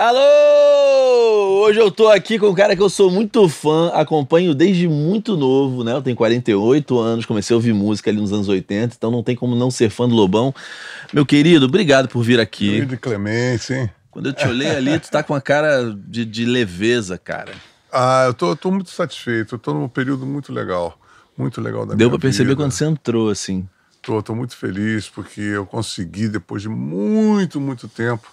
Alô! Hoje eu tô aqui com um cara que eu sou muito fã, acompanho desde muito novo, né? Eu tenho 48 anos, comecei a ouvir música ali nos anos 80, então não tem como não ser fã do Lobão. Meu querido, obrigado por vir aqui. de Clemente, hein? Quando eu te olhei ali, tu tá com uma cara de, de leveza, cara. Ah, eu tô, tô, muito satisfeito, eu tô num período muito legal, muito legal da Deu minha pra perceber vida. quando você entrou, assim. Tô, tô muito feliz porque eu consegui, depois de muito, muito tempo,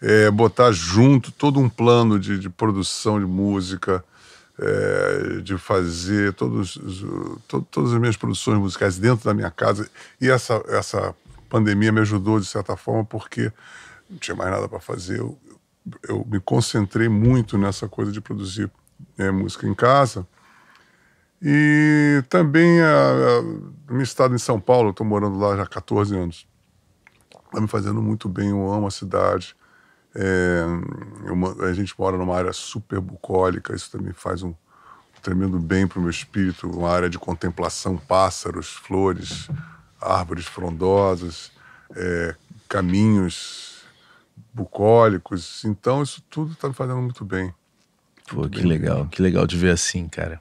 é, botar junto todo um plano de, de produção de música, é, de fazer todos, os- to- todas as minhas produções musicais dentro da minha casa. E essa, essa pandemia me ajudou, de certa forma, porque não tinha mais nada para fazer. Eu, eu me concentrei muito nessa coisa de produzir é, música em casa. E também a, a, estado em São Paulo, estou morando lá já há 14 anos. Está me fazendo muito bem, eu amo a cidade. É, eu mo- a gente mora numa área super bucólica, isso também faz um tremendo bem para o meu espírito. Uma área de contemplação, pássaros, flores, árvores frondosas, é, caminhos bucólicos. Então, isso tudo está me fazendo muito bem. Pô, que legal, que legal de ver assim, cara.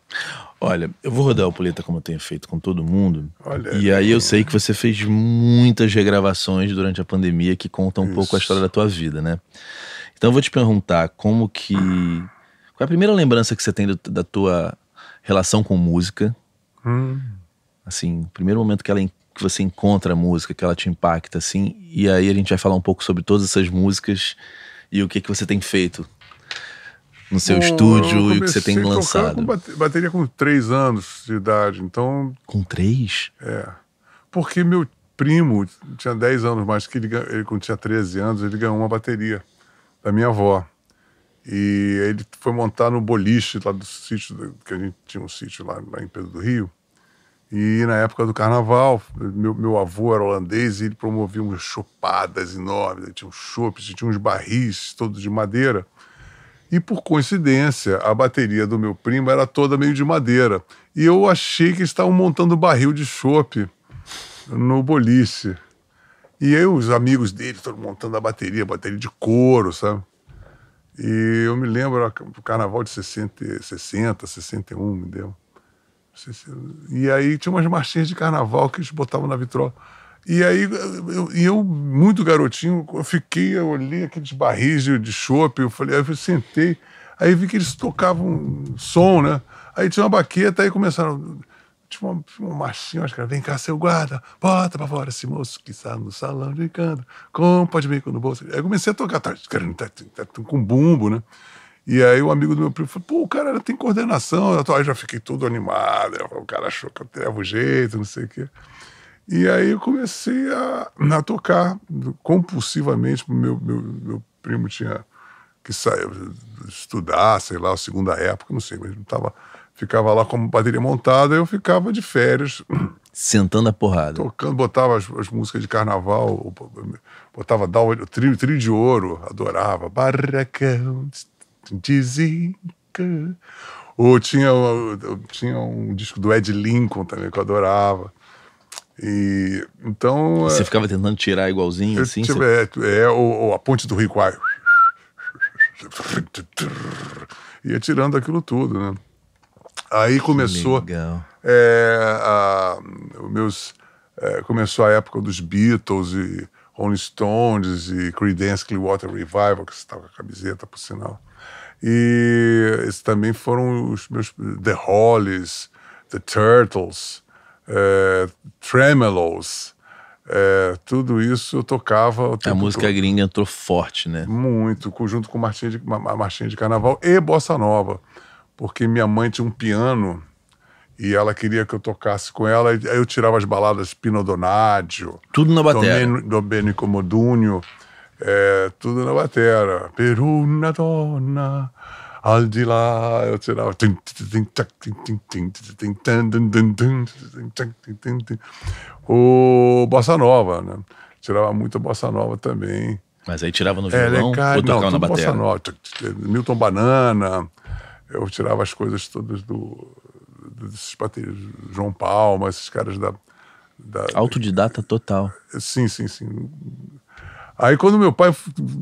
Olha, eu vou rodar o Poleta como eu tenho feito com todo mundo. Olha e aí eu sei que você fez muitas regravações durante a pandemia que contam um pouco a Isso. história da tua vida, né? Então eu vou te perguntar como que. Qual é a primeira lembrança que você tem do- da tua relação com música? Hum. Assim, primeiro momento que, ela, que você encontra a música, que ela te impacta, assim. E aí a gente vai falar um pouco sobre todas essas músicas e o que, que você tem feito no seu estúdio eu e o que você tem lançado. Com bate- bateria com três anos de idade, então Com três? é. Porque meu primo tinha 10 anos mais que ele, ele quando tinha 13 anos, ele ganhou uma bateria da minha avó. E ele foi montar no boliche lá do sítio, que a gente tinha um sítio lá, lá em Pedro do Rio. E na época do carnaval, meu, meu avô era holandês e ele promovia umas chopadas enormes. Tinha uns chopes, tinha uns barris todos de madeira. E por coincidência, a bateria do meu primo era toda meio de madeira. E eu achei que eles estavam montando barril de chope no boliche. E aí os amigos dele, todos montando a bateria, bateria de couro, sabe? E eu me lembro do carnaval de 60, 60 61, me deu. E aí tinha umas marchinhas de carnaval que eles botavam na vitrola. E aí eu, eu, muito garotinho, eu fiquei, eu olhei aqueles barris de, chopp, eu falei, aí eu sentei, aí vi que eles tocavam som, né? Aí tinha uma baqueta, aí começaram. Tinha uma marchinha, acho que era, vem cá, seu guarda, bota pra fora esse moço que está no salão de canto, com pode vir no bolso. Aí comecei a tocar, tá, tá, tá, tá, com bumbo, né? E aí o amigo do meu primo falou, pô, o cara tem coordenação. Eu já fiquei todo animado. O cara achou que eu teria jeito, não sei o quê. E aí eu comecei a, a tocar compulsivamente. Meu, meu, meu primo tinha que sair, estudar, sei lá, a segunda época, não sei, mas não tava, ficava lá como bateria montada, eu ficava de férias, Sentando a porrada. tocando, botava as, as músicas de carnaval, botava Dá o trio, trio de ouro, adorava. Barracão de zica. Ou tinha, tinha um disco do Ed Lincoln também que eu adorava. E então. Você é, ficava tentando tirar igualzinho, assim? tive- você- é, é, ou, a ponte do Rio Quai. Ia tirando aquilo tudo, né? Aí começou é, a, meus, é, começou a época dos Beatles e Rolling Stones e Creedence Clearwater Revival, que você estava com a camiseta, por sinal. E esses também foram os meus The Hollies, The Turtles, é, Tremelos, é, tudo isso eu tocava o A tempo música todo. gringa entrou forte, né? Muito, junto com marchinha de, ma- ma- marchinha de carnaval e bossa nova. Porque minha mãe tinha um piano e ela queria que eu tocasse com ela. Aí eu tirava as baladas Pino Donaggio, Tudo na batera. Domen- Domenico Modugno, é, tudo na batera. Per una donna, al lá, eu tirava. O Bossa Nova, né? Tirava muita Bossa Nova também. Mas aí tirava no É, violão né, cara? ou tocava Não, na tudo bossa nova. Milton Banana. Eu tirava as coisas todas do, desses baterias. João Palma, esses caras da. da Autodidata total. Sim, sim, sim. Aí quando meu pai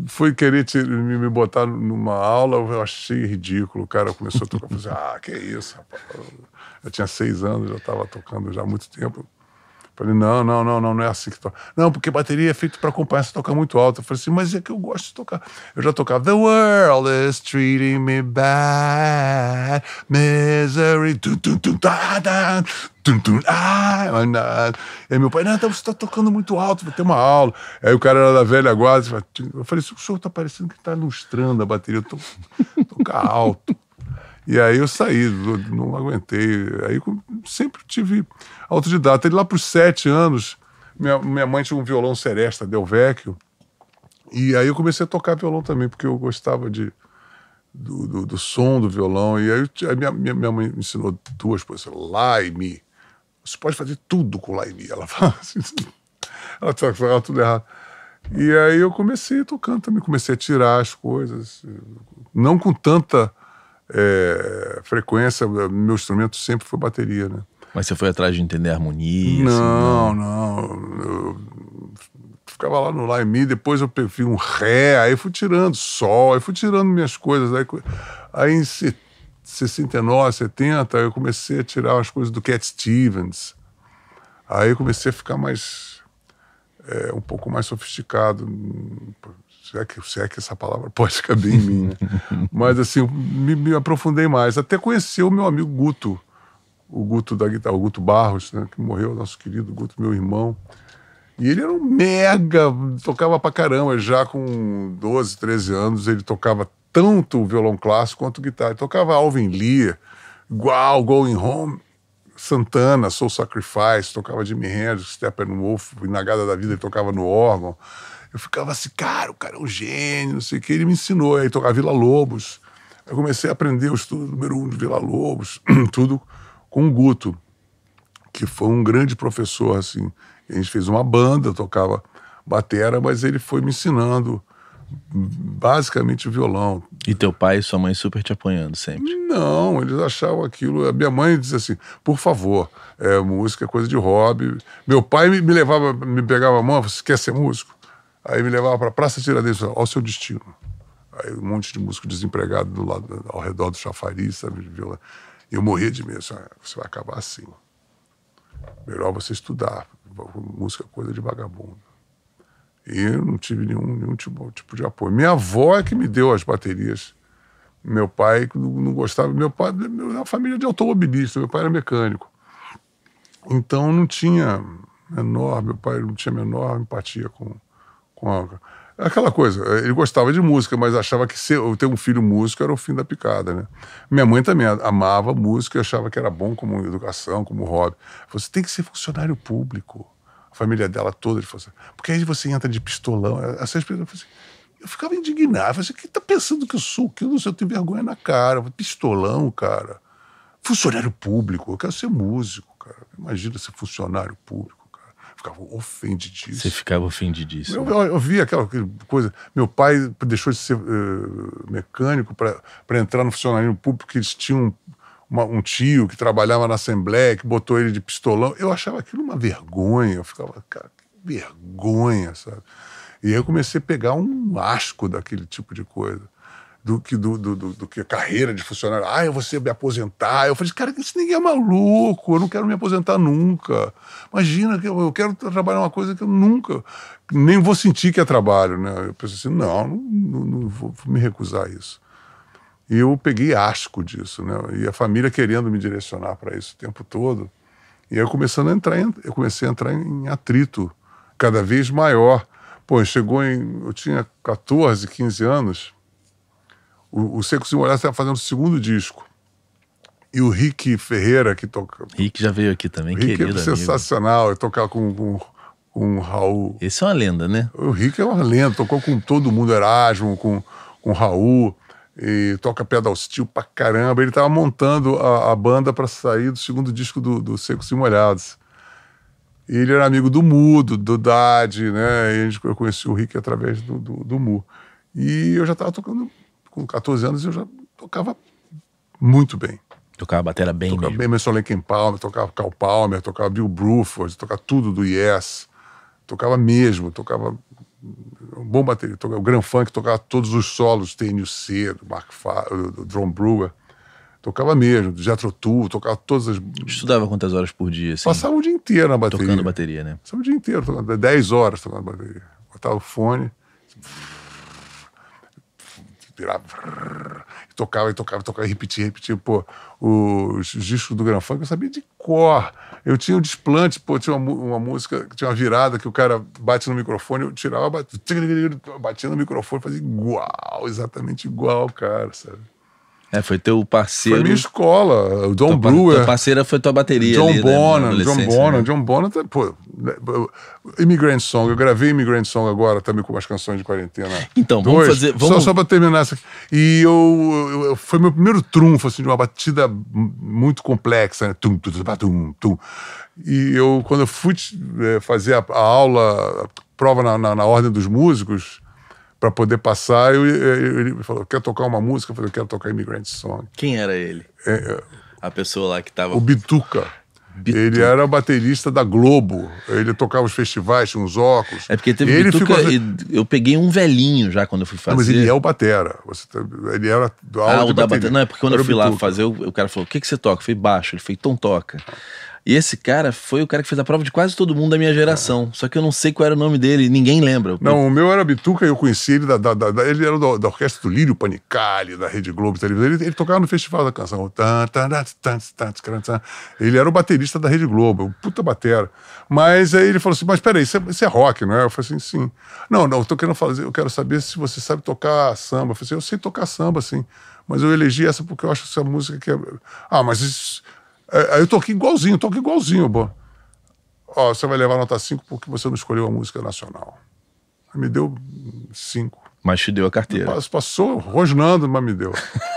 foi querer me botar numa aula, eu achei ridículo. O cara começou a tocar, eu falei, ah, que isso, rapaz. Eu tinha seis anos, já estava tocando já há muito tempo. Falei, não, não, não, não, não é assim que toca. Não, porque bateria é feito para acompanhar, você toca muito alto. Eu falei assim, mas é que eu gosto de tocar. Eu já tocava The world is treating me bad, misery, tum, tum, tum, da, da, tum, tum, ah, E aí meu pai, não, então você tá tocando muito alto, vai ter uma aula. Aí o cara era da velha guarda, eu falei, o senhor tá parecendo que tá ilustrando a bateria, eu tô, tocar alto. E aí eu saí, não aguentei. Aí sempre tive autodidata. E lá por sete anos, minha, minha mãe tinha um violão seresta, Del Vecchio. E aí eu comecei a tocar violão também, porque eu gostava de, do, do, do som do violão. E aí a minha, minha, minha mãe me ensinou duas coisas. Lá e Mi. Você pode fazer tudo com Lá e Mi. Ela fala assim. Ela falava tudo errado. E aí eu comecei tocando também, comecei a tirar as coisas. Não com tanta é, frequência, meu instrumento sempre foi bateria, né? Mas você foi atrás de entender a harmonia? Não, assim, não. Eu ficava lá no Lá Mi, depois eu vi um Ré, aí fui tirando Sol, aí fui tirando minhas coisas. Aí, aí em 69, 70, eu comecei a tirar as coisas do Cat Stevens. Aí eu comecei a ficar mais. É, um pouco mais sofisticado se é, que, se é que essa palavra pode caber em mim, né? Mas assim, me, me, aprofundei mais. Até conheci o meu amigo Guto, o Guto da guitarra, o Guto Barros, né? Que morreu, nosso querido Guto, meu irmão. E ele era um mega, tocava pra caramba, já com 12, 13 anos, ele tocava tanto violão clássico quanto guitarra. Ele tocava Alvin Lee, igual Going Home, Santana, Soul Sacrifice, tocava Jimi Hendrix, Steppenwolf, Nagada da Vida, ele tocava no órgão. Eu ficava assim, cara, o cara é um gênio, não sei o que. Ele me ensinou aí tocar Vila Lobos. Eu comecei a aprender o estudo número um de Vila Lobos, tudo com o Guto, que foi um grande professor, assim. A gente fez uma banda, tocava batera, mas ele foi me ensinando basicamente o violão. E teu pai e sua mãe super te apoiando sempre? Não, eles achavam aquilo. A minha mãe dizia assim: por favor, é, música é coisa de hobby. Meu pai me, me levava, me pegava a mão, você quer ser músico? Aí me levava para a Praça Tiradentes, ao seu destino. Aí um monte de músico desempregado do lado, ao redor do chafariz, sabe, de viola. E eu morria de medo, ah, você vai acabar assim. Melhor você estudar. Música é coisa de vagabundo. E eu não tive nenhum, nenhum tipo, tipo de apoio. Minha avó é que me deu as baterias. Meu pai não gostava. Meu pai é uma família de automobilista, meu pai era mecânico. Então não tinha menor, meu pai não tinha menor empatia com, com a, aquela coisa, ele gostava de música, mas achava que ser, ter um filho músico era o fim da picada, né? Minha mãe também amava música e achava que era bom como educação, como hobby. Você tem que ser funcionário público. Família dela toda, ele falou assim, porque aí você entra de pistolão. Essas pessoas, assim, eu ficava indignado. Eu falei assim, quem tá pensando que eu sou? Que eu não sei, eu tenho vergonha na cara. Pistolão, cara. Funcionário público, eu quero ser músico, cara. Imagina ser funcionário público ficava ofendidíssimo. Você ficava ofendidíssimo. Eu, eu, eu via aquela coisa. Meu pai deixou de ser uh, mecânico para entrar no funcionalismo público, porque eles tinham uma, um tio que trabalhava na Assembleia, que botou ele de pistolão. Eu achava aquilo uma vergonha. Eu ficava, cara, que vergonha, sabe? E aí eu comecei a pegar um asco daquele tipo de coisa do que do, do, do, do, que carreira de funcionário. Ah, eu vou ser, me aposentar. Eu falei, cara, isso ninguém é maluco, eu não quero me aposentar nunca. Imagina que eu, eu quero trabalhar uma coisa que eu nunca, nem vou sentir que é trabalho, né? Eu pensei assim, não, não, não, não vou me recusar a isso. E eu peguei asco disso, né? E a família querendo me direcionar para isso o tempo todo. E aí eu começando a entrar, em, eu comecei a entrar em atrito cada vez maior. Pô, chegou em, eu tinha 14, 15 anos, o, o Secos e Molhados estava fazendo o segundo disco. E o Rick Ferreira, que toca. Rick já veio aqui também, o Rick querido. é sensacional, ele tocava com, com, com o Raul. Esse é uma lenda, né? O Rick é uma lenda, tocou com todo mundo, Erasmo, com, com o Raul, e toca pedal steel pra caramba. Ele estava montando a, a banda para sair do segundo disco do, do Secos e Molhados. E ele era amigo do Mu, do, do Dade, né? E eu conheci o Rick através do, do, do Mu. E eu já estava tocando com 14 anos eu já tocava muito bem. Tocava batera bem tocava mesmo. bem Emerson Lake Palmer, tocava Cal Palmer, tocava Bill Bruford, tocava tudo do Yes. Tocava mesmo, tocava Um bom baterista. O Grand Funk tocava todos os solos, TNC, do Mark Fa, do John Brewer. Tocava mesmo, do Jethro Tull, tocava todas as... Estudava quantas horas por dia? Assim, Passava o dia inteiro na bateria. Tocando bateria, né? Passava o dia inteiro, tocando, 10 horas tocando bateria. Botava o fone, virava, tocava e tocava, tocava, e repetia, repetia. Pô, os discos do Grand Funk eu sabia de cor. Eu tinha um desplante, pô, tinha uma, uma música, tinha uma virada que o cara bate no microfone, eu tirava, batia, batia no microfone, fazia igual, exatamente igual, cara, sabe? É, foi teu parceiro. Foi minha escola, o John tua, Brewer. Tua parceira foi tua bateria. John ali, Bonham, né, John Bonham, John Bonham, tá, pô, Immigrant Song, eu gravei Immigrant Song agora também com umas canções de quarentena. Então, vamos Dois, fazer. Vamos... Só, só pra terminar essa aqui. E eu, eu, foi meu primeiro trunfo, assim, de uma batida muito complexa, né? Tum, tum, tum, tum. E eu, quando eu fui é, fazer a, a aula, a prova na, na, na ordem dos músicos, para poder passar, eu, eu, ele falou: quer tocar uma música? Eu falei: eu quero tocar Immigrant Song. Quem era ele? É, a pessoa lá que tava. O Bituca. Bituca. Ele era baterista da Globo. Ele tocava os festivais, tinha uns óculos. É porque teve ele Bituca, ficou... Eu peguei um velhinho já quando eu fui fazer. Não, mas ele é o batera. Você, tá, ele era do Ah, o da batera. Não, é porque quando era eu fui lá fazer, o, o cara falou: o que, que você toca? Eu falei: baixo. Ele falou: então toca. E esse cara foi o cara que fez a prova de quase todo mundo da minha geração. É. Só que eu não sei qual era o nome dele, ninguém lembra. Não, o meu era Bituca e eu conheci ele, da, da, da ele era do, da orquestra do Lírio Panicali, da Rede Globo Televisão. Ele, ele tocava no Festival da Canção. Ele era o baterista da Rede Globo, o puta batera. Mas aí ele falou assim: Mas peraí, isso é, isso é rock, não é? Eu falei assim: sim. Não, não, eu tô querendo fazer, eu quero saber se você sabe tocar samba. Eu falei assim: eu sei tocar samba, sim. Mas eu elegi essa porque eu acho essa música que é. Ah, mas isso aí eu toquei igualzinho, toquei igualzinho, pô. Ó, você vai levar nota 5 porque você não escolheu a música nacional. Me deu 5. Mas te deu a carteira. Passou rosnando, mas me deu.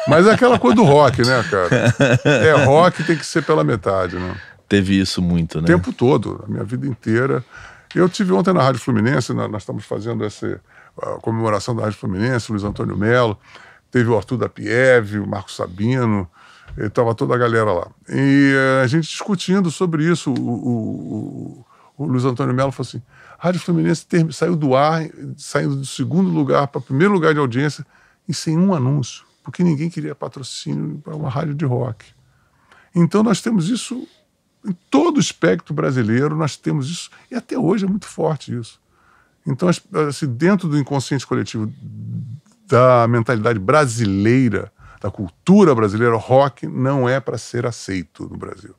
Mas é aquela coisa do rock, né, cara? É rock, tem que ser pela metade, né? Teve isso muito, né? O tempo todo, a minha vida inteira. Eu tive ontem na Rádio Fluminense, nós estamos fazendo essa comemoração da Rádio Fluminense, Luiz Antônio Melo, teve o Arthur da Pieve, o Marco Sabino, Estava toda a galera lá. E eh, a gente discutindo sobre isso. O, o, o, o Luiz Antônio Melo falou assim: Rádio Fluminense ter, saiu do ar, saindo do segundo lugar para primeiro lugar de audiência, e sem um anúncio, porque ninguém queria patrocínio para uma rádio de rock. Então nós temos isso em todo o espectro brasileiro, nós temos isso, e até hoje é muito forte isso. Então, assim, dentro do inconsciente coletivo da mentalidade brasileira, da cultura brasileira, rock não é para ser aceito no Brasil.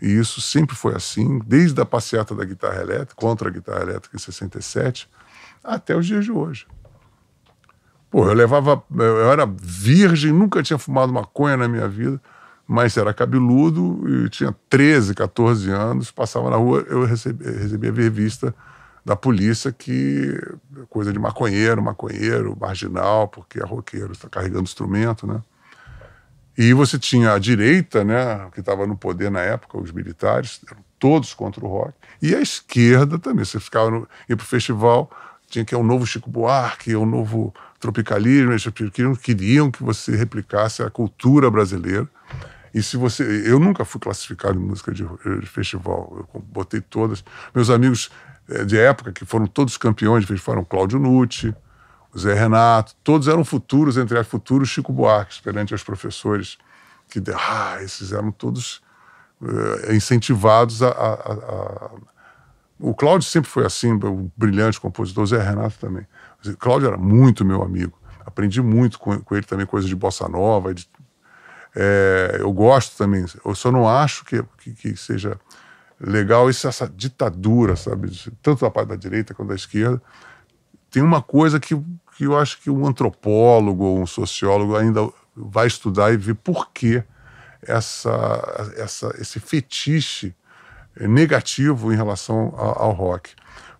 E isso sempre foi assim, desde a passeata da guitarra elétrica, contra a guitarra elétrica em 67, até os dias de hoje. Pô, eu levava. Eu era virgem, nunca tinha fumado maconha na minha vida, mas era cabeludo e tinha 13, 14 anos. Passava na rua, eu recebia, recebia revista da polícia que coisa de maconheiro, maconheiro, marginal, porque é roqueiro, está carregando instrumento, né? E você tinha a direita, né, que estava no poder na época, os militares, eram todos contra o rock, e a esquerda também. Você ficava no, ia para o festival, tinha que ir um novo Chico Buarque, um novo tropicalismo, eles queriam, queriam que você replicasse a cultura brasileira. E se você. Eu nunca fui classificado em música de, de festival, eu botei todas. Meus amigos é, de época, que foram todos campeões, foram Cláudio Nucci, Zé Renato, todos eram futuros, entre as futuros Chico Buarque, perante os professores, que ah, esses eram todos uh, incentivados a, a, a, O Cláudio sempre foi assim, o brilhante compositor, Zé Renato também. O Cláudio era muito meu amigo, aprendi muito com, com ele também, coisas de bossa nova, de, é, eu gosto também, eu só não acho que, que, que seja legal isso, essa ditadura, sabe? Tanto da parte da direita quanto da esquerda. Tem uma coisa que, que eu acho que um antropólogo ou um sociólogo ainda vai estudar e ver por que essa, essa, esse fetiche negativo em relação ao, ao rock.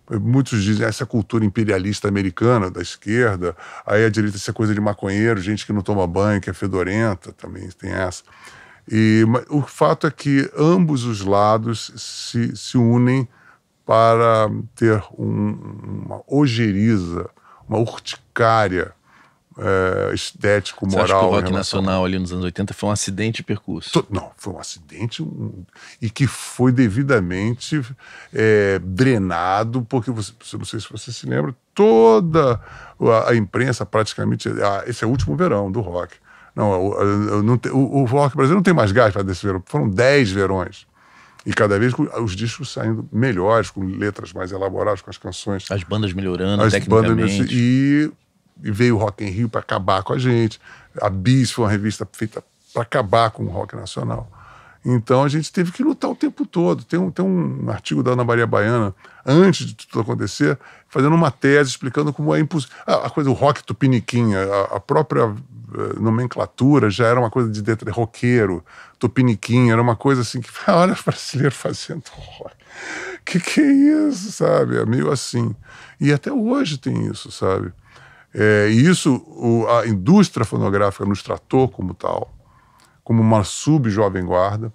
Muitos dizem essa cultura imperialista americana da esquerda, aí a direita essa coisa de maconheiro, gente que não toma banho, que é fedorenta, também tem essa. E o fato é que ambos os lados se, se unem para ter um, uma ojeriza, uma urticária é, estético, moral. Você acha que o rock nacional ali nos anos 80 foi um acidente de percurso? Não, foi um acidente um, e que foi devidamente é, drenado, porque você, não sei se você se lembra, toda a, a imprensa praticamente. Ah, esse é o último verão do rock. Não, o, não o, o rock brasileiro não tem mais gás para desse verão. Foram 10 verões. E cada vez os discos saindo melhores, com letras mais elaboradas, com as canções. As bandas melhorando, as tecnicamente. Bandas, e, e veio o Rock in Rio para acabar com a gente. A Bis foi uma revista feita para acabar com o rock nacional. Então a gente teve que lutar o tempo todo. Tem um, tem um artigo da Ana Maria Baiana, antes de tudo acontecer, fazendo uma tese explicando como é impossível. A, coisa do rock tupiniquim, a, a própria uh, nomenclatura já era uma coisa de, de roqueiro, tupiniquim, era uma coisa assim que, olha, os brasileiros fazendo rock. Que que é isso, sabe? É meio assim. E até hoje tem isso, sabe? É, e isso o, a indústria fonográfica nos tratou como tal como uma sub-jovem guarda.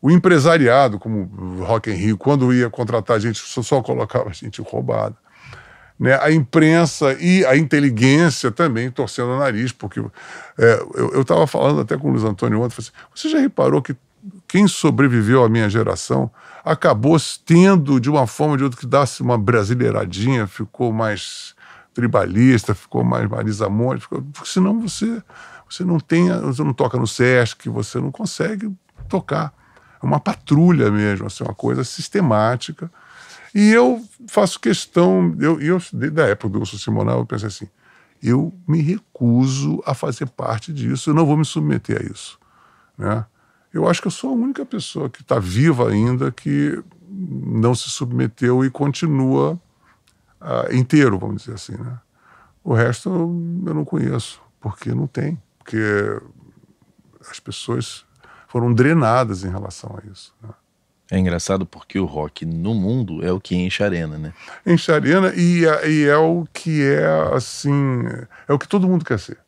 O empresariado, como Rock in Rio, quando ia contratar gente, só, só colocava gente roubada. Né? A imprensa e a inteligência também torcendo o nariz, porque é, eu estava falando até com o Luiz Antônio ontem, assim, você já reparou que quem sobreviveu à minha geração acabou tendo, de uma forma ou de outra, que dá-se uma brasileiradinha, ficou mais tribalista, ficou mais Marisa Monte, ficou, porque senão você você não tem, você não toca no Sesc, você não consegue tocar. É uma patrulha mesmo, assim, uma coisa sistemática. E eu faço questão, eu, eu desde a época do Wilson Simonal, eu pensei assim, eu me recuso a fazer parte disso, eu não vou me submeter a isso. Né? Eu acho que eu sou a única pessoa que está viva ainda que não se submeteu e continua uh, inteiro, vamos dizer assim. Né? O resto eu não conheço, porque não tem porque as pessoas foram drenadas em relação a isso. Né? É engraçado porque o rock no mundo é o que enche arena, né? Enche arena e, é, e é o que é, assim, é o que todo mundo quer ser.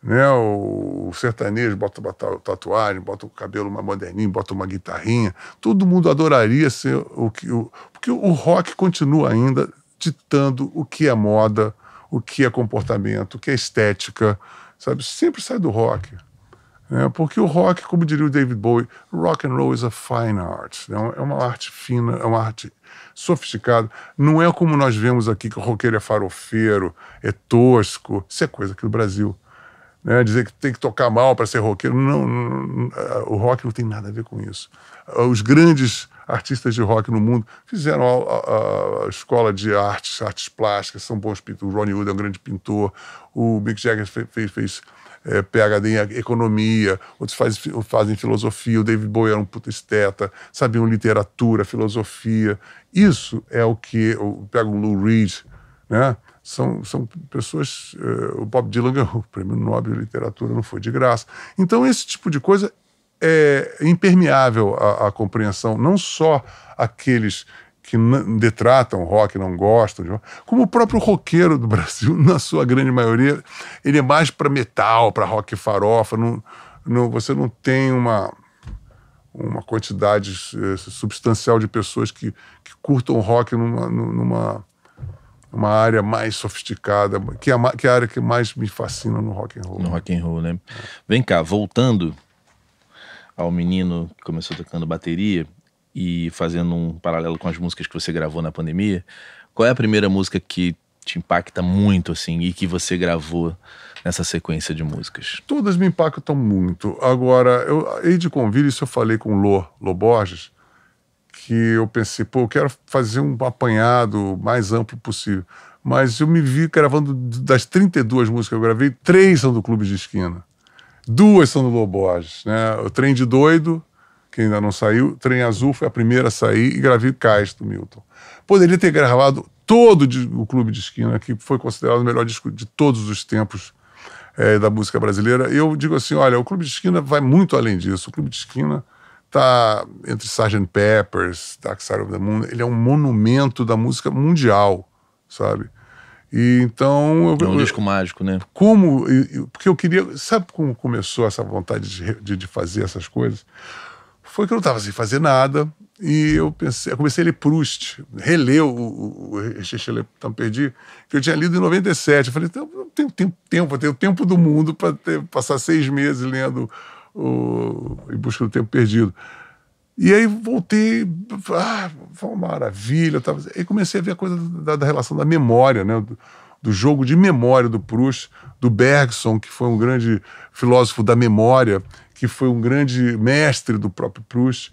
Né? O, sertanejo bota, bota tatuagem, bota o cabelo mais moderninho, bota uma guitarrinha. Todo mundo adoraria ser o que. O, porque o rock continua ainda ditando o que é moda, o que é comportamento, o que é estética, sabe? Sempre sai do rock. Né? Porque o rock, como diria o David Bowie, rock and roll is a fine art. Né? É uma arte fina, é uma arte sofisticada. Não é como nós vemos aqui que o roqueiro é farofeiro, é tosco. Isso é coisa aqui do Brasil. Né? Dizer que tem que tocar mal para ser roqueiro. Não, não, o rock não tem nada a ver com isso. Os grandes artistas de rock no mundo fizeram a, a, a escola de artes, artes plásticas, são bons pintores. O Ronnie Wood é um grande pintor, o Mick Jagger fez, fez, fez é, PhD em economia, outros faz, fazem filosofia, o David Bowie era um puta esteta, sabiam literatura, filosofia. Isso é o que, eu pego o Lou Reed, né? São, são pessoas. Uh, o Bob Dylan ganhou o prêmio Nobel de Literatura, não foi de graça. Então, esse tipo de coisa é impermeável à, à compreensão, não só aqueles que detratam rock, não gostam de rock, como o próprio roqueiro do Brasil, na sua grande maioria, ele é mais para metal, para rock farofa. Não, não, você não tem uma, uma quantidade eh, substancial de pessoas que, que curtam rock numa, numa uma área mais sofisticada, que é, a, que é a área que mais me fascina no rock and roll. No rock and roll, né? Vem cá, voltando ao menino que começou tocando bateria e fazendo um paralelo com as músicas que você gravou na pandemia, qual é a primeira música que te impacta muito assim e que você gravou nessa sequência de músicas? Todas me impactam muito. Agora, eu hei de convir, isso eu falei com o Lô, Lô Borges, que eu pensei, pô, eu quero fazer um apanhado mais amplo possível. Mas eu me vi gravando das 32 músicas que eu gravei, três são do Clube de Esquina. Duas são do Loborges, né? O Trem de Doido, que ainda não saiu, Trem Azul foi a primeira a sair e gravei Cais do Milton. Poderia ter gravado todo o Clube de Esquina, que foi considerado o melhor disco de todos os tempos é, da música brasileira. Eu digo assim, olha, o Clube de Esquina vai muito além disso. O Clube de Esquina está entre Sgt. Peppers, Dark Side of the Moon, ele é um monumento da música mundial, sabe? E então. Eu, é um disco mágico, né? Como. Porque eu queria. Sabe como começou essa vontade de, de, de fazer essas coisas? Foi que eu não estava sem fazer nada. E eu pensei, eu comecei a ler Proust, releu o, o, o Tão Perdi, que eu tinha lido em 97. Eu falei, então, eu tenho tempo, tempo, eu tenho tempo do mundo para passar seis meses lendo o Em Busca do Tempo Perdido. E aí voltei, ah, foi uma maravilha. Tava... Aí comecei a ver a coisa da, da relação da memória, né? Do, do, jogo de memória do Proust, do Bergson, que foi um grande filósofo da memória, que foi um grande mestre do próprio Proust.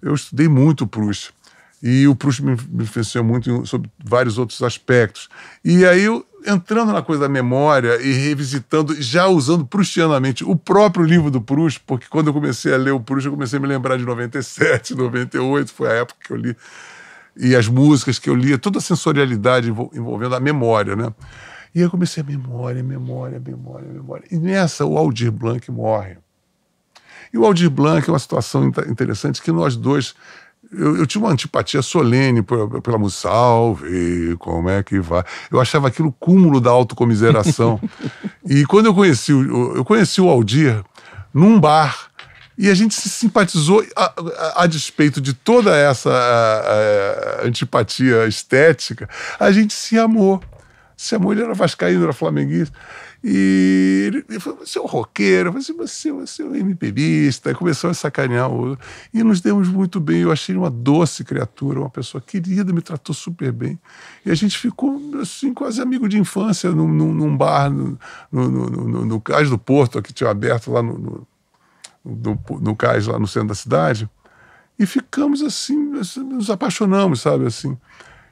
Eu estudei muito Proust. E o Proust me, me influenciou muito sobre vários outros aspectos. E aí eu entrando na coisa da memória e revisitando, já usando prustianamente o próprio livro do Proust, porque quando eu comecei a ler o Proust, eu comecei a me lembrar de 97, 98, foi a época que eu li, e as músicas que eu lia, toda a sensorialidade envolvendo a memória, né? E eu comecei a memória, memória, memória, memória. E nessa, o Aldir Blanc morre. E o Aldir Blanc é uma situação interessante que nós dois eu, eu, tinha uma antipatia solene pela, pela música. Salve, como é que vai? Eu achava aquilo cúmulo da autocomiseração. e quando eu conheci, eu conheci o Aldir num bar. E a gente se simpatizou a, a, a despeito de toda essa a, antipatia estética, a gente se amou. Se amou, ele era vascaíno, era flamenguista. E ele, falou: você é um roqueiro, você, você, é um MPBista. Começou a sacanear. O, e nos demos muito bem. Eu achei uma doce criatura, uma pessoa querida, me tratou super bem. E a gente ficou assim, quase amigo de infância num, num, num bar no, no, no, no, Cais do Porto, que tinha aberto lá no, no, no, no cais, lá no centro da cidade. E ficamos assim, assim, nos apaixonamos, sabe assim.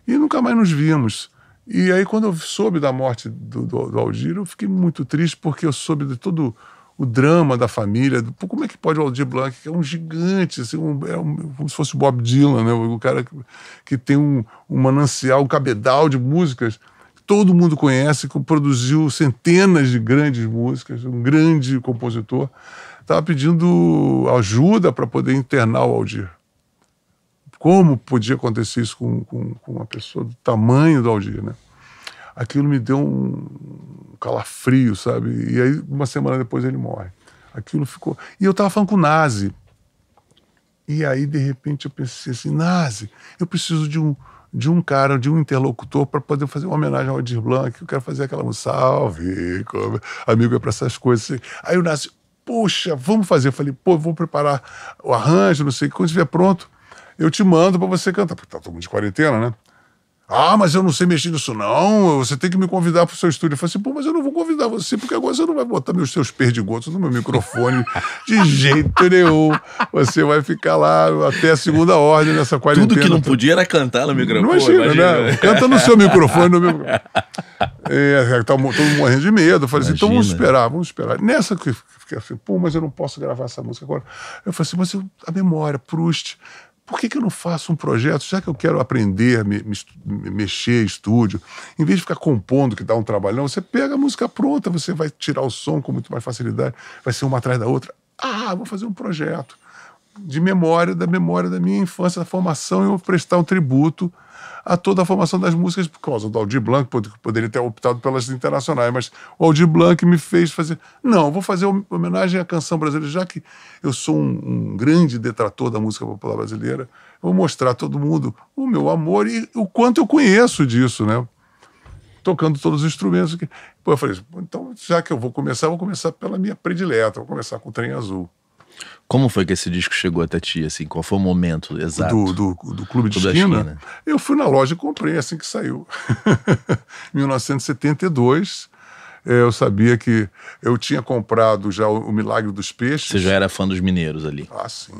E nunca mais nos vimos. E aí, quando eu soube da morte do, do, do Aldir, eu fiquei muito triste, porque eu soube de todo o drama da família. Como é que pode o Aldir Blanc, que é um gigante, assim, um, é um, como se fosse o Bob Dylan, né? o cara que, que tem um, um manancial, um cabedal de músicas que todo mundo conhece, que produziu centenas de grandes músicas, um grande compositor, estava pedindo ajuda para poder internar o Aldir. Como podia acontecer isso com, com, com uma pessoa do tamanho do Aldir, né? Aquilo me deu um calafrio, sabe? E aí, uma semana depois, ele morre. Aquilo ficou. E eu estava falando com o Nazi. E aí, de repente, eu pensei assim: Nazi, eu preciso de um, de um cara, de um interlocutor para poder fazer uma homenagem ao Aldir Blanc. Eu quero fazer aquela música, salve, amigo é para essas coisas. Aí o Nazi, puxa, vamos fazer. Eu falei, pô, vou preparar o arranjo, não sei, quando estiver pronto, eu te mando para você cantar. Porque tá todo mundo de quarentena, né? Ah, mas eu não sei mexer nisso, não. Você tem que me convidar para o seu estúdio. Eu falei assim, pô, mas eu não vou convidar você, porque agora você não vai botar meus seus perdigotos no meu microfone de jeito nenhum. Você vai ficar lá até a segunda ordem nessa quarentena. Tudo que não podia era cantar no microfone. Não imagina, imagina. né? Canta no seu microfone, no meu. É, tá todo mundo morrendo de medo. Eu falei assim, então vamos esperar, vamos esperar. Nessa que fiquei assim, pô, mas eu não posso gravar essa música agora. Eu falei assim, mas eu, a memória, Proust por que, que eu não faço um projeto, já que eu quero aprender me, me, mexer estúdio, em vez de ficar compondo, que dá um trabalhão, você pega a música pronta, você vai tirar o som com muito mais facilidade, vai ser uma atrás da outra. Ah, vou fazer um projeto de memória, da memória da minha infância, da formação, e vou prestar um tributo a toda a formação das músicas, por causa do Aldir Blanc, poderia ter optado pelas internacionais, mas o Aldir Blanc me fez fazer. Não, vou fazer homenagem à canção brasileira, já que eu sou um, um grande detrator da música popular brasileira, vou mostrar a todo mundo o meu amor e o quanto eu conheço disso, né? Tocando todos os instrumentos. Pô, eu falei, então, já que eu vou começar, vou começar pela minha predileta, vou começar com o Trem Azul. Como foi que esse disco chegou até ti, assim? Qual foi o momento exato? Do, do, do Clube de Clube esquina? esquina? Eu fui na loja e comprei assim que saiu. 1972. É, eu sabia que eu tinha comprado já o, o, Milagre dos Peixes. Você já era fã dos mineiros ali? Ah, sim.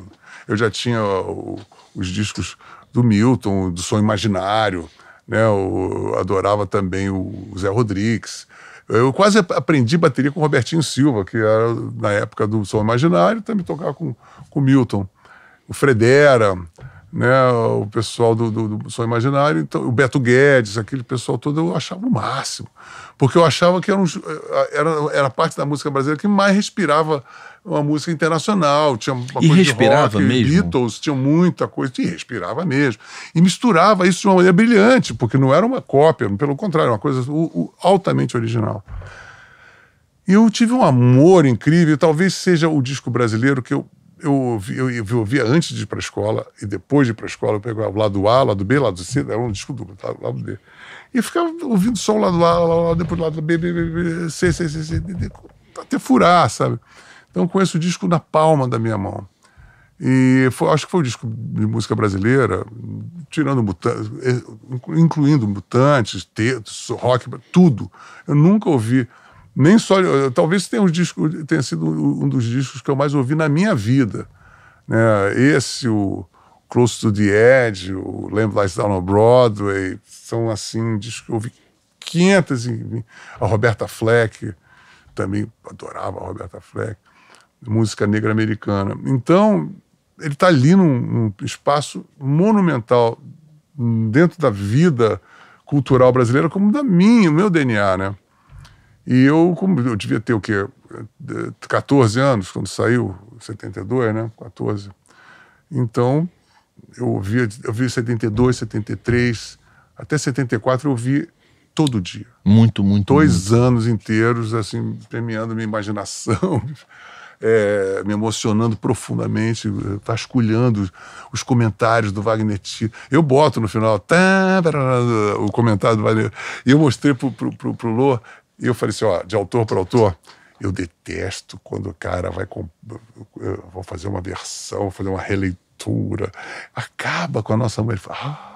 Eu já tinha o, os discos do Milton, do Som Imaginário, né? Eu adorava também o Zé Rodrigues. Eu quase aprendi bateria com Robertinho Silva, que era na época do Som Imaginário, também tocava com o Milton. O Fredera, né, o pessoal do, do, do Som Imaginário, então, o Beto Guedes, aquele pessoal todo, eu achava o máximo. Porque eu achava que era, um, era, era parte da música brasileira que mais respirava uma música internacional, tinha uma e coisa respirava de rock, mesmo? Beatles, tinha muita coisa, e respirava mesmo. E misturava isso de uma maneira brilhante, porque não era uma cópia, pelo contrário, uma coisa altamente original. E eu tive um amor incrível, talvez seja o disco brasileiro que eu eu ouvia, eu, eu ouvia antes de ir para a escola e depois de ir para a escola eu pegava o lado A, lado B, lado C, era um disco duplo, tá? lado B. E ficava ouvindo só o lado A, lado, depois lado B, B, B, B, C, C, C, C, D, D, até furar, sabe? Então, conheço o disco na palma da minha mão. E foi, acho que foi o disco de música brasileira, tirando mutantes, eh, incluindo mutantes, tetos, rock, tudo. Eu nunca ouvi, nem só. Talvez tenha, um disco, tenha sido um dos discos que eu mais ouvi na minha vida. Né? Esse, o Close to the Edge, o Lamb Lies Down on Broadway, são assim, discos que eu ouvi 500. A Roberta Fleck, também adorava a Roberta Fleck, música negra americana. Então, ele está ali num, num, espaço monumental dentro da vida cultural brasileira, como da minha, meu DNA, né? E eu, como eu devia ter o quê? 14 anos, quando saiu, 72, né? 14. Então, eu ouvi, eu vi 72, 73, até 74 eu ouvi todo dia. Muito, muito. Dois muito. anos inteiros, assim, premiando minha imaginação, é, me emocionando profundamente, vasculhando os comentários do Wagner Tito. Eu boto no final tá, o comentário do Wagner. E eu mostrei pro, pro, pro, pro Lô, e eu falei assim: ó, de autor para autor, eu detesto quando o cara vai. Vou fazer uma versão, vou fazer uma releitura. Acaba com a nossa mãe. Ele fala, ah,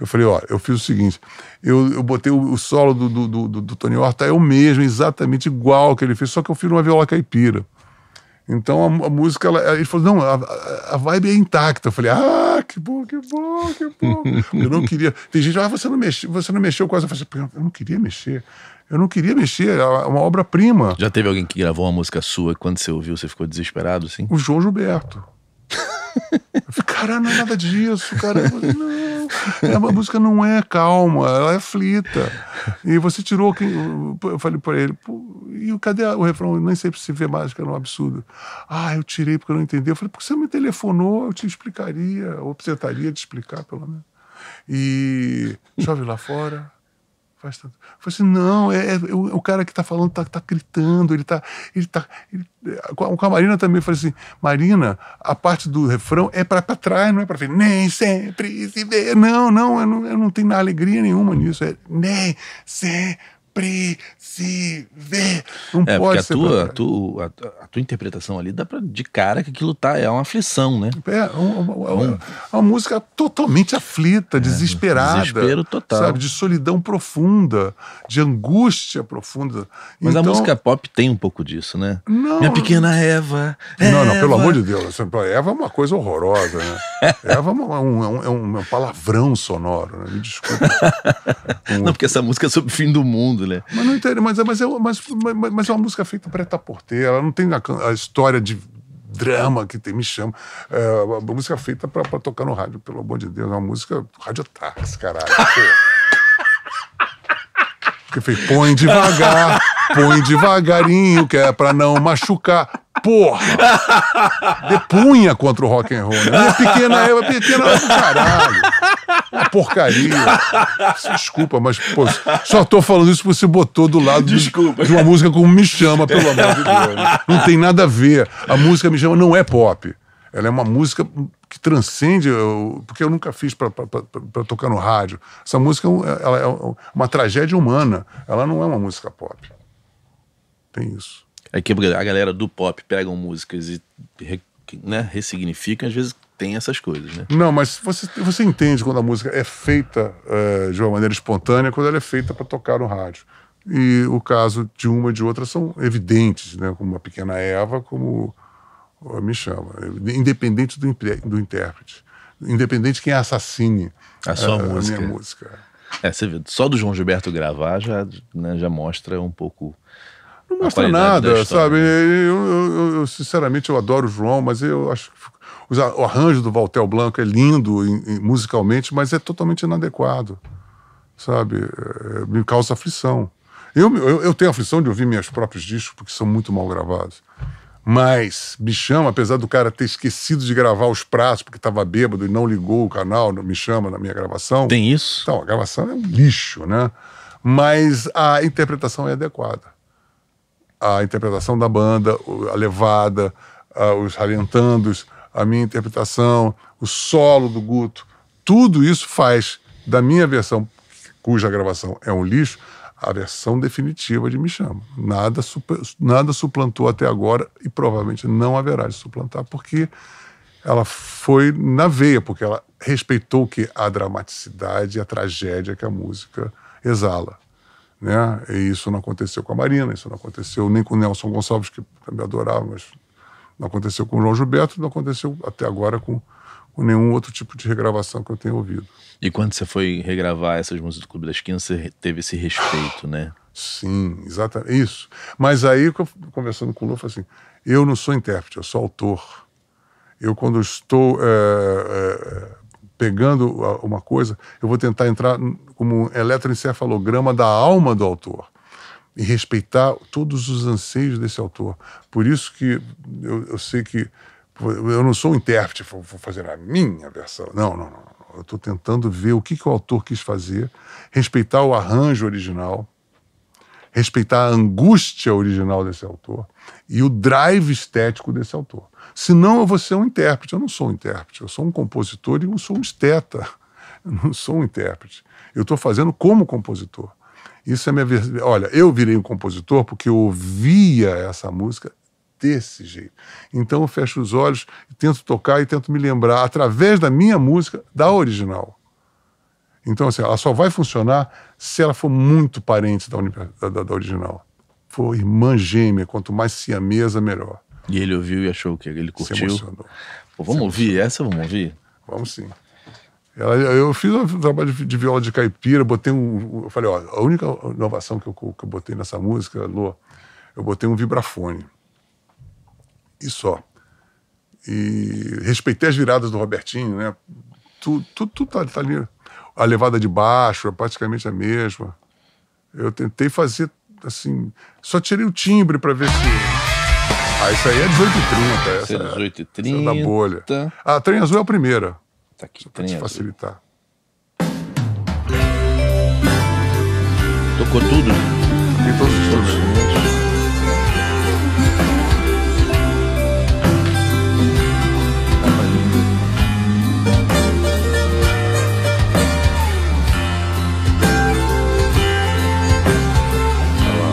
eu falei, ó, eu fiz o seguinte, eu, eu botei o, o solo do, do, do, do Tony Horta, é o mesmo, exatamente igual que ele fez, só que eu fiz uma viola caipira. Então a, a música, ela, ele falou, não, a, a, vibe é intacta. Eu falei, ah, que bom, que bom, que bom. eu não queria. Tem gente, ah, você não mexeu, você não mexeu quase. Eu falei, eu não queria mexer. Eu não queria mexer, é uma obra-prima. Já teve alguém que gravou uma música sua e quando você ouviu, você ficou desesperado, assim? O João Gilberto. Eu cara, não é nada disso, cara. Não, é, a música não é calma, ela é aflita. E você tirou quem. Eu falei para ele, e cadê o refrão? Nem sempre se vê que era um absurdo. Ah, eu tirei porque eu não entendi. Eu falei, porque você me telefonou, eu te explicaria, ou tentaria te explicar, pelo menos. E chove lá fora faz tanto. Eu falei assim, não, é, é, é o, o, cara que tá falando tá, tá gritando, ele tá. Ele tá ele, com a Marina também, eu falei assim, Marina, a parte do refrão é para trás, não é para frente. Nem sempre se vê. Não, não, eu não, eu não tenho alegria nenhuma nisso. É nem sempre se vê. Não é, pode porque ser. A tua, a, tua, a, a, tua interpretação ali dá pra, de cara que aquilo tá, é uma aflição, né? É, uma, uma, uma música totalmente aflita, é, desesperada. Desespero total. Sabe, de solidão profunda, de angústia profunda. Mas então, a música pop tem um pouco disso, né? Não. Minha pequena Eva. Não, não, pelo amor de Deus. Eva é uma coisa horrorosa, né? Eva é, uma, um, é, um, é um palavrão sonoro, né? Me desculpa. não, porque essa música é sobre o fim do mundo, né? Mas não entendo, mas, mas, é, mas, mas, é uma música feita para estar por ter, ela não tem a, a, história de drama que tem, me chama. É uma música feita para tocar no rádio, pelo amor de Deus, é uma música radiotáxi, caralho. Porque fez, põe devagar, põe devagarinho, que é pra não machucar. Porra! Depunha contra o rock and roll. Né? Minha pequena Eva, pequena caralho. Uma porcaria. Desculpa, mas pô, só tô falando isso porque você botou do lado de, de, uma música como Me Chama, pelo amor de Deus. Não tem nada a ver. A música Me Chama não é pop. Ela é uma música que transcende, porque eu nunca fiz para tocar no rádio. Essa música é ela é uma tragédia humana. Ela não é uma música pop. Tem isso. É que a galera do pop pegam músicas e né, ressignificam, às vezes tem essas coisas, né? Não, mas você, você entende quando a música é feita é, de uma maneira espontânea, quando ela é feita para tocar no rádio. E o caso de uma e de outra são evidentes, né? Como a Pequena Eva, como me chama, independente do, do intérprete, independente de quem assassine a sua a, música. A minha música. É, você vê, só do João Gilberto gravar já, né, já mostra um pouco. Não mostra nada, sabe? Eu, eu, eu, sinceramente, eu adoro o João, mas eu acho que o arranjo do Valtel Blanco é lindo musicalmente, mas é totalmente inadequado, sabe? É, me causa aflição. Eu, eu, eu tenho aflição de ouvir meus próprios discos porque são muito mal gravados. Mas me chama, apesar do cara ter esquecido de gravar os pratos porque estava bêbado e não ligou o canal, me chama na minha gravação. Tem isso? Então, a gravação é um lixo, né? Mas a interpretação é adequada. A interpretação da banda, a levada, os ralhentandos, a minha interpretação, o solo do Guto, tudo isso faz da minha versão, cuja gravação é um lixo, a versão definitiva de Me Chama. Nada, super, nada suplantou até agora e provavelmente não haverá de suplantar, porque ela foi na veia, porque ela respeitou que a dramaticidade e a tragédia que a música exala. Né? E isso não aconteceu com a Marina, isso não aconteceu nem com o Nelson Gonçalves, que também adorava, mas não aconteceu com o João Gilberto, não aconteceu até agora com, com nenhum outro tipo de regravação que eu tenha ouvido. E quando você foi regravar essas músicas do Clube da Esquina, você teve esse respeito, né? Sim, exatamente. Isso. Mas aí, conversando com o Lu, eu falei assim: eu não sou intérprete, eu sou autor. Eu, quando estou é, é, pegando uma coisa, eu vou tentar entrar como um eletroencefalograma da alma do autor e respeitar todos os anseios desse autor. Por isso que eu, eu sei que eu não sou um intérprete, vou, fazer a minha versão. Não, não, não. Eu estou tentando ver o que, que o autor quis fazer, respeitar o arranjo original, respeitar a angústia original desse autor e o drive estético desse autor. Senão eu vou ser um intérprete. Eu não sou um intérprete, eu sou um compositor e eu sou um esteta. Eu não sou um intérprete. Eu estou fazendo como compositor. Isso é minha. Olha, eu virei um compositor porque eu ouvia essa música desse jeito. Então eu fecho os olhos, tento tocar e tento me lembrar, através da minha música, da original. Então, assim, ela só vai funcionar se ela for muito parente da, da, da original. For irmã gêmea, quanto mais siamesa, melhor. E ele ouviu e achou que ele curtiu. Se emocionou. Pô, vamos Se ouvir emocionou. essa? Vamos ouvir? Vamos sim. Ela, eu fiz um trabalho de, de, viola de caipira, botei um. Eu falei, ó, a única inovação que eu, que eu botei nessa música, Lô, eu botei um vibrafone e só. E respeitei as viradas do Robertinho, né? Tudo tu, tu tá, tá ali. A levada de baixo é praticamente a mesma. Eu tentei fazer assim. Só tirei o timbre para ver se. Ah, isso aí é 18h30. Essa, é 18h30. Essa é da bolha. Ah, a trem azul é a primeira. Tá aqui, Só pra te facilitar. Tocou tudo? Tem todos os instrumentos.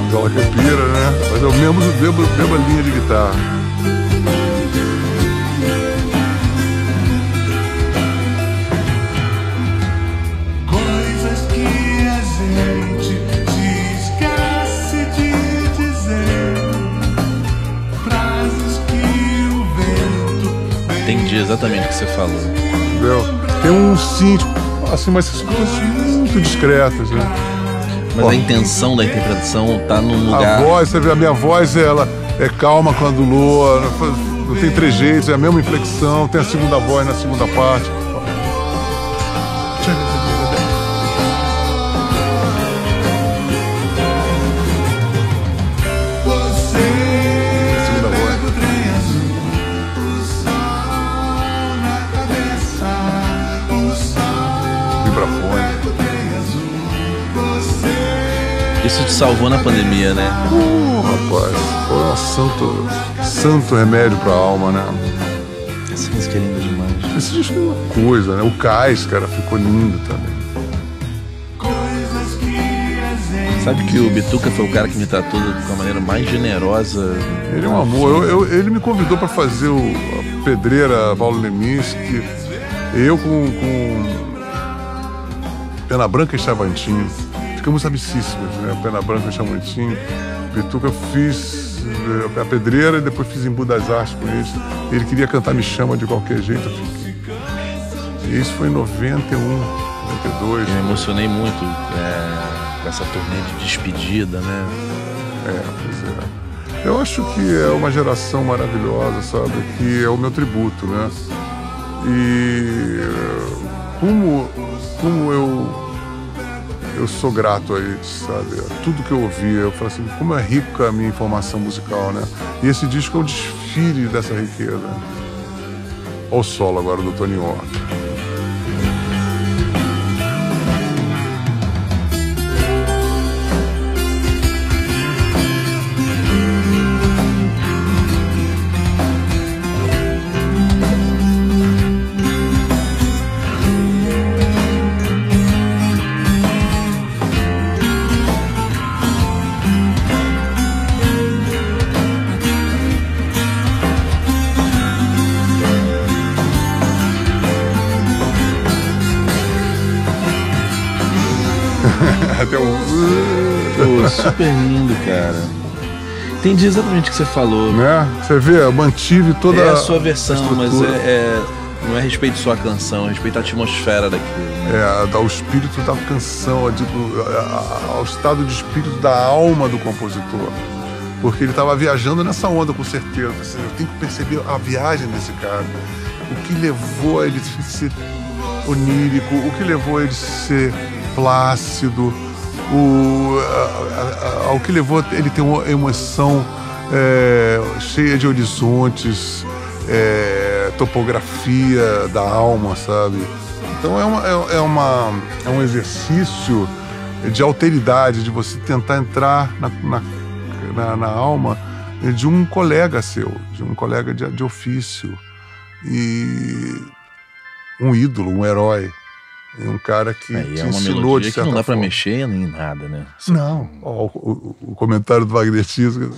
viola caipira, né? Mas é o mesmo, mesmo, mesma linha de guitarra. Entendi exatamente o que você falou. Entendeu? Tem um sítio, assim, mas coisas muito discretas, né? Mas a intenção da interpretação tá num lugar. A voz, você vê, a minha voz ela é calma quando lua, não tem trejeitos, é a mesma inflexão, tem a segunda voz na segunda parte. Isso te salvou na pandemia, né? Uh, rapaz, foi um santo, santo remédio pra alma, né? Essa música é linda demais. Esse disco é uma coisa, né? O Cais, cara, ficou lindo também. Sabe que o Bituca foi o cara que me tratou de uma maneira mais generosa. Ele é um amor. Eu, eu, ele me convidou para fazer o, a pedreira Paulo Leminski. Eu com, com Pena Branca e Chavantinho ficamos amicíssimos, né? Pena Branca, Chamantinho, Pituca, fiz eh, a pedreira e depois fiz em Budas Artes com eles. Ele queria cantar Me Chama de qualquer jeito, eu fiquei. E isso foi em 91, 92. Eu me emocionei muito é, com essa turnê de despedida, né? É, pois é. Eu acho que é uma geração maravilhosa, sabe? Que é o meu tributo, né? E como, como eu eu sou grato a eles, sabe? Tudo que eu ouvi, eu falo assim, como é rica a minha informação musical, né? E esse disco é um desfile dessa riqueza. Olha o solo agora do Tony Horta. Super lindo, cara. Entendi exatamente o que você falou. Né? Você vê, eu mantive toda é a sua versão, mas estrutura. é, é- não é respeito só à canção, é respeito à atmosfera daquilo. né? É, ao espírito da canção, a- a- a- ao estado de espírito da alma do compositor. Porque ele estava viajando nessa onda, com certeza. Eu tenho que perceber a viagem desse cara. O que levou a ele ser onírico, o que levou a ele ser plácido, o, a- a- ao que levou ele ter uma emoção é, cheia de horizontes, é, topografia da alma, sabe? Então é, uma, é, é uma, é um exercício de alteridade, de você tentar entrar na, na, na- na alma de um colega seu, de um colega de, de ofício. E um ídolo, um herói. E um cara que Aí te é uma ensinou melodia de que certa não dá pra forma. mexer nem nada, né? Não. Ó, o, o- comentário do Wagner Tiso.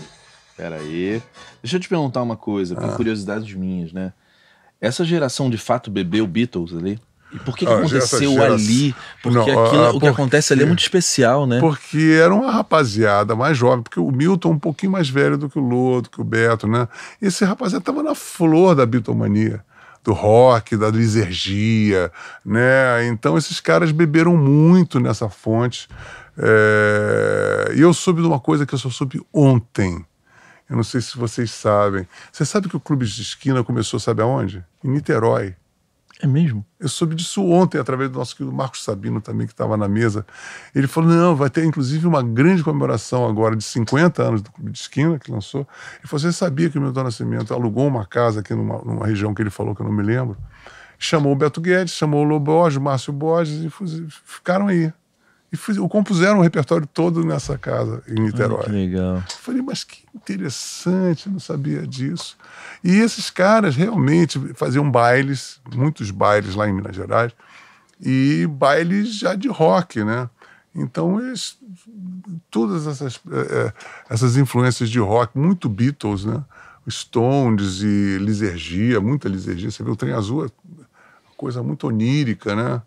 Pera aí. Deixa eu te perguntar uma coisa, Ah. com curiosidades minhas, né? Essa geração de fato bebeu Beatles ali? E por que, que Ah, aconteceu essa gera- ali? Porque Não, aquilo, ah, o que acontece ali é muito especial, né? Porque era uma rapaziada mais jovem, porque o Milton é um pouquinho mais velho do que o Lô, do que o Beto, né? Esse rapaziada estava na flor da bitomania, do rock, da lisergia, né? Então esses caras beberam muito nessa fonte. É, E eu soube de uma coisa que eu só soube ontem. Eu não sei se vocês sabem. Você sabe que o Clube de Esquina começou, sabe aonde? Em Niterói. É mesmo? Eu soube disso ontem, através do nosso querido Marcos Sabino também, que estava na mesa. Ele falou: não, vai ter inclusive uma grande comemoração agora de 50 anos do Clube de Esquina, que lançou. E você sabia que o Milton Nascimento alugou uma casa aqui numa, numa região que ele falou que eu não me lembro. Chamou o Beto Guedes, chamou o Lô Borges, o Márcio Borges, e ficaram aí. E fiz- compuseram o repertório todo nessa casa, em Niterói. Ah, que legal. Falei, mas que interessante, não sabia disso. E esses caras realmente faziam bailes, muitos bailes lá em Minas Gerais, e bailes já de rock, né? Então, eles, todas essas, eh, eh, essas influências de rock, muito Beatles, né? Stones e lisergia, muita lisergia. Você vê o Trem Azul, é coisa muito onírica, né?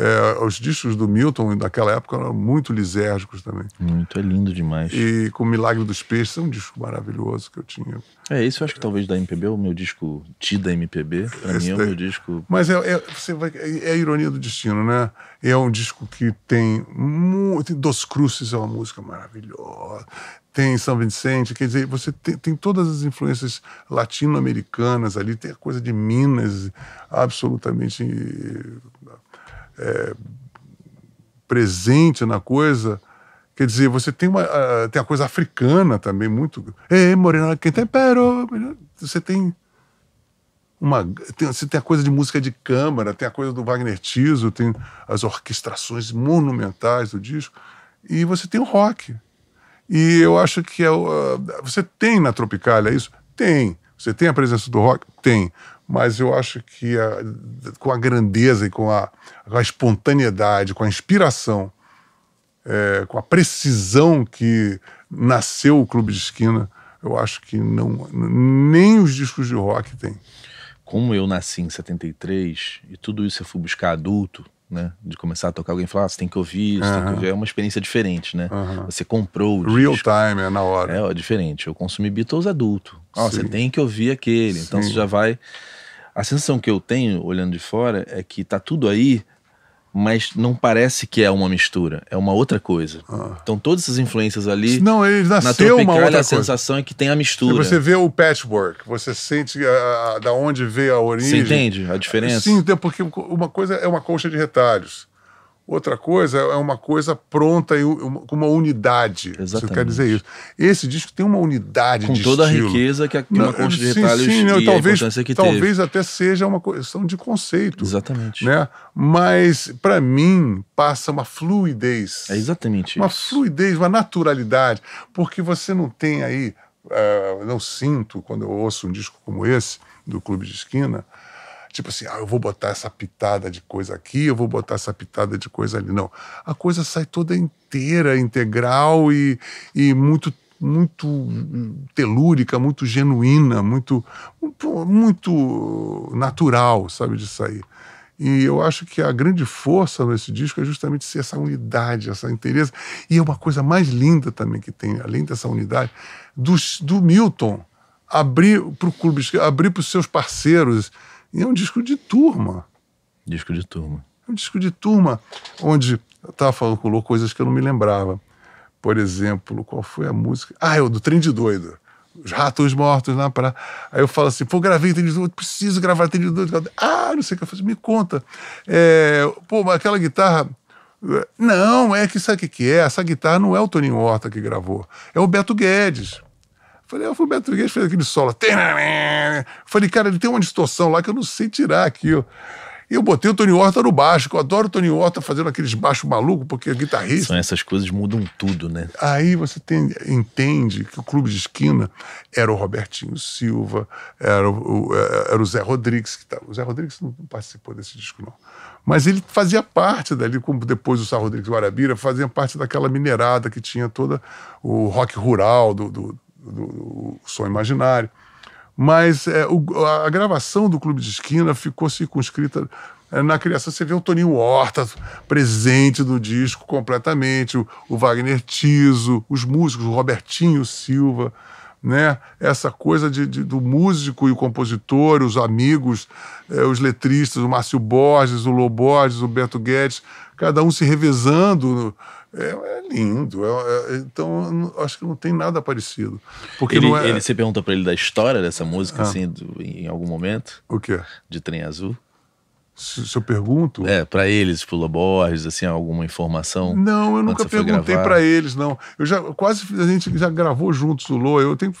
Eh, os discos do Milton daquela época eram muito lisérgicos também. Muito, é lindo demais. E com o Milagre dos Peixes, é um disco maravilhoso que eu tinha. É, esse eu acho que talvez da MPB é o meu disco Tida MPB. Pra Esse mim é o meu disco. Mas é, é- você vai, é, é a ironia do destino, né? É um disco que tem muito. Dos Cruces é uma música maravilhosa. Tem São Vicente, quer dizer, você tem, tem todas as influências latino-americanas ali, tem a coisa de Minas absolutamente é, presente na coisa. Quer dizer, você tem uma ah, tem a coisa africana também muito. É, morena, quem tem pero. Você tem uma tem, você tem a coisa de música de câmara, tem a coisa do Wagner Tiso, tem as orquestrações monumentais do disco, e você tem o rock. E eu acho que é, ah, você tem na Tropicália isso? Tem. Você tem a presença do rock? Tem. Mas eu acho que a- com a grandeza e com a, com a espontaneidade, com a inspiração, é, com a precisão que nasceu o Clube de Esquina, eu acho que não nem os discos de rock tem. Como eu nasci em 73 e tudo isso eu fui buscar adulto, né? De começar a tocar, alguém falar, ah, você tem que ouvir isso, tem que ouvir. É uma experiência diferente, né? Você comprou o Real disco. time, é na hora. É, ó, diferente. Eu consumi Beatles adulto. Ó, você tem que ouvir aquele. Então Sim. você já vai. A sensação que eu tenho, olhando de fora, é que tá tudo aí, mas não parece que é uma mistura. É uma outra coisa. Então todas essas influências ali. Não, ele na nasceu uma Tropicália, outra a coisa. sensação é que tem a mistura. você vê o patchwork, você sente ah, ah, da onde veio a origem. Você entende a diferença? Sim, até porque uma coisa é uma colcha de retalhos. Outra coisa é uma coisa pronta e uma- com uma unidade. Você Exatamente. quer dizer isso. Esse disco tem uma unidade Com de toda estilo. a riqueza que, a- que Não, uma concha de sim, retalhos sim, não, talvez, talvez teve. até seja uma questão de conceito. Exatamente. Né? Mas, para mim, passa uma fluidez. É exatamente Uma isso. fluidez, uma naturalidade. Porque você não tem aí. eh, não sinto, quando eu ouço um disco como esse, do Clube de Esquina, tipo assim, ah, eu vou botar essa pitada de coisa aqui, eu vou botar essa pitada de coisa ali. Não. A coisa sai toda inteira, integral e, e muito muito hum, telúrica, muito genuína, muito, muito, natural, sabe, de sair. E eu acho que a grande força nesse disco é justamente ser essa unidade, essa inteireza. E é uma coisa mais linda também que tem, além dessa unidade, do, do Milton abrir para o clube, abrir para os seus parceiros. E é um disco de turma. Disco de turma. É um disco de turma, onde eu estava falando com o Lô coisas que eu não me lembrava. Por exemplo, qual foi a música? Ah, é o do Trem de Doido. Os ratos mortos na praia. Aí eu falo assim, pô, gravei Trem de Doido, preciso gravar Trem de Doido. Ah, não sei o que eu faço, me conta. É, pô, mas aquela guitarra... Não, é que sabe o que que é? Essa guitarra não é o Toninho Horta que gravou, é o Beto Guedes. Falei, foi o Beto Guedes fez aquele solo. Falei, cara, ele tem uma distorção lá que eu não sei tirar aqui. ó. E eu botei o Tony Horta no baixo, que eu adoro o Tony Horta fazendo aqueles baixos malucos, porque é guitarrista. São essas coisas mudam tudo, né? Aí você tem- entende que o clube de esquina era o Robertinho Silva, era o, era o Zé Rodrigues, que tá, o Zé Rodrigues não participou desse disco, não. Mas ele fazia parte dali, como depois o Zé Rodrigues Guarabira, fazia parte daquela minerada que tinha toda o rock rural do, do, do- do som imaginário. Mas é, o- a gravação do Clube de Esquina ficou circunscrita é, na criação. Você vê o Toninho Horta presente no disco completamente, o, o Wagner Tiso, os músicos, o Robertinho Silva, né? Essa coisa de, de- do músico e o compositor, os amigos, é, os letristas, o Márcio Borges, o Lô Borges, o Beto Guedes, cada um se revezando. É, é lindo. é- é- então, acho que não tem nada parecido. Porque Ele, não é. ele, você perguntou pra ele da história dessa música, Ah. assim, do- em algum momento, O quê? de Trem Azul? Se, se eu pergunto. É, pra eles, pro Loborges, assim, alguma informação? Não, eu nunca perguntei pra eles, não. Eu já quase a gente já gravou juntos o Lô. Eu tenho,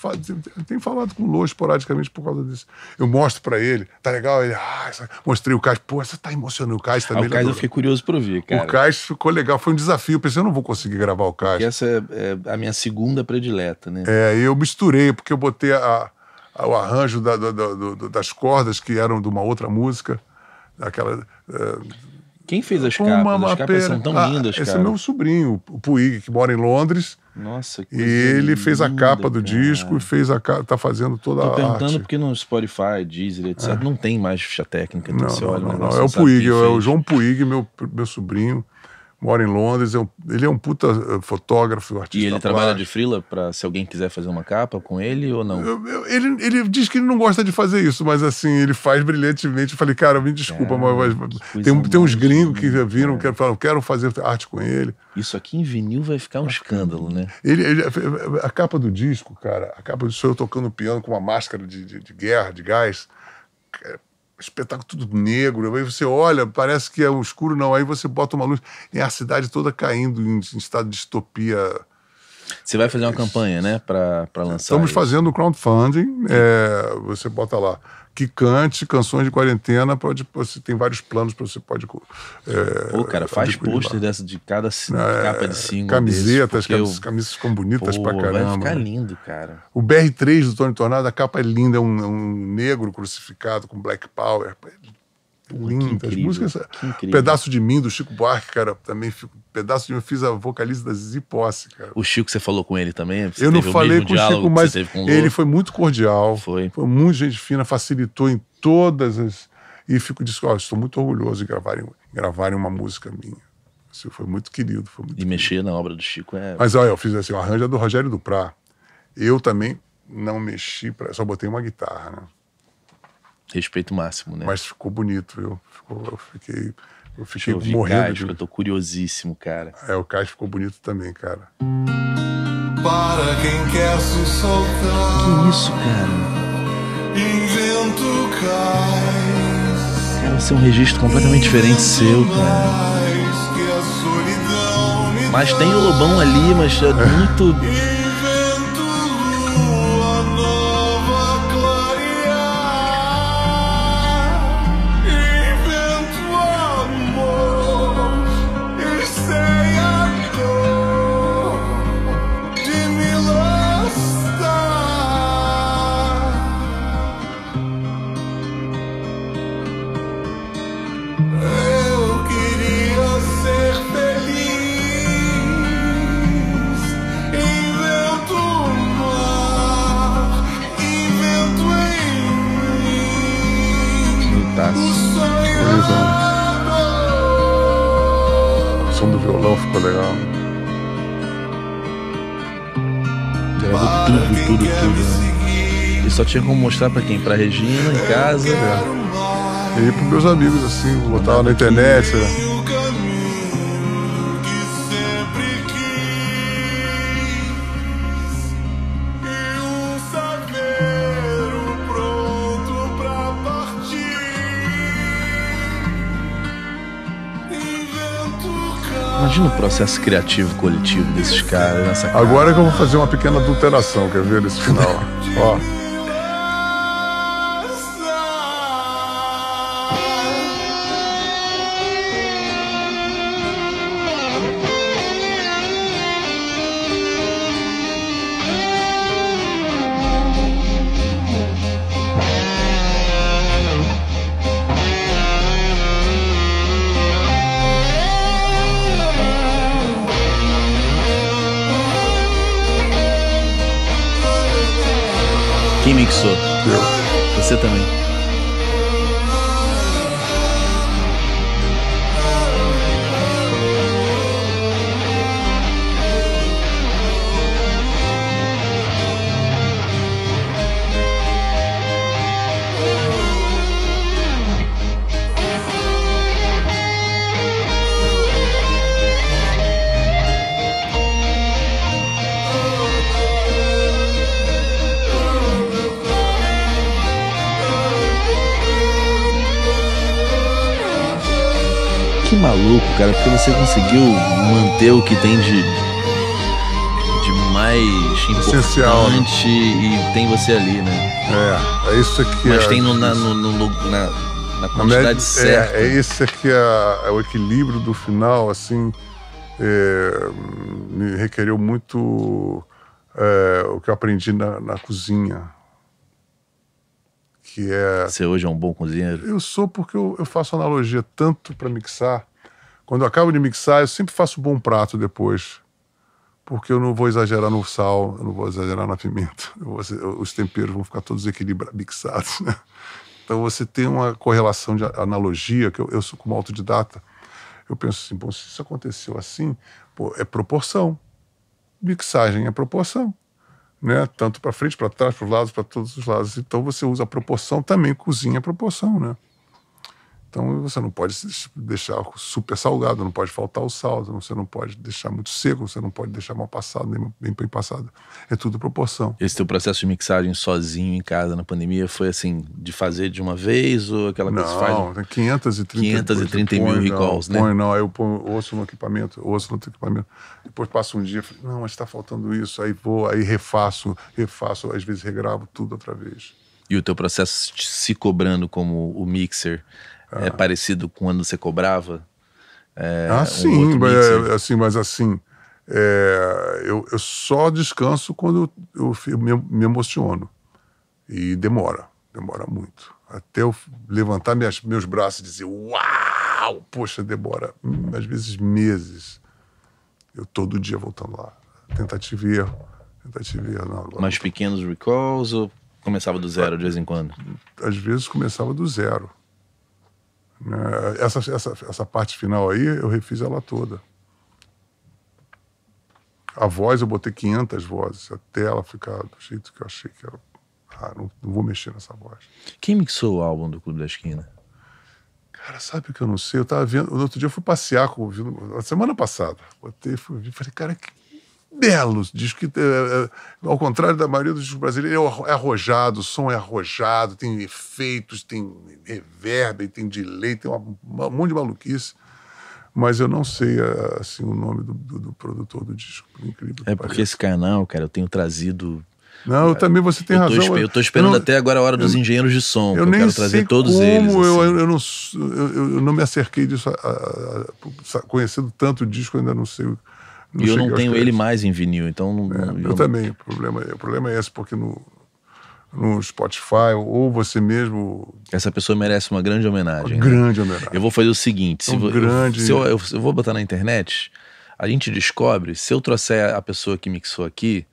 eu tenho falado com o Lô esporadicamente por causa disso. Eu mostro pra ele, tá legal? Ele, ah, mostrei o Cais, pô, você tá emocionando o Cais Ah, também. o Cais eu fiquei curioso pra ouvir, cara. O Cais ficou legal, foi um desafio. Eu pensei, eu não vou conseguir gravar o Cais. Porque essa é, é a minha segunda predileta, né? É, eu misturei, porque eu botei a- a- o arranjo da- da- da- das cordas que eram de uma outra música, aquela. é, Quem fez as uma capas? As capas são tão Ah, lindas, Esse cara. é meu sobrinho, o Puig, que mora em Londres. Nossa, que E ele fez a linda, capa do cara. disco e fez a ca- tá fazendo toda Tô a perguntando arte. porque no Spotify, Deezer, etc, não tem mais ficha técnica, então Não, não, olha não, não. negócio, É o não sabe Puig, é o. João Puig, meu, meu sobrinho, mora em Londres. é um- ele é um puta eh, fotógrafo, artista E ele trabalha de frila pra se alguém quiser fazer uma capa com ele ou não? Eu- eu- Ele, ele diz que ele não gosta de fazer isso, mas assim, ele faz brilhantemente. Eu falei, cara, me desculpa, Cara, mas, mas tem, tem uns gringos que viram, cara. que falam, quero fazer arte com ele. Isso aqui em vinil vai ficar um escândalo, né? Ele, ele- a capa do disco, cara, a capa do sou eu tocando piano com uma máscara de, de, de guerra, de gás. Espetáculo tudo negro. Aí você olha, parece que é escuro, não. Aí você bota uma luz. É a cidade toda caindo em, em estado de distopia. Você vai fazer uma campanha, né, pra lançar Estamos isso. fazendo crowdfunding. é, você bota lá. Que cante canções de quarentena. Pode, você tem vários planos para você pode. É, Pô, cara, faz pôster dessa de cada É, capa de single Camisetas, desses, porque camis- eu- camisas ficam bonitas Pô, pra caramba. Vai ficar lindo, cara. O BR3 do Tony Tornado, a capa é linda, é um, é um negro crucificado com Black Power. Linda. As músicas. Pedaço de mim, do Chico Buarque, cara, também. fico- Pedaço de mim, eu fiz a vocalista da Zizi Posse, cara. O Chico, você falou com ele também? Eu não falei com o Chico, mas o ele foi muito cordial. Foi. Foi muito gente fina, facilitou em todas as. E fico disse, ó, estou muito orgulhoso de gravarem, gravarem uma música minha. Isso foi muito querido, foi muito E mexer na obra do Chico é... mas olha, eu fiz assim, o arranjo é do Rogério Duprá. Eu também não mexi, pra, só botei uma guitarra, né? Respeito máximo, né? Mas ficou bonito, viu? Ficou, eu fiquei, eu fiquei eu morrendo Cais, de... eu tô curiosíssimo, cara. É, o Cais ficou bonito também, cara. Para quem quer se soltar, Que isso, cara? invento cais. Cara, vai ser um registro completamente diferente seu, cara. Mas tem o Lobão ali, mas é muito... ficou legal. Gravou tudo, tudo, tudo. né? E só tinha como mostrar pra quem? Pra Regina, em casa. E pros meus amigos, assim, botava na internet. né? Imagina o processo criativo coletivo desses caras nessa. Agora que eu vou fazer uma pequena adulteração, quer ver nesse final? Ó, eu. Você maluco, cara, porque você conseguiu manter o que tem de, de mais Essencial, né? importante e tem você ali, né? É, é isso aqui. Mas é, tem no- na, no- no- na, na quantidade média- certa. É, é esse aqui é, é o equilíbrio do final, assim, é, me requereu muito é, o que eu aprendi na, na cozinha, que é Você hoje é um bom cozinheiro? Eu sou porque eu, eu faço analogia tanto para mixar. Quando eu acabo de mixar, eu sempre faço um bom prato depois. Porque eu não vou exagerar no sal, eu não vou exagerar na pimenta. vou- os temperos vão ficar todos equilibrados, mixados. Né? Então você tem uma correlação de analogia, que eu, eu sou como autodidata. Eu penso assim, bom, se isso aconteceu assim, pô, é proporção. Mixagem é proporção né? Tanto para frente, para trás, para os lados, para todos os lados. Então você usa a proporção também, cozinha a proporção, né? Então você não pode deixar super salgado, não pode faltar o sal, você não pode deixar muito seco, você não pode deixar mal passado, nem bem passado. É tudo proporção. Esse teu processo de mixagem sozinho em casa na pandemia foi assim, de fazer de uma vez ou aquela coisa que você faz? Não, tem 530, 530 depois mil põe, recalls, não, né? Põe, não, aí eu ponho, ouço no equipamento, ouço no equipamento. Depois passa um dia, não, mas está faltando isso. Aí vou, aí refaço, refaço, às vezes regravo tudo outra vez. E o teu processo se cobrando como o mixer é parecido com quando você cobrava? É, ah, um sim, mas, mixer? é, assim, mas assim, é, eu, eu só descanso quando eu, eu me, me emociono. E demora, demora muito. Até eu levantar minhas, meus braços e dizer, uau! Poxa, demora hum, às vezes meses. Eu todo dia voltando lá. Tentativa e erro. Tentativa e erro. Mais pequenos recalls ou começava do zero de vez em quando? às vezes começava do zero. Né? Essa, essa, essa parte final aí, eu refiz ela toda. A voz, eu botei 500 vozes, até ela ficar do jeito que eu achei que era. Ah, não, não vou mexer nessa voz. Quem mixou o álbum do Clube da Esquina? Cara, sabe o que eu não sei? Eu tava vendo. No outro dia eu fui passear com ouvindo. Na semana passada. Botei, fui falei, cara, que belos discos. Que, é, é, ao contrário da maioria dos discos brasileiros, é é arrojado, o som é arrojado, tem efeitos, tem reverb, tem delay, tem um monte de maluquice. Mas eu não sei é, assim, o nome do, do- do produtor do disco, por incrível É porque pareça. esse canal, cara, eu tenho trazido. Não, eu também você tem eu, razão. eu- eu tô esperando não- até agora a hora dos engenheiros de som. eu eu nem quero trazer sei todos como eles. eu, assim. eu, eu não, eu, eu- eu não me acerquei disso. a- a- a- conhecendo tanto o disco, eu ainda não sei. E eu não tenho ele créditos. mais em vinil, então não. É, não- eu também. O problema, o problema é esse, porque no, no Spotify, ou você mesmo. Essa pessoa merece uma grande homenagem. né? Grande homenagem. Eu vou fazer o seguinte: se Um eu- grande- se eu, eu- eu vou botar na internet, a gente descobre. Se eu trouxer a pessoa que mixou aqui,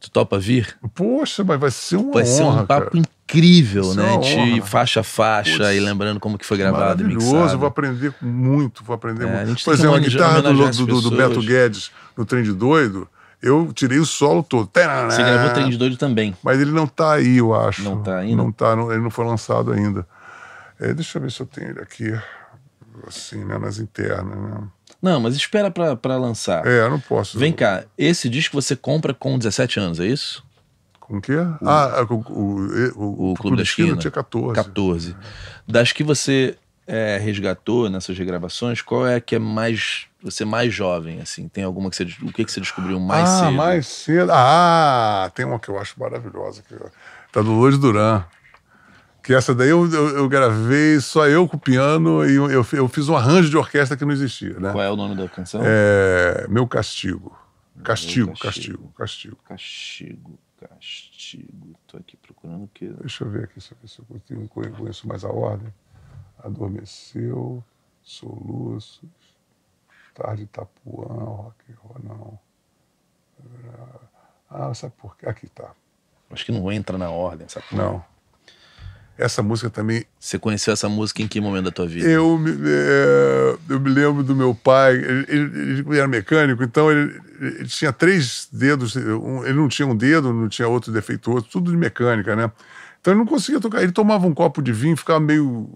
tu topa vir? Poxa, mas vai ser uma Vai ser um papo cara. incrível, Isso né? é uma De faixa a faixa e lembrando como que foi gravado e Maravilhoso, mixado. vou aprender muito, vou aprender É, a muito. gente Por exemplo, a guitarra do, do, do. Beto Guedes no Trem de Doido, eu tirei o solo todo. Você gravou Trem de Doido também. Mas ele não tá aí, eu acho. Não tá ainda? Não tá, não- ele não foi lançado ainda. É, deixa eu ver se eu tenho ele aqui, assim, né, nas internas, né? Não, mas espera pra, pra lançar. É, eu não posso. Vem cá, esse disco você compra com 17 anos, é isso? Com o quê? ah, o, o, o, O Clube da Esquina. tinha 14. 14. Das que você é, resgatou nessas regravações, qual é a que é mais. Você mais jovem, assim? Tem alguma que você. O que, que você descobriu mais ah, cedo? mais cedo. Ah, tem uma que eu acho maravilhosa. Que, tá do Lourdes Duran. Que essa daí eu, eu, eu gravei só eu com o piano e eu, eu, fiz um arranjo de orquestra que não existia, né? Qual é o nome da canção? É, Meu Castigo. Castigo, Castigo. castigo, castigo. Castigo, castigo. Tô aqui procurando o que. Deixa eu ver aqui, se eu conheço mais a ordem. Adormeceu, Soluços, Tarde Itapuã, Rock Roll, não. Ah, sabe por quê? Aqui tá. Acho que não entra na ordem, sabe? Não. Essa música também. Você conheceu essa música em que momento da tua vida? Eu me, é, eu me lembro do meu pai, ele, ele- ele era mecânico, então ele, ele tinha três dedos, um- ele não tinha um dedo, não tinha outro defeituoso, tudo de mecânica, né? Então ele não conseguia tocar. Ele tomava um copo de vinho, ficava meio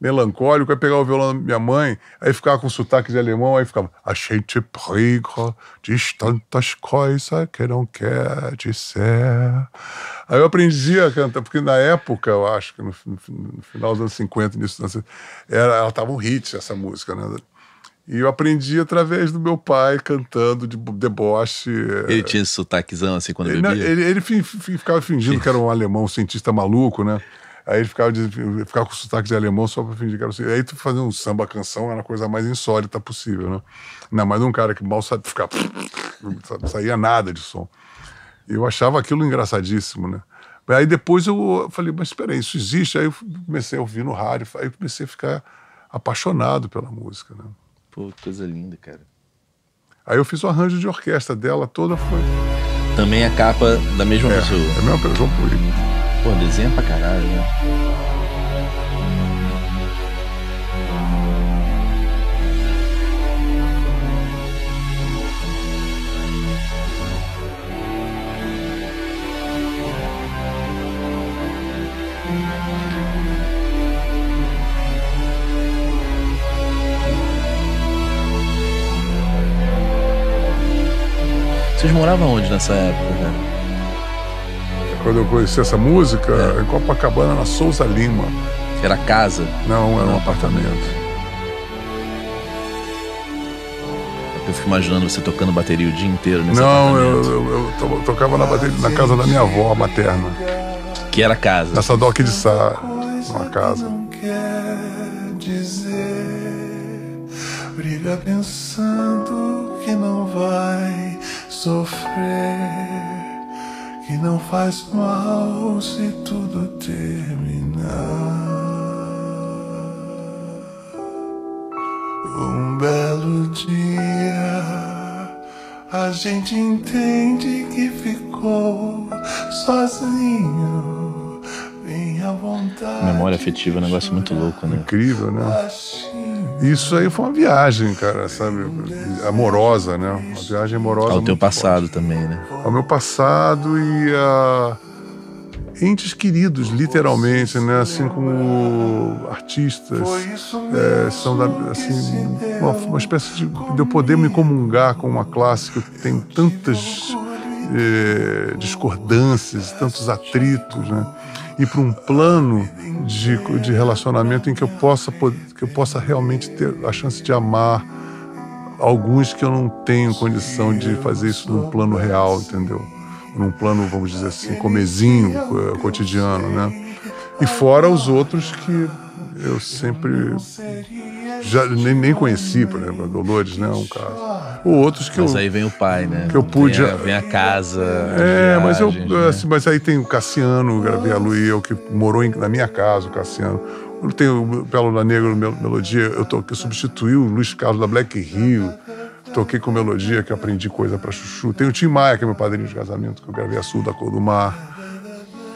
melancólico, aí pegava o violão da minha mãe, aí ficava com sotaque de alemão, aí ficava A gente briga, diz tantas coisas que não quer dizer. Aí eu aprendi a cantar, porque na época, eu acho que no, no- final dos anos 50, início dos anos 60, era, ela tava um hit, essa música, né? E eu aprendi através do meu pai cantando de deboche. Ele tinha esse sotaquezão assim quando Ele, bebia? ele, ele fi- ficava fingindo que era um alemão, um cientista maluco, né? Aí ele ficava, de, ficava com sotaque de alemão só pra fingir que era cientista. Aí tu fazer um samba canção era a coisa mais insólita possível, né? Ainda mais um cara que mal sabe ficar. Não saía nada de som. Eu achava aquilo engraçadíssimo, né? Aí depois eu falei, mas espera aí, isso existe? Aí eu comecei a ouvir no rádio, aí eu comecei a ficar apaixonado pela música, né? Pô, coisa linda, cara. Aí eu fiz o arranjo de orquestra dela toda, foi. Também a capa da mesma É, pessoa. é a mesma pessoa, João Puig. Pô, desenha pra caralho, né? Vocês moravam onde nessa época, cara? Quando eu conheci essa música, É. em Copacabana, na Souza Lima. Era casa? Não, era um apartamento. Eu fico imaginando você tocando bateria o dia inteiro nesse Não, eu, apartamento. eu, eu to- tocava na, bateria, na casa da minha avó materna, Que era casa. na Sadoc de Sá, uma casa. não quer dizer. Briga pensando que não vai sofrer, que não faz mal se tudo terminar. Um belo dia a gente entende que ficou sozinho. Bem à vontade. Memória afetiva é um negócio muito louco, né? Incrível, né? Isso aí foi uma viagem, cara, sabe? Amorosa, né? Uma viagem amorosa. Ao teu passado também, né? forte. Ao meu passado e a entes queridos, literalmente, né? Assim como artistas. Foi isso é, são da, assim, uma, uma espécie de, de eu poder me comungar com uma classe que tem tantas eh, discordâncias, tantos atritos, né? E para um plano de, de relacionamento em que eu possa que eu possa realmente ter a chance de amar alguns que eu não tenho condição de fazer isso num plano real, entendeu? Num plano, vamos dizer assim, comezinho, eh, cotidiano, né? E fora os outros que eu sempre já nem, nem conheci, por exemplo, a Dolores, né? Um caso. Ou outros que Mas eu. aí vem o pai, né? que eu pude- Vem a, vem a casa. as É, mas eu. viagens, né? assim, mas aí tem o Cassiano, a e eu, que morou em- na minha casa, o Cassiano. Tenho o Pérola Negra, Mel- Melodia, eu, toquei, eu substituí o Luiz Carlos da Black Rio. Toquei com Melodia, que aprendi coisa pra Chuchu. Tem o Tim Maia, que é meu padrinho de casamento, que eu gravei a Sul da Cor do Mar.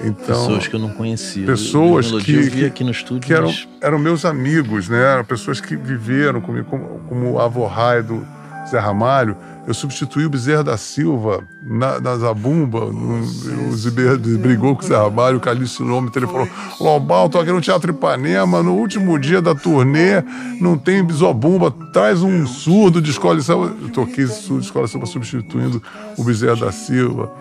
Então, Pessoas que eu não conhecia. Pessoas que- Eu vi que- aqui no estúdio. que eram, mas- eram meus amigos, né? Eram pessoas que viveram comigo, como, como o avô do Zé Ramalho. Eu substituí o Bezerra da Silva na, na Zabumba. no- o Zé brigou com o Zé Ramalho, o Calixto Nome, ele falou: Lobal, tô aqui no Teatro Ipanema, no último dia da turnê, não tem Bizobumba, traz um surdo de escola de samba. Eu toquei esse surdo de escola de samba substituindo o Bezerra da Silva.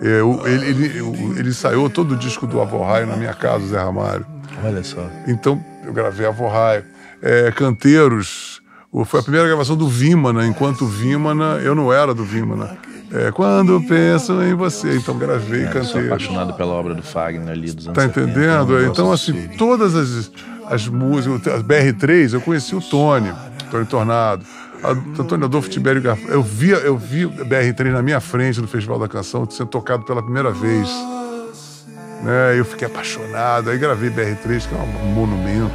É, o- ele, ele, o- ele ensaiou todo o disco do Avô Raio na minha casa, o Zé Ramalho. Olha só. Então, eu gravei Avô Raio. É, Canteiros, foi a primeira gravação do Vimana, enquanto Vimana, eu não era do Vimana. É, quando penso em você, então gravei Eu sou Canteiros. apaixonado pela obra do Fagner ali dos anos Tá 70, entendendo? eu Então, assim, todas as, as músicas, as BR3, eu conheci o Tony, Tony Tornado, Antônio Adolfo Tibério Garfo. Eu via, eu vi BR3 na minha frente no Festival da Canção, sendo tocado pela primeira vez. Né? Eu fiquei apaixonado. Aí gravei BR3, que é um monumento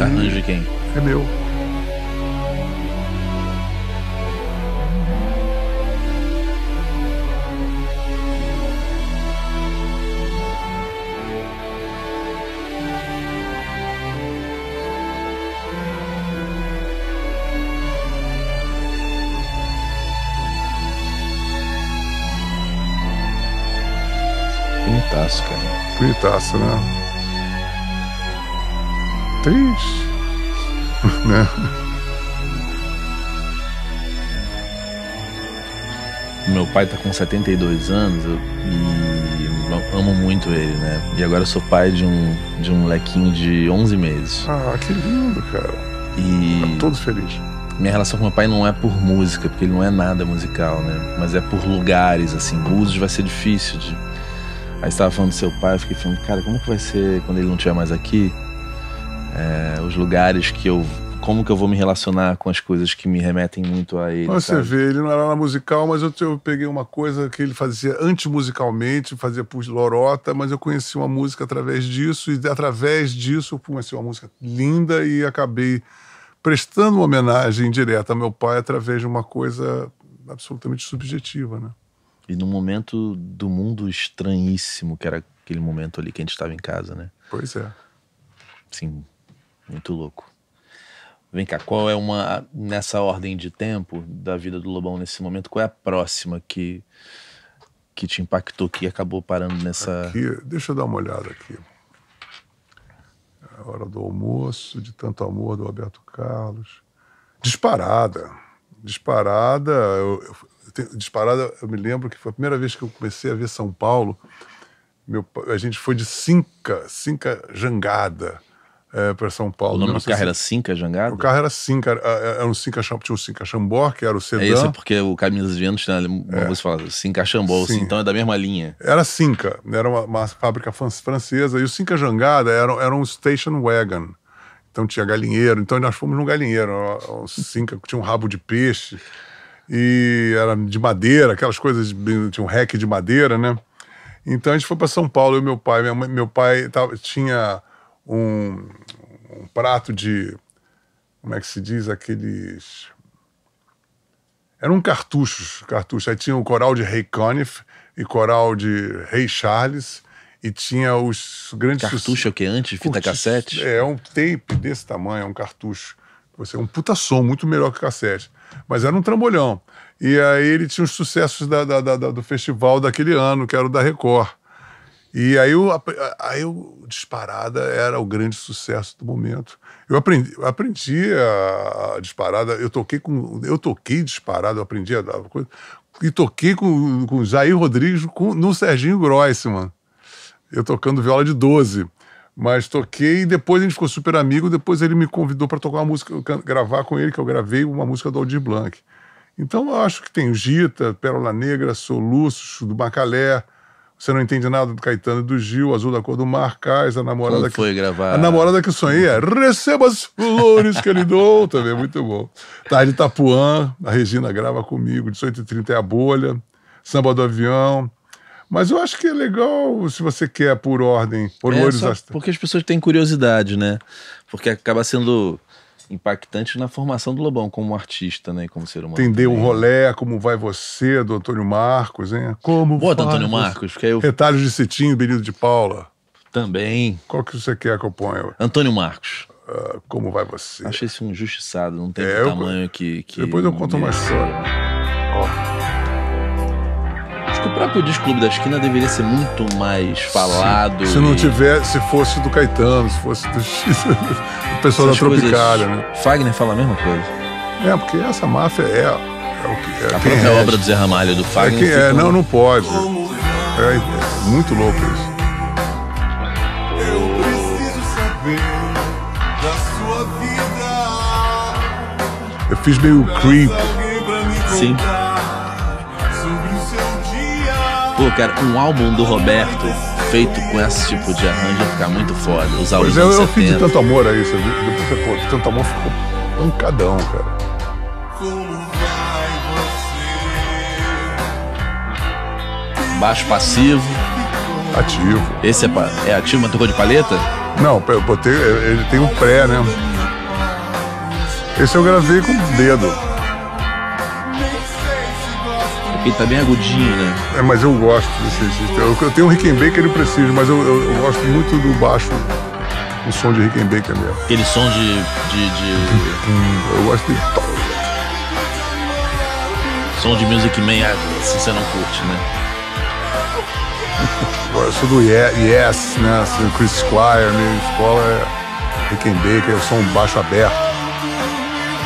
Arranjo de quem? É meu. Bonitaço, cara. Bonitaço, né? Triste. né? Meu pai tá com 72 anos e amo muito ele, né? E agora eu sou pai de um, de um molequinho de 11 meses. Ah, que lindo, cara. E Todos felizes. minha relação com meu pai não é por música, porque ele não é nada musical, né? Mas é por lugares, assim. Búzios vai ser difícil de. Aí você tava falando do seu pai, eu fiquei falando, cara, como que vai ser quando ele não estiver mais aqui? É, os lugares que eu. Como que eu vou me relacionar com as coisas que me remetem muito a ele? Você sabe? vê, ele não era na musical, mas eu, eu peguei uma coisa que ele fazia antimusicalmente, fazia por lorota, mas eu conheci uma música através disso, e através disso eu conheci uma música linda e acabei prestando uma homenagem direta ao meu pai através de uma coisa absolutamente subjetiva, né? E num momento do mundo estranhíssimo, que era aquele momento ali que a gente estava em casa, né? Pois é. Sim, muito louco. Vem cá, qual é uma, nessa ordem de tempo da vida do Lobão nesse momento, qual é a próxima que, que te impactou, que acabou parando nessa. Aqui, deixa eu dar uma olhada aqui. É a hora do almoço, de tanto amor do Alberto Carlos. Disparada. Disparada. Eu, eu tenho- disparada, eu me lembro que foi a primeira vez que eu comecei a ver São Paulo. Meu, a gente foi de Cinca, Cinca Jangada, para São Paulo. O nome do 1960. carro era Cinca Jangada? O carro era Cinca, era, era um Cinca, tinha um Cinca Chambor, que era o sedã. É esse porque o Camisa de Vênus tem uma música fala Cinca Chambol, Sim. então é da mesma linha. Era Cinca, era uma, uma fábrica fran- francesa, e o Cinca Jangada era, era um station wagon. Então tinha galinheiro, então nós fomos num galinheiro, um Cinca, tinha um rabo de peixe, e era de madeira, aquelas coisas, de- tinha um rack de madeira, né? Então a gente foi para São Paulo, eu e meu pai. Minha mãe- meu pai tava- tinha um, um prato de. Como é que se diz? Aqueles. Eram cartuchos, cartuchos. Aí tinha o coral de Rei Conniff e coral de Rei Charles. E tinha os grandes Cartucho é o que? Antes? Fita Curti- cassete? É, um tape desse tamanho, é um cartucho. Você é um puta som, muito melhor que cassete. Mas era um trambolhão. E aí ele tinha os sucessos da- da- da- do festival daquele ano, que era o da Record. E aí o, aí o Disparada era o grande sucesso do momento. Eu aprendi, eu aprendi a, Disparada, eu toquei com. Eu toquei Disparada, eu aprendi a, a coisa. E toquei com, com Jair Rodrigues com, no Serginho Grossman eu tocando viola de 12. Mas toquei e depois a gente ficou super amigo. Depois ele me convidou para tocar uma música, gravar com ele, que eu gravei uma música do Aldir Blanc. Então eu acho que tem Gita, Pérola Negra, Soluços, do Macalé. Você não entende nada do Caetano e do Gil, Azul da Cor do Mar, Cais, a namorada Como que. foi gravar? A namorada que sonhei é Receba as flores que ele dou, também, muito bom. Tarde Itapuã, a Regina grava comigo, 18h30 é a bolha, Samba do Avião. Mas eu acho que é legal se você quer por ordem, por É, porque as pessoas têm curiosidade, né? Porque acaba sendo impactantes na formação do Lobão como artista, né? Como ser humano. Entender o rolé, como vai você, do Antônio Marcos, hein? Como Bota vai Antônio? Marcos, porque aí eu Retalhos de Cetim, Benito de Paula. também. Qual que você quer que eu ponha? Antônio Marcos. Ah, como vai você? Achei esse um injustiçado, não tem É, o eu- tamanho que, que. Depois eu conto uma história. Que o próprio disco Clube da Esquina deveria ser muito mais falado. Se não e tivesse, se fosse do Caetano, se fosse do, do pessoal da Tropicália, né? Fagner fala a mesma coisa. É, porque essa máfia é, é o que é. A quem própria rege. obra do Zé Ramalho do É, Fagner. quem, é, fica um- não, não pode. É, é muito louco isso. Eu preciso saber da sua vida. Eu fiz meio creep. Sim. Pô, cara, um álbum do Roberto feito com esse tipo de arranjo ia ficar muito foda. Os álbuns Pois é, eu, fiz de 70. tanto amor aí, você viu? Depois de tanto amor ficou pancadão, cara. Como vai você? Baixo passivo. Ativo. Esse é, é ativo, mas tocou de palheta? Não, eu botei, ele tem um pré, né? Esse eu gravei com o dedo. Ele tá bem agudinho, né? É, mas eu gosto desse. desse- Eu, eu tenho um Rickenbacker Precision, mas eu, eu, eu gosto muito do baixo, o som de Rickenbacker mesmo. Aquele som de. de, de- Eu gosto de. som de Music Man, ah, se você não curte, né? Eu gosto do Ye- Yes, né? Assim, Chris Squire, minha escola é Rickenbacker, é o som baixo aberto.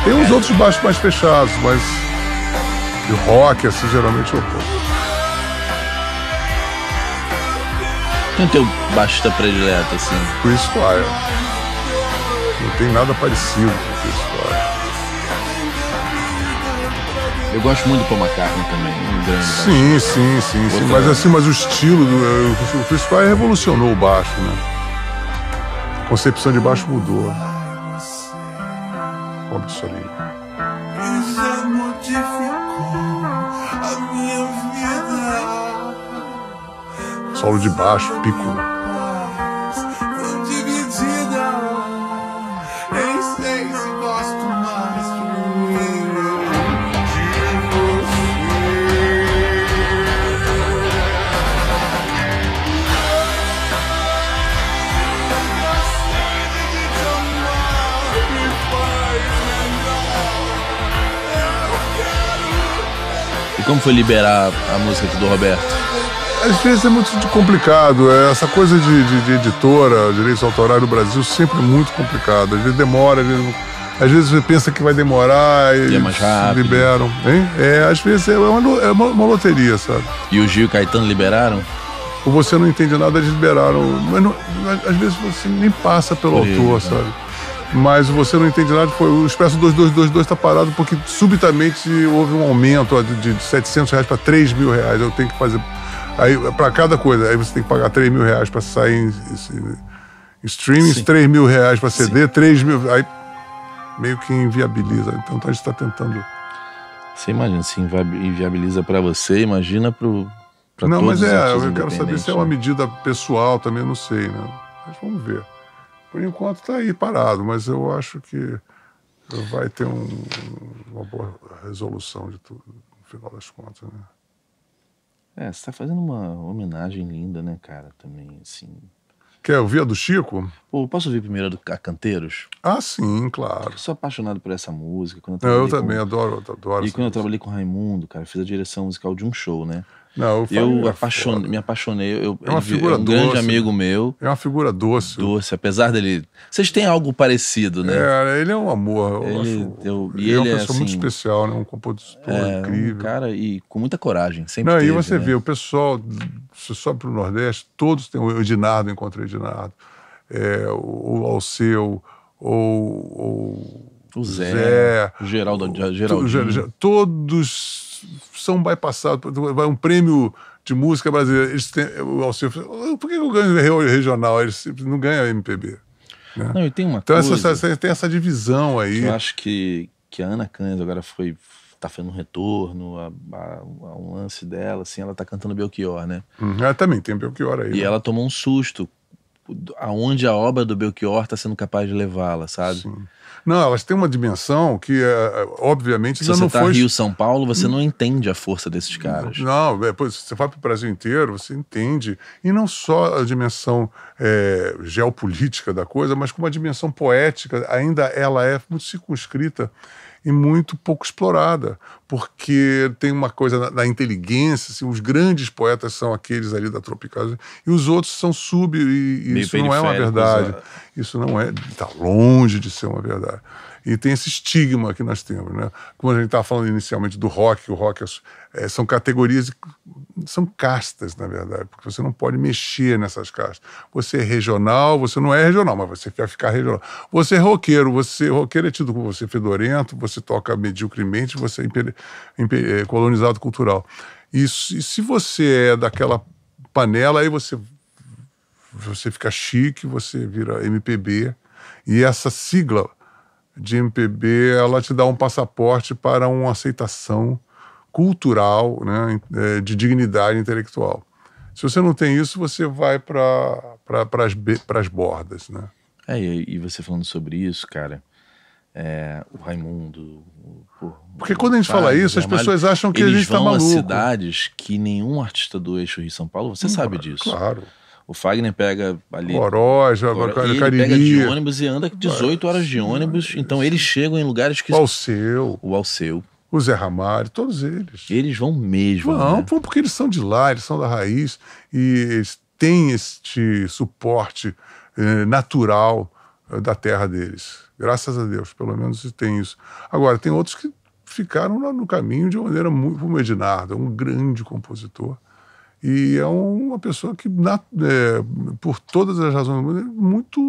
Tem uns outros baixos mais fechados, mas. De rock, assim, geralmente eu curto. Quem é o teu baixista predileto, assim? Chris Squire. Não tem nada parecido com o Chris Squire. Eu gosto muito do Paul McCartney também, um grande. Sim, sim, sim, sim. Mas assim, mas o estilo do. O Chris Squire revolucionou o baixo, né? A concepção de baixo mudou. Pobre do Solo de baixo, pico. E como foi liberar a música do Roberto? Às vezes é muito complicado. é, Essa coisa de, de- de editora, direitos autorais no Brasil, sempre é muito complicado. Às vezes demora, às vezes, às vezes você pensa que vai demorar e E é mais se rápido. liberam. Hein? É, às vezes é uma, é uma, uma loteria, sabe? E o Gil e o Caetano liberaram? Ou você não entende nada, eles liberaram. Mas não- às vezes você nem passa pelo Horrível, autor, né? sabe? Mas você não entende nada, foi, o Expresso 2222 está parado porque subitamente houve um aumento de, de 700 reais para 3 mil reais. Eu tenho que fazer. Aí, para cada coisa, aí você tem que pagar 3 mil reais para sair em, em, em streaming, Sim. 3 mil reais para CD, 3 mil. Aí meio que inviabiliza. Então a gente está tentando. Você imagina, se invi- inviabiliza pra você, imagina pro. Pra não, mas é, eu quero saber se é uma independentes, medida pessoal também, eu não sei, né? Mas vamos ver. Por enquanto está aí parado, mas eu acho que vai ter um- uma boa resolução de tudo, no final das contas, né? É, você tá fazendo uma homenagem linda, né, cara, também, assim. Quer ouvir a do Chico? Pô, posso ouvir primeiro a do a Canteiros? Ah, sim, claro. Eu sou apaixonado por essa música. Quando eu, eu também com... adoro, adoro. E quando eu música. trabalhei com o Raimundo, cara, fiz a direção musical de um show, né? Não, eu, é apaixone- me apaixonei. Eu, É uma ele figura é um grande doce. amigo meu, É uma figura doce. doce, apesar dele. Vocês têm algo parecido, né? É, ele é um amor. Eu Ele- acho, eu- e ele é uma ele é, pessoa muito assim, especial, né? Um compositor É, incrível. um cara e com muita coragem, sempre Não, e teve, você né? vê, o pessoal, você sobe para o Nordeste, todos têm o Edinardo, encontrei o Edinardo, é, o, o Alceu, ou, O Zé, Zé, o Geraldo, o- Geraldinho. todos são bypassados. Vai um prêmio de música brasileira, eles têm, o Alceu, por que eu ganho re- regional? Eles não ganham MPB. Não, e tem uma Então coisa essa, essa- tem essa divisão aí. eu acho que, que a Ana Canhas agora foi tá fazendo um retorno a, a- a um lance dela, assim, ela tá cantando Belchior, né? Uhum, ah, também tem Belchior aí. E né? ela tomou um susto aonde a obra do Belchior está sendo capaz de levá-la, sabe? Sim. Não, elas têm uma dimensão que, é, obviamente, Se ainda você não tá foi. Rio São Paulo, você não entende a força desses caras. Não, é, pois, você vai para o Brasil inteiro, você entende. E não só a dimensão é, geopolítica da coisa, mas como a dimensão poética, ainda ela é muito circunscrita e muito pouco explorada, porque tem uma coisa da, inteligência, assim, os grandes poetas são aqueles ali da Tropical, e os outros são sub, e, e isso não é uma verdade. é. Isso não é, está longe de ser uma verdade. E tem esse estigma que nós temos, né? Como a gente estava falando inicialmente do rock, o rock é, são categorias, são castas, na verdade, porque você não pode mexer nessas castas. Você é regional, você não é regional, mas você quer ficar regional. Você é roqueiro, você roqueiro é tido como você fedorento, você toca mediocremente, você é, é colonizado cultural. E, e se você é daquela panela, aí você você fica chique, você vira MPB. E essa sigla de MPB, ela te dá um passaporte para uma aceitação cultural, né, eh, de dignidade intelectual. Se você não tem isso, você vai para pra, as bordas, né? É, e, você falando sobre isso, cara, é, o Raimundo. o- pô, Porque o quando a gente fala isso, as o Ramalho, pessoas acham que a eles gente tá vão a maluco. cidades que nenhum artista do eixo Rio São Paulo, você sabe disso. Claro. O Fagner pega ali. Oroz, Agora, e ele pega de ônibus e anda 18 horas de ônibus, então eles chegam em lugares que. o Alceu, O Alceu. o Zé Ramalho, todos eles. Eles vão mesmo. Não, né? vão porque eles são de lá, eles são da raiz e eles têm este suporte eh, natural eh, da terra deles. Graças a Deus, pelo menos tem isso. Agora, tem outros que ficaram lá no caminho de uma maneira muito. O Ednardo, é um grande compositor. E é uma pessoa que, na- é, por todas as razões do mundo, é muito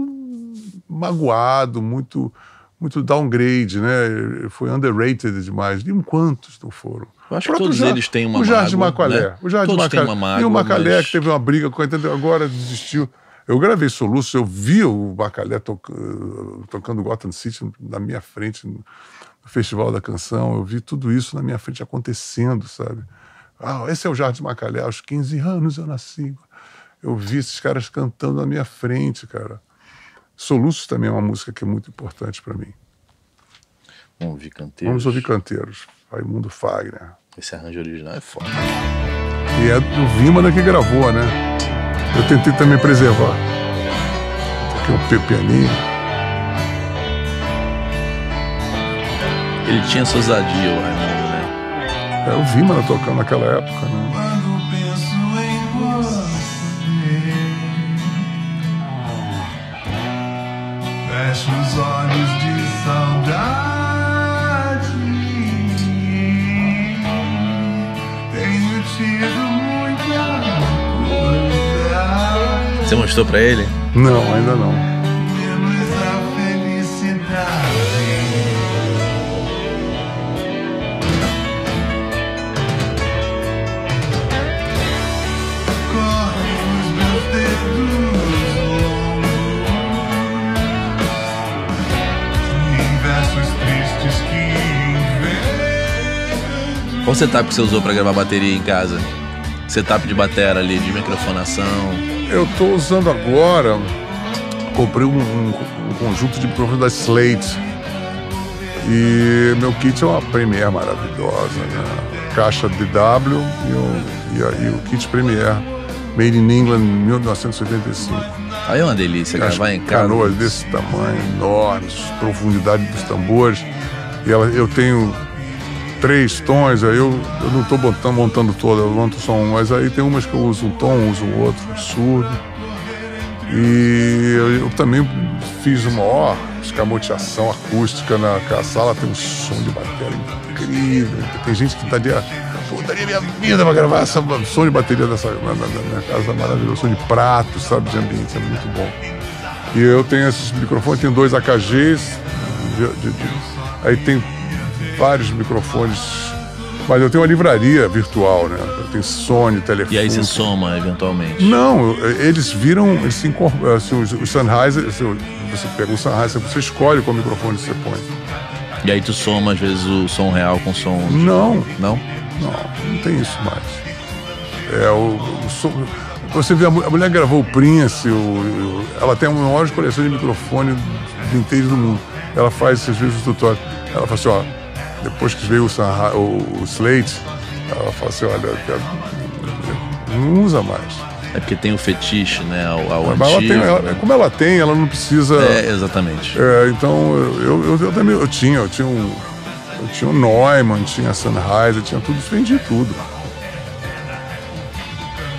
magoado, muito, muito downgrade, né? Foi underrated demais. E quantos não foram? Eu acho O que todos Ja- eles têm uma O Jardim mágoa, Macalé. né? O Jardim Todos têm Macalé. uma mágoa, e o Macalé mas- que teve uma briga com ele, agora desistiu. Eu gravei Soluço, eu vi o Macalé toca- tocando Gotham City na minha frente, no Festival da Canção. Eu vi tudo isso na minha frente acontecendo, sabe? Ah, esse é o Jardim Macalé. Aos 15 anos eu nasci. Eu vi esses caras cantando na minha frente, cara. Soluços também é uma música que é muito importante para mim. Vamos ouvir canteiros. Vamos ouvir canteiros. Raimundo Fagner. Esse arranjo original é foda. E é do Vimana que gravou, né? Eu tentei também preservar. Porque o pi- pianinho. Ele tinha essa ousadia, o Raimundo? É o Vimana tocando naquela época, né? Quando penso em você, fecho os olhos de saudade. Tenho tido muita coisa, Você mostrou pra ele? Não, ainda não. Qual setup que você usou pra gravar bateria em casa? Setup de batera ali, de microfonação. Eu tô usando agora. Comprei um, um- um conjunto de microfones da Slate. E meu kit é uma Premiere maravilhosa, né? Caixa DW e o, e, e o kit Premiere. Made in England 1985. Aí é uma delícia As gravar em casa. canoas desse tamanho, enormes, profundidade dos tambores. E ela, eu tenho três tons, aí eu, eu não estou montando, montando toda, eu monto só um, mas aí tem umas que eu uso um tom, uso outro, surdo. E eu, eu também fiz uma maior escamoteação acústica na sala, tem um som de bateria incrível. Tem gente que daria, daria minha vida pra gravar essa som de bateria dessa, na, na- na casa maravilhoso, som de prato, sabe, de ambiente, é muito bom. E eu tenho esses microfones, tenho dois AKGs, de- de- de- aí tem vários microfones, mas eu tenho uma livraria virtual, né? Eu tenho Sony, telefone. E aí você soma eventualmente. Não, eles viram, eles se incorporam, assim, os, os Sennheiser, assim, você pega um Sennheiser, você escolhe qual microfone você põe. E aí tu soma, às vezes, o som real com o som. Não, Não? não, não tem isso mais. É o, o som- Você vê, a, mu- a mulher gravou o Prince, o- o- ela tem a maior coleção de microfone vintage do mundo. Ela faz, vezes, o tutorial. Ela fala assim, ó, depois que veio o, Sanha- o, o Slate, ela fala assim, olha, não usa mais. É porque tem o fetiche, né? Ao, ao Mas ela antigo. tem, ela- né? como ela tem, ela não precisa. É, exatamente. É, então, eu, eu, eu também eu tinha, eu tinha um. Eu tinha um Neumann, tinha Sennheiser, tinha tudo, vendi tudo.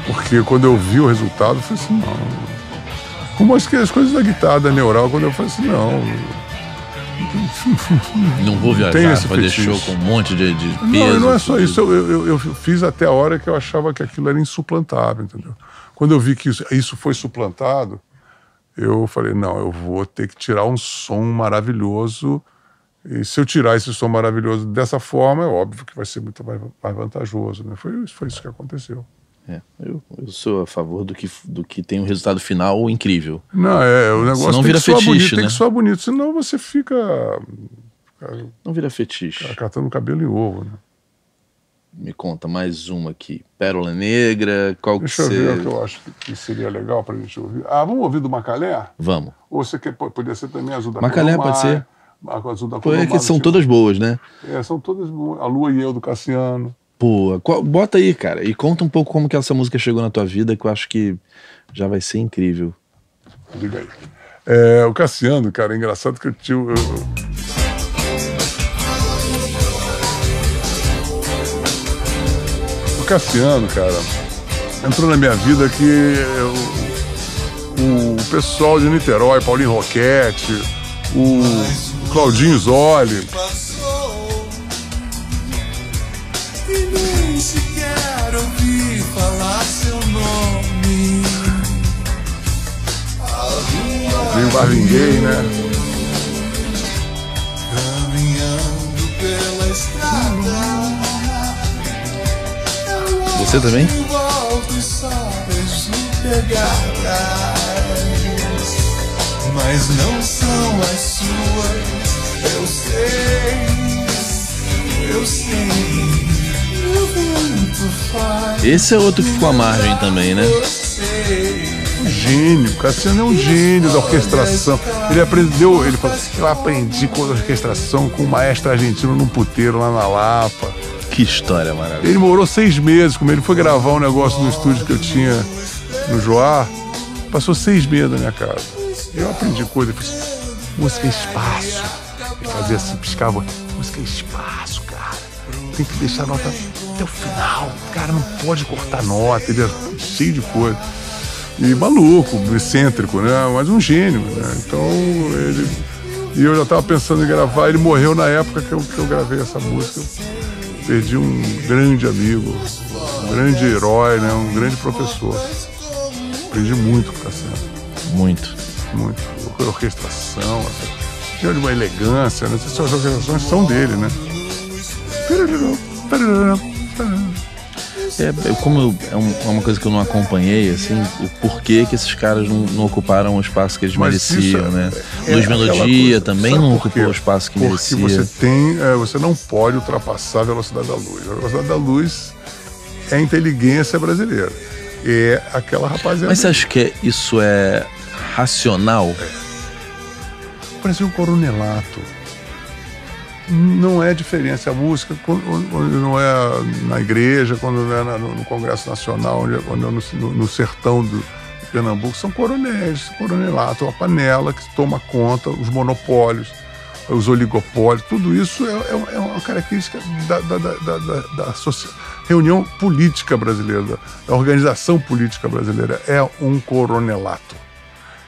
Porque quando eu vi o resultado, eu falei assim, não. Como que as coisas da guitarra da neural, quando eu falei assim, não. Não vou tem viajar, esse fazer fetiche. show com um monte de, de peso. Não, não é só isso. Eu, eu, eu fiz até a hora que eu achava que aquilo era insuplantável, entendeu? Quando eu vi que isso, isso foi suplantado, eu falei, não, eu vou ter que tirar um som maravilhoso. E se eu tirar esse som maravilhoso dessa forma, é óbvio que vai ser muito mais, mais vantajoso. Né? Foi, foi isso que aconteceu. É, eu, eu sou a favor do que, do que tem um resultado final incrível. Não, é, o negócio tem vira que fetiche, bonito, tem né? que soar bonito, senão você fica Não vira fetiche. catando cabelo em ovo. Né? Me conta mais uma aqui. Pérola Negra, qual que Deixa eu você... ver o que eu acho que seria legal pra gente ouvir. Ah, vamos ouvir do Macalé? Vamos. Ou você quer, pode- podia ser também azul da Macalé Colomar, pode ser. Azul da Pô, é Colomar, que são tipo- todas boas, né? É, são todas. A Lua e eu do Cassiano. Pô, bota aí, cara, e conta um pouco como que essa música chegou na tua vida, que eu acho que já vai ser incrível. Aí. É, o Cassiano, cara, é engraçado que eu tinha. eu- O Cassiano, cara, entrou na minha vida que eu- o, pessoal de Niterói, Paulinho Roquete, o Claudinho Zoli, veio o Marvin Gaye, né? caminhando pela estrada. Você também? Eu volto e só vejo pegadas, mas não são as suas. Eu sei, eu sei. O vento faz. Esse é outro que ficou à margem também, né? Eu sei. Um gênio, o Cassiano é um gênio da orquestração. Ele aprendeu, ele falou, eu aprendi com a orquestração com um maestro argentino num puteiro lá na Lapa. Que história maravilhosa. Ele morou seis meses comigo, ele foi gravar um negócio no estúdio que eu tinha no Joá, passou seis meses na minha casa. Eu aprendi coisa, ele falou assim, música é espaço. Ele fazia assim, piscava, música é espaço, cara. Tem que deixar a nota até o final. Cara, não pode cortar nota, ele é cheio de coisa. E maluco, excêntrico, né? Mas um gênio, né? Então ele. E eu já estava pensando em gravar, ele morreu na época que eu, que eu gravei essa música. Perdi um grande amigo, um grande herói, né? um grande professor. Aprendi muito com o Cassiano, Muito. muito. Orquestração, essa- tinha de uma elegância, né? Essas orquestrações são dele, né? É, como eu- é, um- é uma coisa que eu não acompanhei, assim, o porquê que esses caras não, não ocuparam o espaço que eles Mas mereciam, é- né? é aquela Melodia também Sabe não ocupou o espaço que Porque merecia. você tem, é, você não pode ultrapassar a velocidade da luz. A velocidade da luz é a inteligência brasileira. É aquela rapaziada. Mas você acha que é- isso é racional? Parecia um coronelato. Não é diferença. A música, quando, não é na igreja, quando não é na- no, Congresso Nacional, é- quando é no, no- sertão do Pernambuco, são coronéis, coronelato, uma panela que toma conta, os monopólios, os oligopólios, tudo isso é, é- é uma característica da, da- da- da- reunião política brasileira, da organização política brasileira. É um coronelato.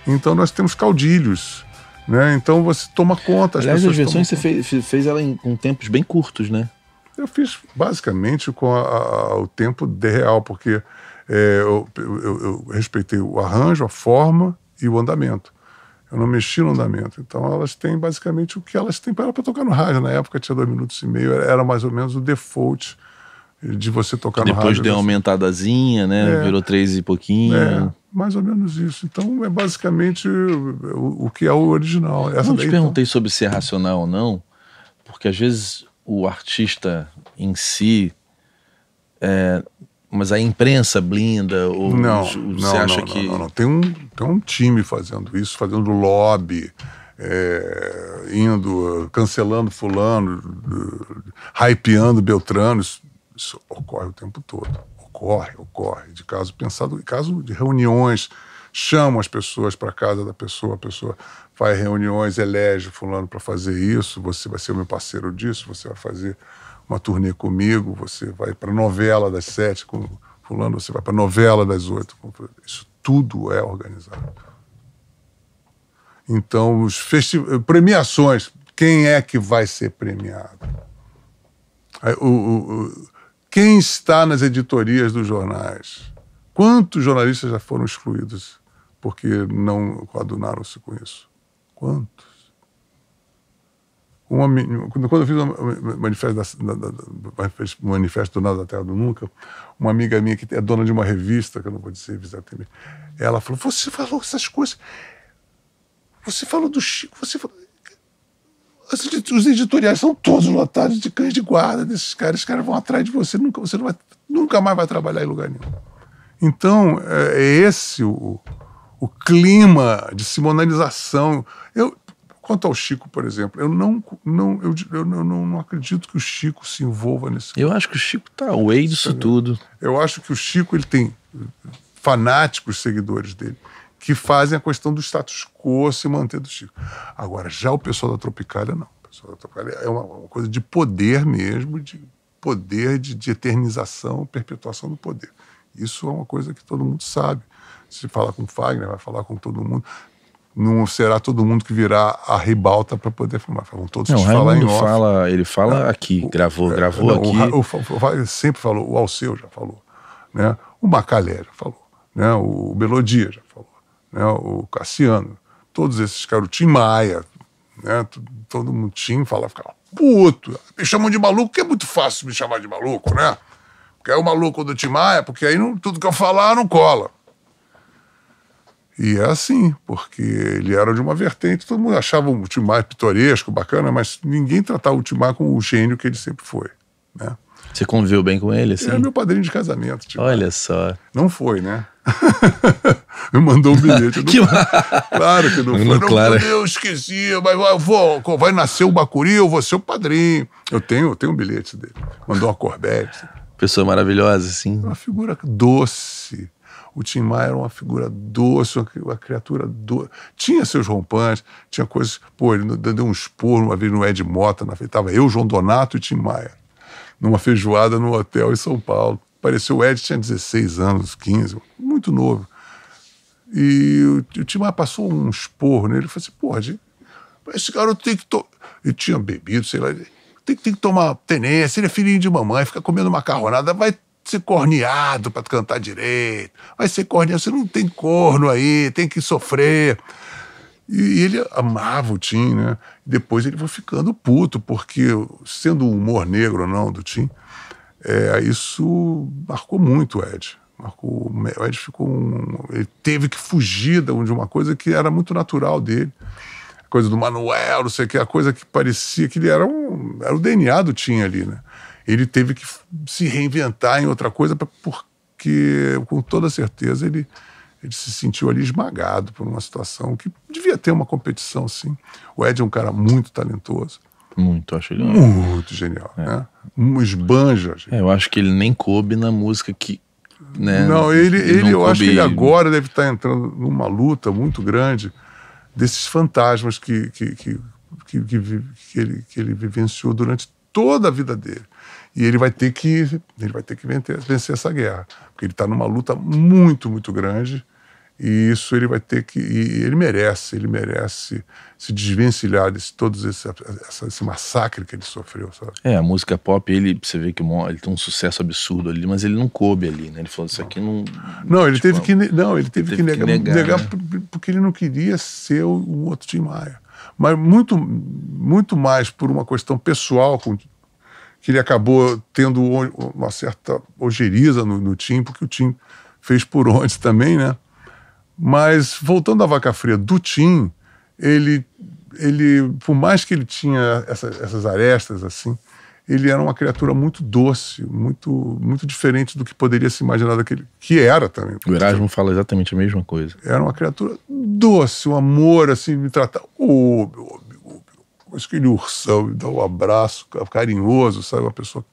Então nós temos caudilhos. Né? Então você toma conta. As Aliás, as versões você fez, fe- fez ela em, com tempos bem curtos, né? Eu fiz basicamente com a- a- o tempo de real, porque é, eu, eu- eu- respeitei o arranjo, a forma e o andamento. Eu não mexi no andamento. Então elas têm basicamente o que elas têm para tocar no rádio. Na época tinha dois minutos e meio, era, era mais ou menos o default de você tocar no Depois rádio. deu uma aumentadazinha, né? É. Virou três e pouquinho. É, mais ou menos isso. Então é basicamente o, o que é o original. Essa Eu não te daí, então, perguntei sobre se é racional ou não, porque às vezes o artista em si é, Mas a imprensa blinda? Ou Não, os- não, você acha não, que. não, não, não. Tem um, tem um time fazendo isso, fazendo lobby, é, indo, cancelando fulano, hypeando Beltrano. Isso, isso ocorre o tempo todo. Ocorre, ocorre. De caso pensado, caso de reuniões, chamam as pessoas para casa da pessoa, a pessoa faz reuniões, elege fulano para fazer isso, você vai ser o meu parceiro disso, você vai fazer uma turnê comigo, você vai para novela das sete com fulano, você vai para novela das oito. Isso tudo é organizado. Então, os premiações, quem é que vai ser premiado? O- o- quem está nas editorias dos jornais? Quantos jornalistas já foram excluídos porque não coadunaram-se com isso? Quantos? Uma, quando, eu fiz o manifesto, da, da, da, manifesto do Nada da Terra do Nunca, uma amiga minha que é dona de uma revista, que eu não vou dizer exatamente, ela falou: Você falou essas coisas. Você falou do Chico, você falou. Os editoriais são todos lotados de cães de guarda desses caras. Os caras vão atrás de você, nunca, você não vai, nunca mais vai trabalhar em lugar nenhum. Então, é é esse o, o clima de simonalização. Eu, quanto ao Chico, por exemplo, eu não, não, eu, eu não, não, acredito que o Chico se envolva nesse. Eu acho que o Chico tá away disso tudo. Eu acho que o Chico ele tem fanáticos seguidores dele que fazem a questão do status quo se manter do Chico. Agora, já o pessoal da Tropicália, não. O pessoal da Tropicália é uma, uma coisa de poder mesmo, de poder de, de eternização, perpetuação do poder. Isso é uma coisa que todo mundo sabe. Se fala com o Fagner, vai falar com todo mundo. Não será todo mundo que virá a ribalta para poder filmar. Vão todos Não, o falar em off. fala, ele fala aqui, gravou, É, gravou não, aqui. O, o, o Wagner sempre falou, o Alceu já falou, né? o Macalé já falou, né? o Melodia já falou, né? o Cassiano, todos esses caras, o Tim Maia, né? Todo mundo Tim fala, ficava puto, me chamam de maluco, que é muito fácil me chamar de maluco, né? Porque é o maluco do Tim Maia, porque aí não, tudo que eu falar não cola. E é assim, porque ele era de uma vertente, todo mundo achava o Tim Maia pitoresco, bacana, mas ninguém tratava o Tim Maia como o gênio que ele sempre foi. Né? Você conviveu bem com ele, assim? Ele era meu padrinho de casamento. Tim Maia. Olha só. Não foi, né? Me mandou um bilhete. Não- Que- Claro que não foi. Não, Não, claro. Eu esqueci, mas eu vou, vai nascer o Bacuri, eu vou ser o padrinho. Eu tenho, eu tenho um bilhete dele. Mandou uma Corvette. Pessoa maravilhosa, assim. Uma figura doce. O Tim Maia era uma figura doce, uma, criatura doce. Tinha seus rompantes, tinha coisas. Pô, ele deu um esporro uma vez no Ed Mota, na frente. Tava eu, João Donato e Tim Maia, numa feijoada no hotel em São Paulo. Pareceu o Ed tinha 16 anos, 15, muito novo. E o, o Tim Maia passou um esporro nele. Ele falou assim: gente, esse garoto tem que. To... Ele tinha bebido, sei lá. Tem, tem que tomar tenência, ele é filhinho de mamãe, fica comendo macarronada, vai ser corneado para cantar direito. Vai ser corneado, você não tem corno aí, tem que sofrer. E ele amava o Tim, né? Depois ele foi ficando puto, porque sendo o humor negro ou não do Tim, é, isso marcou muito o Ed. Marcou, o Ed ficou um, ele teve que fugir de uma coisa que era muito natural dele. A coisa do Manuel, não sei o que, a coisa que parecia que ele era um. Era o DNA do Tim ali, né? Ele teve que se reinventar em outra coisa, pra- porque com toda certeza ele, ele se sentiu ali esmagado por uma situação que devia ter uma competição, sim. O Ed é um cara muito talentoso, Muito, acho ele. muito genial, né? Um esbanja, gente. É, eu acho que ele nem coube na música que. Né? Não, ele, ele não eu acho que ele agora deve estar entrando numa luta muito grande desses fantasmas que, que, que, que, que que ele, que ele vivenciou durante toda a vida dele. E ele vai ter que, ele vai ter que vencer, vencer essa guerra, porque ele está numa luta muito, muito grande. E isso ele vai ter que. E ele merece, ele merece se desvencilhar de todos esse, esse massacre que ele sofreu, sabe? É, a música pop, ele, você vê que ele tem um sucesso absurdo ali, mas ele não coube ali, né? Ele falou, isso aqui não. Não, ele tipo, teve que não, ele teve, teve que que negar, negar, né? porque ele não queria ser o, o outro Tim Maia. Mas muito muito mais por uma questão pessoal com que ele acabou tendo uma certa ojeriza no, no Tim, porque o Tim fez por onde também, né? Mas voltando à vaca fria do Tim, ele, ele por mais que ele tinha essa- essas arestas assim, ele era uma criatura muito doce, muito, muito diferente do que poderia se imaginar daquele. que era também. O Erasmo fala exatamente a mesma coisa. Era uma criatura doce, um amor, assim, me tratar. Ô, meu amigo, mas aquele ursão, me dá um abraço carinhoso, sabe? Uma pessoa.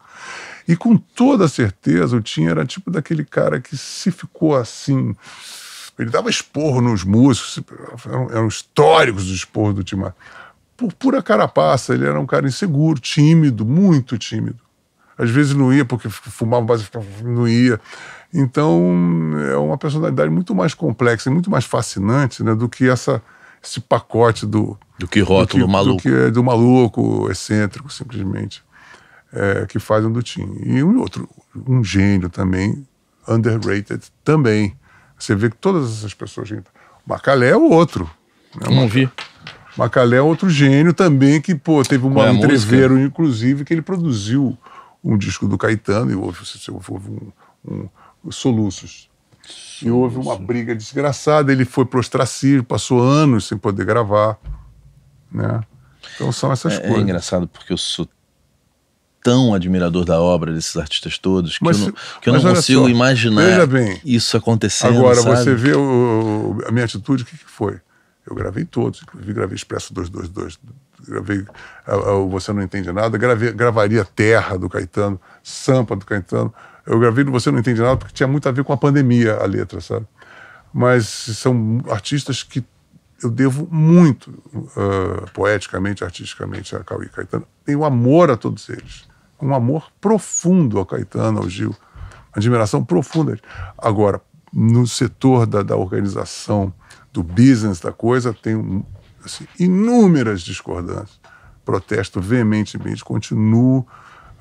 E com toda certeza, o Tim era tipo daquele cara que se ficou assim. Ele dava esporro nos músicos, eram, eram históricos os esporros do Tim Maia. Por pura carapaça, ele era um cara inseguro, tímido, muito tímido. Às vezes não ia porque fumava, mas não ia. Então, é uma personalidade muito mais complexa e muito mais fascinante né, do que essa, esse pacote do, Do que rótulo do que, maluco. Do, que, é do maluco, excêntrico, simplesmente, é, que faz um do Tim. E um outro, um gênio também, underrated também. Você vê que todas essas pessoas. Macalé é o outro. Né? Não vi. Macalé é outro gênio também, que pô, teve uma, é um entreveiro, inclusive, que ele produziu um disco do Caetano e houve, houve um, um, soluços. E houve uma briga desgraçada, ele foi pro ostracismo, passou anos sem poder gravar. Né? Então são essas É, é coisas. engraçado porque eu sou tão admirador da obra desses artistas todos que Mas eu não, que eu não consigo só, imaginar bem. isso acontecendo. Agora, sabe? você vê o- a minha atitude, o que, que foi? Eu gravei todos, inclusive gravei Expresso 222, gravei o Você Não Entende Nada, gravei, gravaria Terra do Caetano, Sampa do Caetano. Eu gravei no Você Não Entende Nada porque tinha muito a ver com a pandemia a letra, sabe? Mas são artistas que eu devo muito, ah, poeticamente, artisticamente, a Cauê Caetano. Tenho amor a todos eles. Um amor profundo ao Caetano, ao Gil. Admiração profunda. Agora, no setor da, da organização, do business da coisa, tenho assim, inúmeras discordâncias. Protesto veementemente, continuo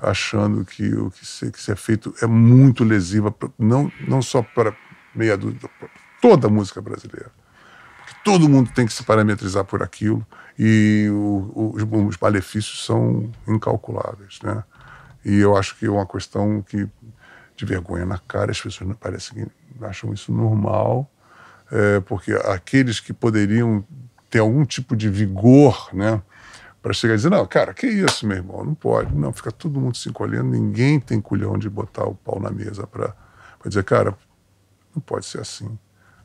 achando que o que se, que se é feito é muito lesiva, não, não só para meia dúzia, para toda a música brasileira todo mundo tem que se parametrizar por aquilo e o- o- os, os malefícios são incalculáveis, né? E eu acho que é uma questão que de vergonha na cara as pessoas não- parece que acham isso normal, é, porque aqueles que poderiam ter algum tipo de vigor, né? Para chegar e dizer, não, cara, que isso, meu irmão? Não pode. Não, fica todo mundo se encolhendo, ninguém tem culhão de botar o pau na mesa para dizer, cara, não pode ser assim.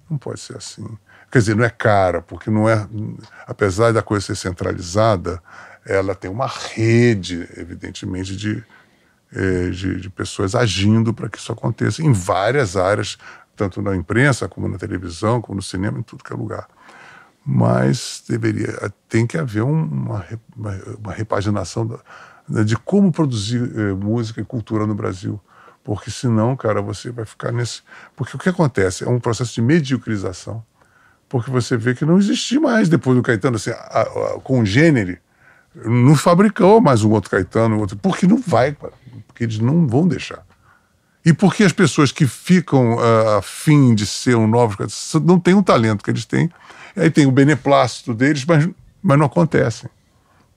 Não pode ser assim. Quer dizer, não é cara, porque não é. Apesar da coisa ser centralizada, ela tem uma rede, evidentemente, de, eh, de, de pessoas agindo para que isso aconteça em várias áreas, tanto na imprensa, como na televisão, como no cinema, em tudo que é lugar. Mas deveria, tem que haver um- uma, uma, repaginação da- de como produzir eh, música e cultura no Brasil. Porque senão, cara, você vai ficar nesse. Porque o que acontece? É um processo de mediocrização. Porque você vê que não existe mais depois do Caetano, assim, a, a, gênero, não fabricou mais um outro Caetano, outro, porque não vai, cara, porque eles não vão deixar. E porque as pessoas que ficam ah, a fim de ser um novo não têm o talento que eles têm, aí tem o beneplácito deles, mas, mas não acontecem.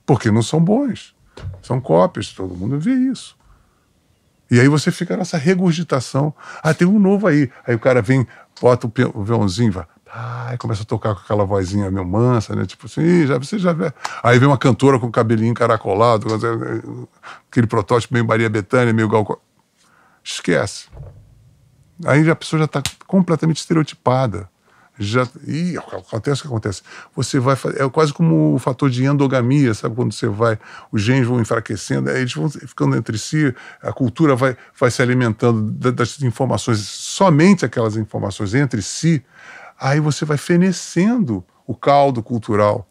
Porque não são bons. São cópias, todo mundo vê isso. E aí você fica nessa regurgitação. Ah, tem um novo aí. Aí o cara vem, bota o, violãozinho. Começa a tocar com aquela vozinha meio mansa, né? Tipo assim, "Ih, já, você já vê. Aí vem uma cantora com o cabelinho encaracolado, aquele protótipo meio Maria Bethânia, meio Gal. Esquece. Aí a pessoa já está completamente estereotipada. Já, e acontece o que acontece. Você vai é quase como o fator de endogamia, sabe? Quando você vai, os genes vão enfraquecendo, eles vão ficando entre si, a cultura vai, vai se alimentando da- das informações, somente aquelas informações entre si, aí você vai fenecendo o caldo cultural.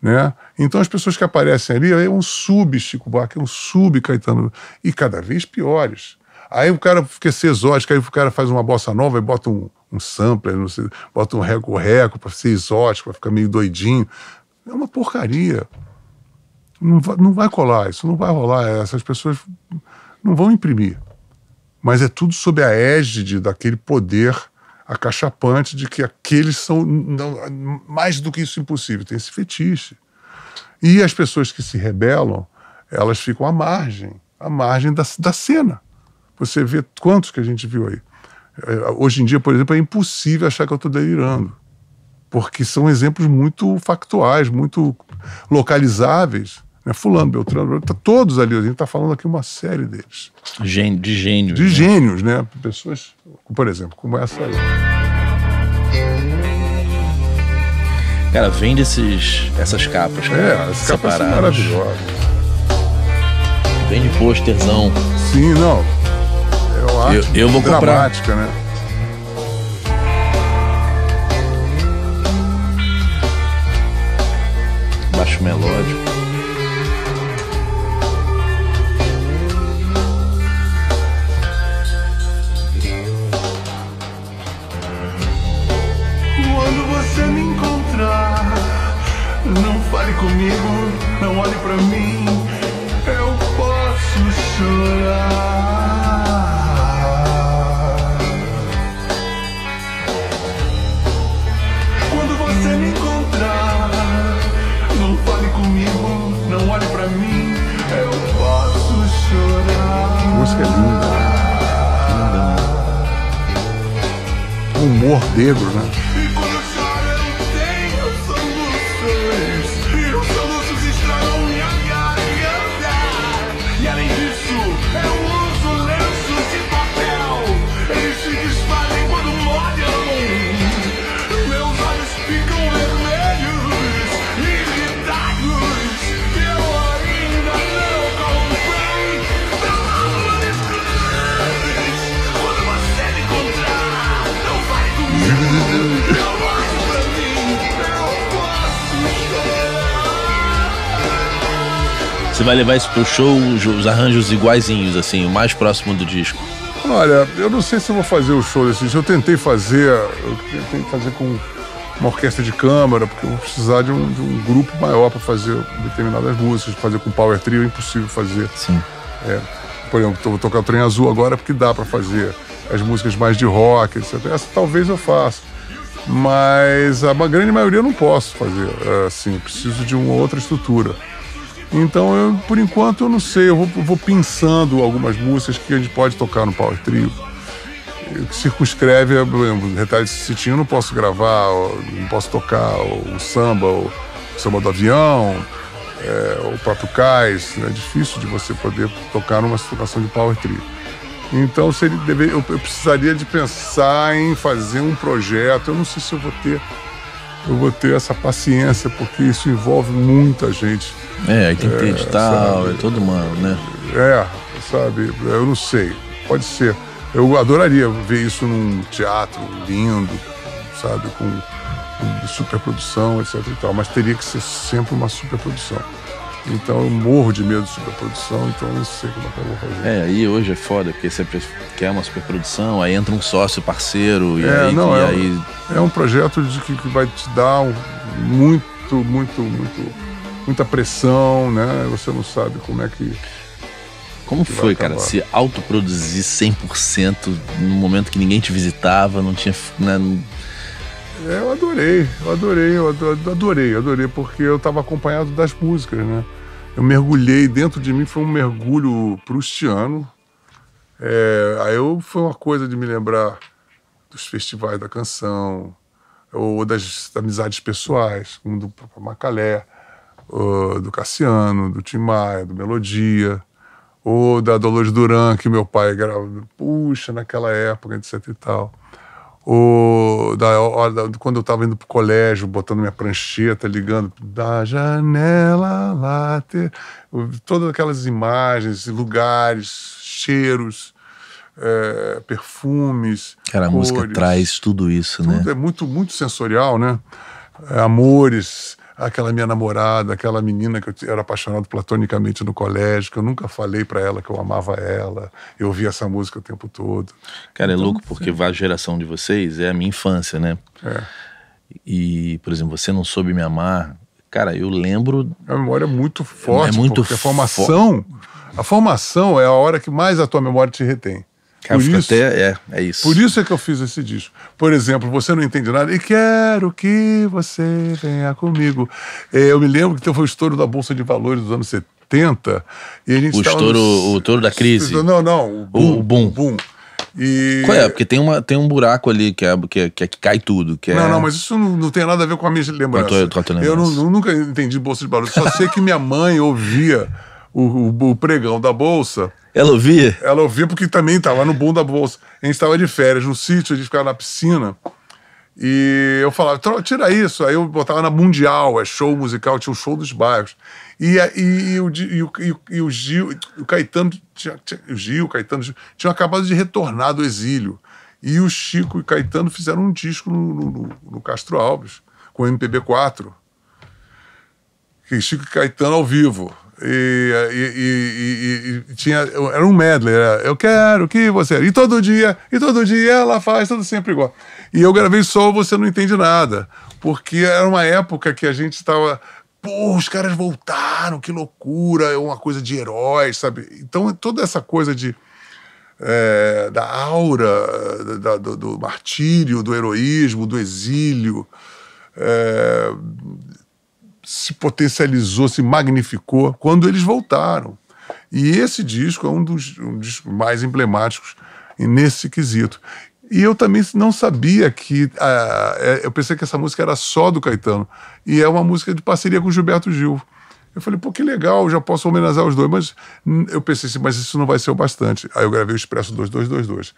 Né? Então as pessoas que aparecem ali é um sub Chico Buarque, é um sub Caetano, e cada vez piores. Aí o cara quer ser exótico, aí o cara faz uma bossa nova e bota um, um sampler, não sei, bota um reco-reco para ser exótico, para ficar meio doidinho. É uma porcaria. Não vai, não vai colar, isso não vai rolar. Essas pessoas não vão imprimir. Mas é tudo sob a égide daquele poder acachapante de que aqueles são não, mais do que isso impossível. Tem esse fetiche. E as pessoas que se rebelam, elas ficam à margem, à margem da, da cena. Você vê quantos que a gente viu aí. É, Hoje em dia, por exemplo, é impossível achar que eu estou delirando. Porque são exemplos muito factuais, muito localizáveis. Né? Fulano, Beltrano, tá todos ali. A gente está falando aqui uma série deles. Gênio, de gênio. De gênios, né? Pessoas, por exemplo, como essa aí. Cara, vende esses, essas capas, cara. É, as capas são maravilhosas. Vende pôsterzão. Sim, não. É uma Eu- eu vou comprar. dramática, né? Baixo melódico. Fale comigo, não olhe pra mim. Eu posso chorar. Quando você me encontrar, não fale comigo, não olhe pra mim. Eu posso chorar. A música é linda. Um humor negro, né? Você vai levar isso pro show, os, os arranjos iguaizinhos, assim, o mais próximo do disco. Olha, eu não sei se eu vou fazer o show desse. Eu tentei fazer, eu tentei fazer com uma orquestra de câmara, porque eu vou precisar de um, de um grupo maior para fazer determinadas músicas. Fazer com power trio é impossível fazer. Sim. É, por exemplo, eu vou tocar o Trem Azul agora porque dá para fazer as músicas mais de rock, etc. Essa talvez eu faça. Mas a grande maioria eu não posso fazer é, assim, preciso de uma outra estrutura. Então, eu, por enquanto, eu não sei, eu vou, vou pensando algumas músicas que a gente pode tocar no Power Trio. Que circunscreve, por exemplo, Retalho de Citinho não posso gravar, não posso tocar o, samba, o, samba do avião, é, o próprio cais. É difícil de você poder tocar numa situação de Power Trio. Então, seria, deve- eu, eu precisaria de pensar em fazer um projeto. Eu não sei se eu vou ter, eu vou ter essa paciência, porque isso envolve muita gente. É, aí tem que ter edital, sabe? é todo uma, né? É, sabe? Eu não sei. Pode ser. Eu adoraria ver isso num teatro lindo, sabe? Com, com superprodução, etc e tal. Mas teria que ser sempre uma superprodução. Então eu morro de medo de superprodução, então eu não sei como é que eu vou fazer. É, aí hoje é foda, porque você quer uma superprodução, aí entra um sócio parceiro, e É, aí, não, e é, aí é um projeto de que, que vai te dar um- muito, muito, muito, muita pressão, né? Você não sabe como é que. Como Que foi, cara, se autoproduzir 100% no momento que ninguém te visitava, não tinha. Né, não- É, eu adorei, eu adorei, eu ado- adorei, adorei, porque eu estava acompanhado das músicas, né? Eu mergulhei dentro de mim, foi um mergulho prustiano. É, aí eu, foi uma coisa de me lembrar dos festivais da canção, ou das amizades pessoais, como do Macalé, ou do Cassiano, do Tim Maia, do Melodia, ou da Dolores Duran, que meu pai gravava, puxa, naquela época, etc e tal o, da hora quando eu estava indo pro colégio, botando minha prancheta, ligando da janela lá, ter, todas aquelas imagens, lugares, cheiros, é, perfumes. Cara, a música cores, traz tudo isso, né? tudo é muito, muito sensorial, né? É, amores, aquela minha namorada, aquela menina que eu era apaixonado platonicamente no colégio, que eu nunca falei para ela que eu amava ela. Eu ouvia essa música o tempo todo. Cara, é Então, louco porque a geração de vocês é a minha infância, né? É. E, por exemplo, você não soube me amar. Cara, eu lembro. A memória é muito forte, É muito porque a formação, a formação é a hora que mais a tua memória te retém. Cara, por isso, até. É, é isso. por isso é que eu fiz esse disco. Por exemplo, você não entende nada e quero que você venha comigo. É, eu me lembro que foi o estouro da Bolsa de Valores dos anos 70 e a gente O estouro- nos- o estouro da crise. Não, não, o O- boom. o boom. E... Qual é? Porque tem, uma, tem um buraco ali que, é, que, é- que, é que cai tudo. Que é... Não, não, mas isso não, não tem nada a ver com a minha lembrança. Com a tua- com a tua Eu não- lembrança. não- nunca entendi bolsa de barulho. Só sei que minha mãe ouvia o, o- o pregão da bolsa. Ela ouvia? Ela ouvia porque também estava no boom da bolsa. A gente estava de férias no sítio, a gente ficava na piscina. E eu falava, "Tro- tira isso. Aí eu botava na Mundial, é show musical, tinha o show dos bairros. E, e, e o, e o- e o- Gil, o Caetano, tinha, tinha- o Gil, o Caetano, tinham acabado de retornar do exílio. E o Chico e o Caetano fizeram um disco no, no- no- Castro Alves, com o MPB4 que Chico e Caetano ao vivo. E, e- e- e- tinha, era um medley, era, eu quero que você. E todo dia, e todo dia ela faz tudo sempre igual. E eu gravei só Você Não Entende Nada, porque era uma época que a gente estava. Pô, os caras voltaram, que loucura, é uma coisa de heróis, sabe? Então, toda essa coisa de. é, da aura, da- do, do martírio, do heroísmo, do exílio. é, se potencializou, se magnificou quando eles voltaram. E esse disco é um dos um discos mais emblemáticos nesse quesito. E eu também não sabia que. é, eu pensei que essa música era só do Caetano. E é uma música de parceria com Gilberto Gil. Eu falei, pô, que legal, já posso homenagear os dois. Mas eu pensei assim, mas isso não vai ser o bastante. Aí eu gravei o Expresso 2222,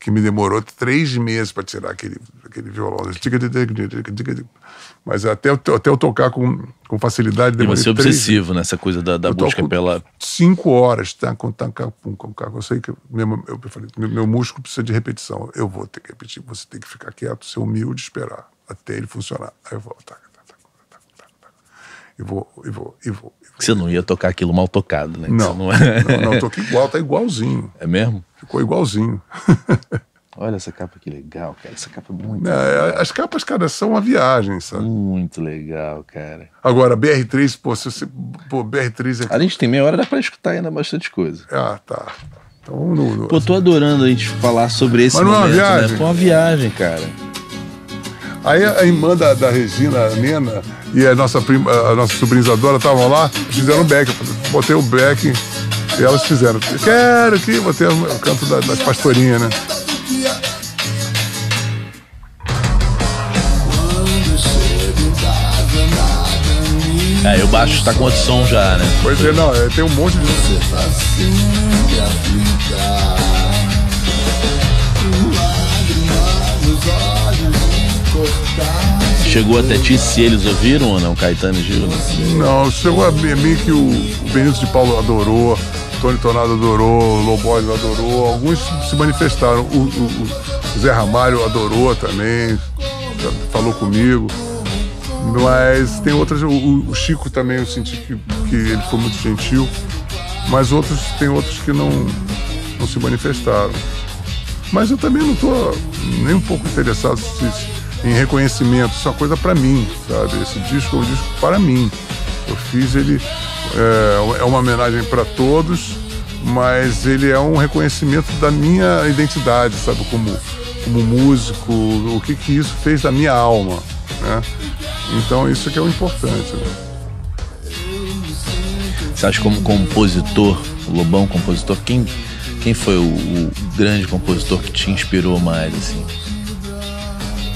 que me demorou três meses para tirar aquele, aquele violão. Mas até, eu- até eu tocar com, com facilidade E você é três obsessivo nessa coisa da, da busca pela. cinco horas, tá? Com, tá, com, com, com, eu sei que meu, eu falei, meu, meu músculo precisa de repetição. Eu vou ter que repetir, você tem que ficar quieto, ser humilde, esperar até ele funcionar. Aí eu vou, tá. E vou, e vou, e vou. Você não ia tocar aquilo mal tocado, né? Não, não é... não, não, tô aqui igual, tá igualzinho. é mesmo? Ficou igualzinho. Olha essa capa que legal, cara. Essa capa é muito, É, as capas, cara, são uma viagem, sabe? muito legal, cara. Agora, BR3, pô, se você. Pô, BR3 é. A gente tem meia hora, dá pra escutar ainda bastante coisa. Ah, tá. Então vamos no. no- Pô, tô adorando a gente falar sobre esse Mas não é uma momento, viagem? né? Pô, uma viagem, cara. Aí a irmã da, da Regina, a Nena, e a nossa, prima, a nossa sobrinha Isadora estavam lá, fizeram o back. Botei o back e elas fizeram. Quero que botei o canto da- das pastorinhas, né? É, o baixo tá com outro som já, né? Pois é, não, tem um monte de. Chegou até ti se eles ouviram ou não, Caetano e Gil? Não, chegou a mim que o, o Benito de Paulo adorou, Tony Tornado adorou, o Lobois adorou, alguns se manifestaram. O, o- o Zé Ramalho adorou também, falou comigo. Mas tem outras, o, o- o Chico também eu senti que, que ele foi muito gentil, mas outros tem outros que não, não se manifestaram. Mas eu também não estou nem um pouco interessado se- em reconhecimento. Isso é uma coisa para mim, sabe? Esse disco é um disco para mim. Eu fiz ele, é, é uma homenagem para todos, mas ele é um reconhecimento da minha identidade, sabe? Como, como músico, o que, que isso fez da minha alma, né? Então isso que é o importante. né? Você acha como compositor, o Lobão compositor, quem, quem foi o, o grande compositor que te inspirou mais, assim?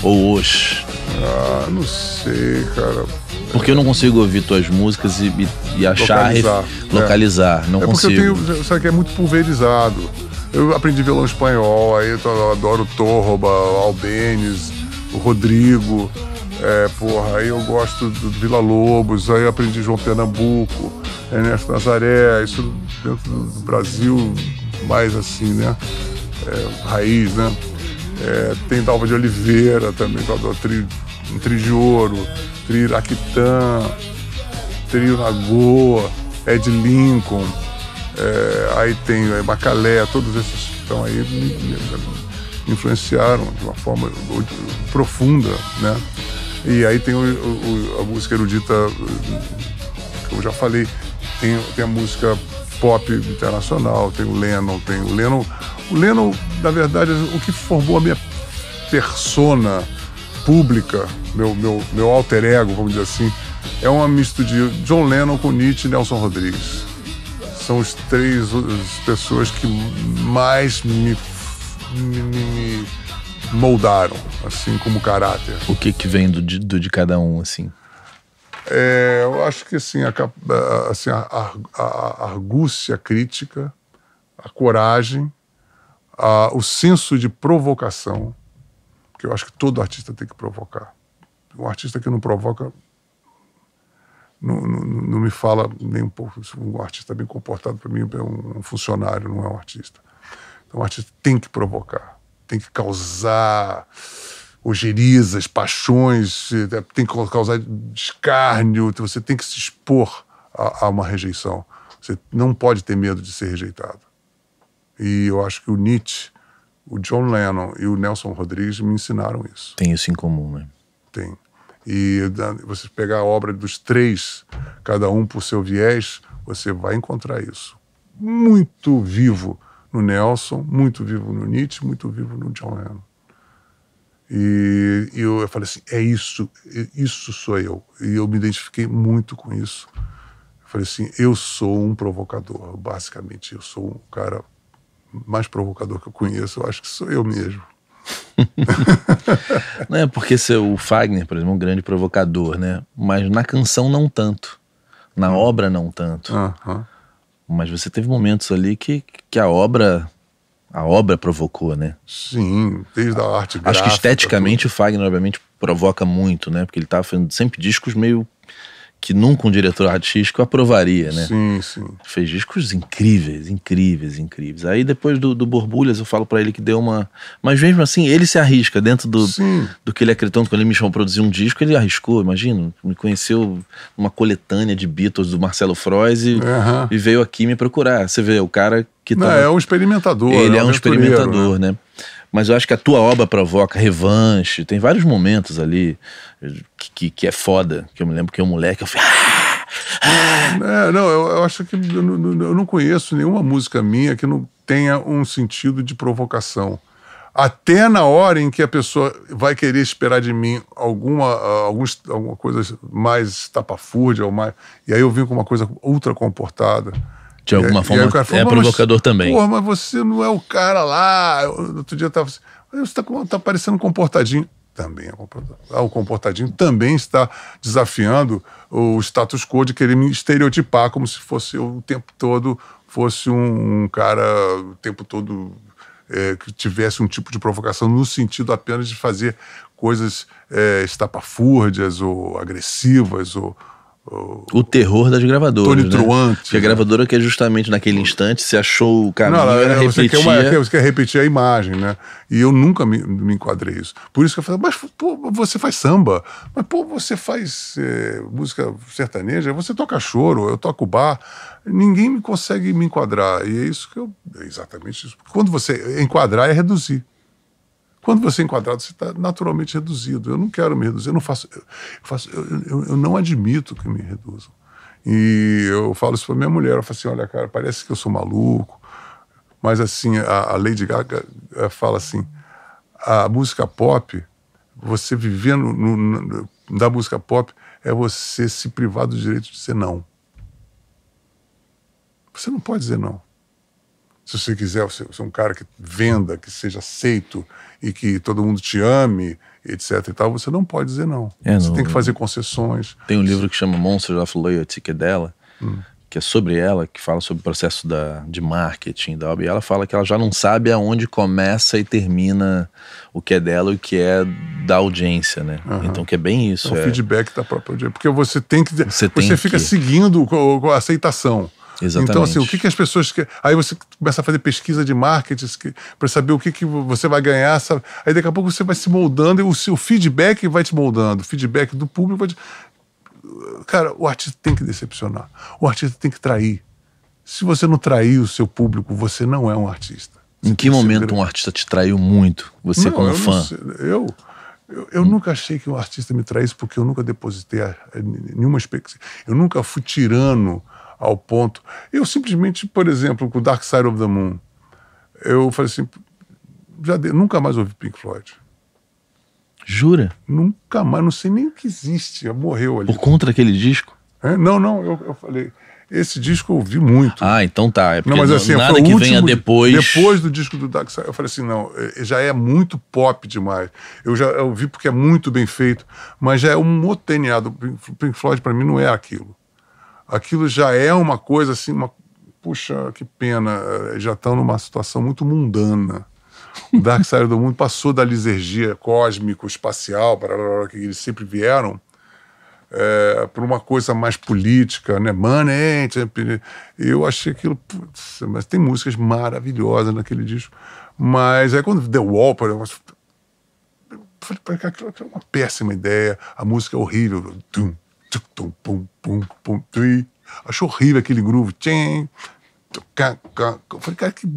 Ou os? Ah, não sei, cara. Porque eu não consigo ouvir tuas músicas e, e- e achar, ref- Localizar, é. localizar, não é porque consigo. eu tenho, sabe que é muito pulverizado. Eu aprendi violão espanhol, aí eu, adoro o Torroba, o Albenes, o Rodrigo, é, porra, aí eu gosto do Vila Lobos, aí eu aprendi João Pernambuco, Ernesto Nazaré, isso dentro do Brasil, mais assim, né? É, raiz, né? É, tem Dalva de Oliveira também, que eu adoro, Trio, um Trio de Ouro, Trio Iraquitã, Trio Lagoa, Ed Lincoln, é, aí tem é, Bacalé, todos esses que estão aí me, influenciaram de uma forma profunda, né? E aí tem o- o- a música erudita, que eu já falei, tem, tem a música pop internacional, tem o Lennon, tem o Lennon. O Lennon, na verdade, o que formou a minha persona pública, meu, meu, meu alter ego, vamos dizer assim, é uma misto de John Lennon com Nietzsche e Nelson Rodrigues. São os três as pessoas que mais me me, me- moldaram, assim como caráter. O que que vem do, de- do de cada um, assim? É, eu acho que assim, a- assim, a, a- a argúcia crítica, a coragem, a- o senso de provocação, que eu acho que todo artista tem que provocar. Um artista que não provoca não, não, não me fala nem um pouco. Um artista bem comportado, para mim, é um, funcionário, não é um artista. Então, o artista tem que provocar, tem que causar ogerizas, paixões, eh, tem que causar escárnio, você tem que se expor a, a uma rejeição. Você não pode ter medo de ser rejeitado. E eu acho que o Nietzsche, o John Lennon e o Nelson Rodrigues me ensinaram isso. Tem isso em comum, né? Tem. E da- você pegar a obra dos três, cada um por seu viés, você vai encontrar isso. Muito vivo no Nelson, muito vivo no Nietzsche, muito vivo no John Lennon. E, e eu, eu falei assim, é isso, i- isso sou eu. E eu me identifiquei muito com isso. Eu falei assim, eu sou um provocador, basicamente. Eu sou um cara mais provocador que eu conheço. Eu acho que sou eu mesmo. Não é porque o Fagner, por exemplo, é um grande provocador, né? Mas na canção não tanto. Na obra não tanto. Aham. Mas você teve momentos ali que, que a obra a obra provocou, né? Sim, desde a arte Acho gráfica. que esteticamente o Fagner, obviamente, provoca muito, né? Porque ele tava fazendo sempre discos meio que nunca um diretor artístico aprovaria, né? Sim, sim. Fez discos incríveis, incríveis, incríveis. Aí depois do, do Borbulhas eu falo pra ele que deu uma. Mas mesmo assim, ele se arrisca dentro do, Sim. do que ele acreditou. Quando ele me chamou pra produzir um disco, ele arriscou, imagina. Me conheceu numa coletânea de Beatles do Marcelo Frois e, Aham. e veio aqui me procurar. Você vê, o cara que Não, tá. é um experimentador. ele é um aventureiro, experimentador, né? né? Mas eu acho que a tua obra provoca revanche. Tem vários momentos ali que, que, é foda. Que eu me lembro que eu, moleque, eu falei. "Ah!" É, não, eu, eu acho que eu, não- eu não conheço nenhuma música minha que não tenha um sentido de provocação. Até na hora em que a pessoa vai querer esperar de mim alguma, ah, alguns, alguma coisa mais estapafúrdia, ou mais, e aí eu vim com uma coisa ultra comportada. De alguma E forma, e é falou, "Mas, provocador também. Porra, mas você não é o cara lá. Outro dia eu tava assim, você tá, tá parecendo comportadinho. Também é o comportadinho também está desafiando o status quo de querer me estereotipar como se fosse o tempo todo, fosse um, um cara o tempo todo é, que tivesse um tipo de provocação no sentido apenas de fazer coisas é, estapafúrdias ou agressivas ou O terror das gravadoras. Tony né? Truante, Porque a né? gravadora que é justamente naquele instante, se achou o caminho, Não, era é, você, repetir. quer uma, quer- você quer repetir a imagem, né? E eu nunca me, me enquadrei isso. Por isso que eu falei, mas pô, você faz samba, mas pô, você faz é, música sertaneja, você toca choro, eu toco bar. Ninguém me consegue me enquadrar. E é isso que eu. É exatamente isso. Quando você enquadrar é reduzir. Quando você é enquadrado, você está naturalmente reduzido. Eu não quero me reduzir, eu não faço. Eu, faço, eu, eu- eu não admito que me reduzam. E eu falo isso para minha mulher, eu falo assim, olha, cara, parece que eu sou maluco, mas assim, a, a Lady Gaga eh, fala assim, a música pop, você vivendo no, no- da música pop, é você se privar do direito de dizer não. Você não pode dizer não. Se você quiser você, você é um cara que venda, que seja aceito e que todo mundo te ame, etc e tal, você não pode dizer não. É, você não- tem que fazer concessões. Tem um livro que chama Monsters of Loyalty, que é dela, Hum. que é sobre ela, que fala sobre o processo da, de marketing da obra. E ela fala que ela já não sabe aonde começa e termina o que é dela e o que é da audiência, né? Então, que é bem isso. É o é- feedback da própria audiência. Porque você tem que. Você Você, tem fica que- seguindo com a aceitação. Exatamente. Então, assim, o que, que as pessoas. Que... Aí você começa a fazer pesquisa de marketing para saber o que, que você vai ganhar. Sabe? Aí daqui a pouco você vai se moldando e o seu feedback vai te moldando. O feedback do público vai te. Cara, o artista tem que decepcionar. O artista tem que trair. Se você não trair o seu público, você não é um artista. Em que Você momento vira- um artista te traiu muito? Você não, como eu fã? Eu, eu, eu nunca achei que um artista me traísse porque eu nunca depositei a- a- nenhuma expectativa. Eu nunca fui tirano ao ponto. Eu simplesmente, por exemplo, com Dark Side of the Moon, eu falei assim, já dei- nunca mais ouvi Pink Floyd. Jura? Nunca mais, não sei nem o que existe, morreu ali. Por conta daquele disco? É, Não, não, eu, eu falei. Esse disco eu ouvi muito. Ah, então tá. É porque Não, mas assim, nada foi o que último, venha depois. Depois do disco do Dark Side, eu falei assim, não, eh, já é muito pop demais. Eu já eu vi porque é muito bem feito, mas já é um outro DNA Pink Floyd para mim não é aquilo. Aquilo já é uma coisa assim, uma puxa, que pena, eh, já estão numa situação muito mundana. O Dark Side do Mundo passou da lisergia cósmico, espacial, para que eles sempre vieram, é, por uma coisa mais política, né? Money, sempre. eu achei aquilo. Putz, mas tem músicas maravilhosas naquele disco. Mas aí quando The Wall, por exemplo, eu falei, "Pô, aquilo, é uma péssima ideia, a música é horrível. Tum, tum, tum, pum, pum, pum, tui. Acho horrível aquele groove. Eu falei, cara, que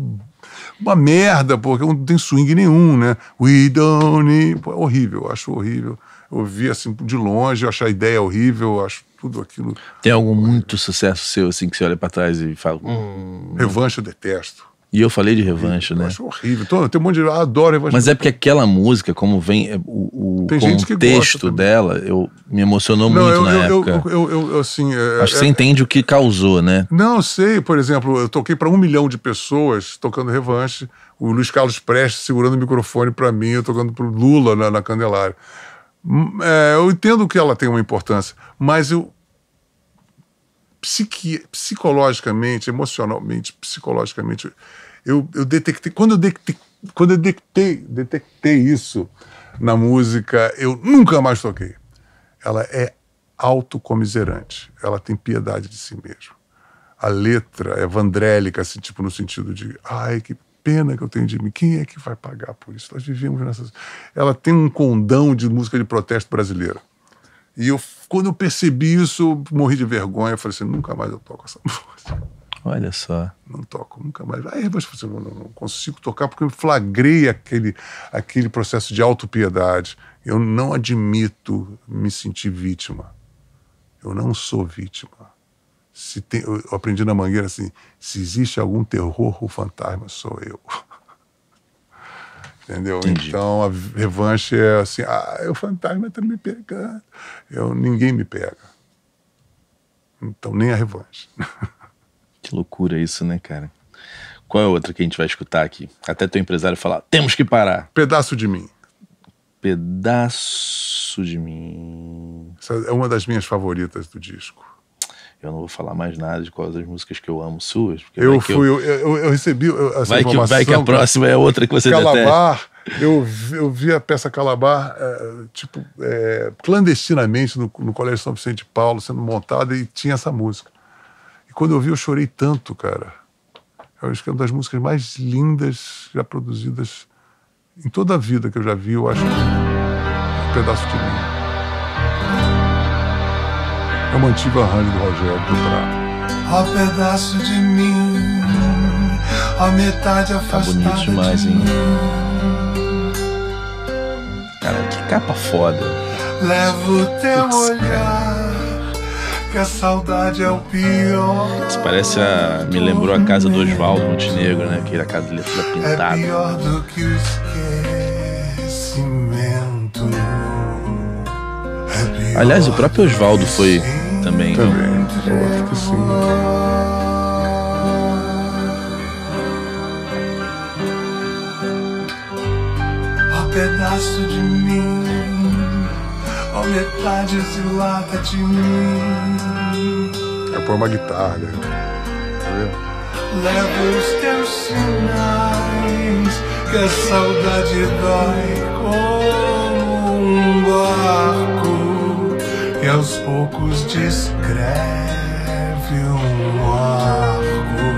uma merda, porque não tem swing nenhum, né? We don't need... Pô, é horrível, eu acho horrível. Eu vi assim de longe, eu acho a ideia horrível, eu acho tudo aquilo. Tem algum muito sucesso seu, assim, que você olha pra trás e fala. "Hum". Revanche eu detesto. E eu falei de revanche, Eu né? acho horrível. Então, tem um monte de. Eu adoro revanche. Mas é porque aquela música, como vem é, o, o contexto dela, eu me emocionou não, muito eu, na eu, época. eu, eu, eu, assim. é- Acho que é- você entende o que causou, né? Não, eu sei, por exemplo, eu toquei para um milhão de pessoas tocando revanche, o Luiz Carlos Prestes segurando o microfone para mim, eu tocando para o Lula na, na Candelária. Hum, é, eu entendo que ela tem uma importância, mas eu psiqui, psicologicamente, emocionalmente, psicologicamente, eu, eu detectei quando eu detectei, quando eu detectei, detectei isso na música, eu nunca mais toquei. Ela é autocomiserante, ela tem piedade de si mesma a letra é vandrélica, assim, tipo, no sentido de ai, que pena que eu tenho de mim. Quem é que vai pagar por isso? Nós vivemos nessas. Ela tem um condão de música de protesto brasileira. E eu, quando eu percebi isso, eu morri de vergonha. Eu falei assim: nunca mais eu toco essa música. Olha só. Não toco, nunca mais. Aí eu falei assim, não, não, consigo tocar porque eu flagrei aquele, aquele processo de autopiedade. Eu não admito me sentir vítima. Eu não sou vítima. Se tem, eu aprendi na mangueira assim: se existe algum terror, o fantasma sou eu. Entendeu? Entendi. Então a revanche é assim: ah, o fantasma está me pegando. Eu, ninguém me pega. Então nem a revanche. Que loucura isso, né, cara? Qual é a outra que a gente vai escutar aqui? Até teu empresário falar, temos que parar. Pedaço de mim. Pedaço de mim. Essa é uma das minhas favoritas do disco. Eu não vou falar mais nada de quais das músicas que eu amo suas. porque Eu fui, eu, eu, eu recebi eu- essa vai, que, vai que a próxima é outra que você detesta. Calabar, eu, vi- eu vi a peça Calabar, é, tipo, é, clandestinamente no, no Colégio São Vicente de Paulo, sendo montada e tinha essa música. E quando eu vi, eu chorei tanto, cara. Eu acho que é uma das músicas mais lindas já produzidas em toda a vida que eu já vi, eu acho que é um pedaço de mim. É uma antiga arranjo do Rogério do Prado. Ó pedaço de mim, ó metade Tá afastada bonito demais, de hein? Cara, que capa foda. Leva o teu olhar, que a saudade é o pior. Isso parece a. Me lembrou a casa do Oswaldo Montenegro, né? Aquela casa dele toda É pintada. pior do que o esquecimento. É Aliás, o próprio Oswaldo foi também. Também, eu acho que sim. Pedaço de mim, ó metade exilada de mim. É pôr uma guitarra, né? Tá vendo? Leva os teus sinais, que a saudade dói como um barco, e aos poucos descreve um arco,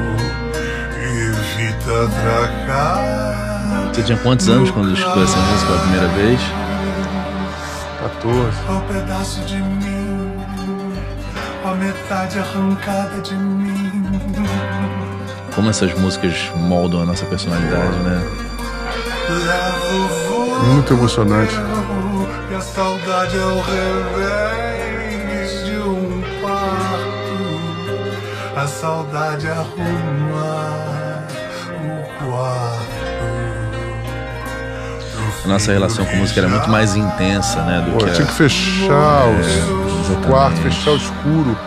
e evita atracar. Você tinha quantos anos quando escutou essa música pela primeira vez? 14. Ó pedaço de mim, ó metade arrancada de mim. Como essas músicas moldam a nossa personalidade, né? Muito emocionante. Que a saudade é o revés de um parto. A saudade arruma o quarto. A nossa relação com música era muito mais intensa, né? Do Pô, que tinha a... que fechar os, os exatamente. quartos, fechar o escuro.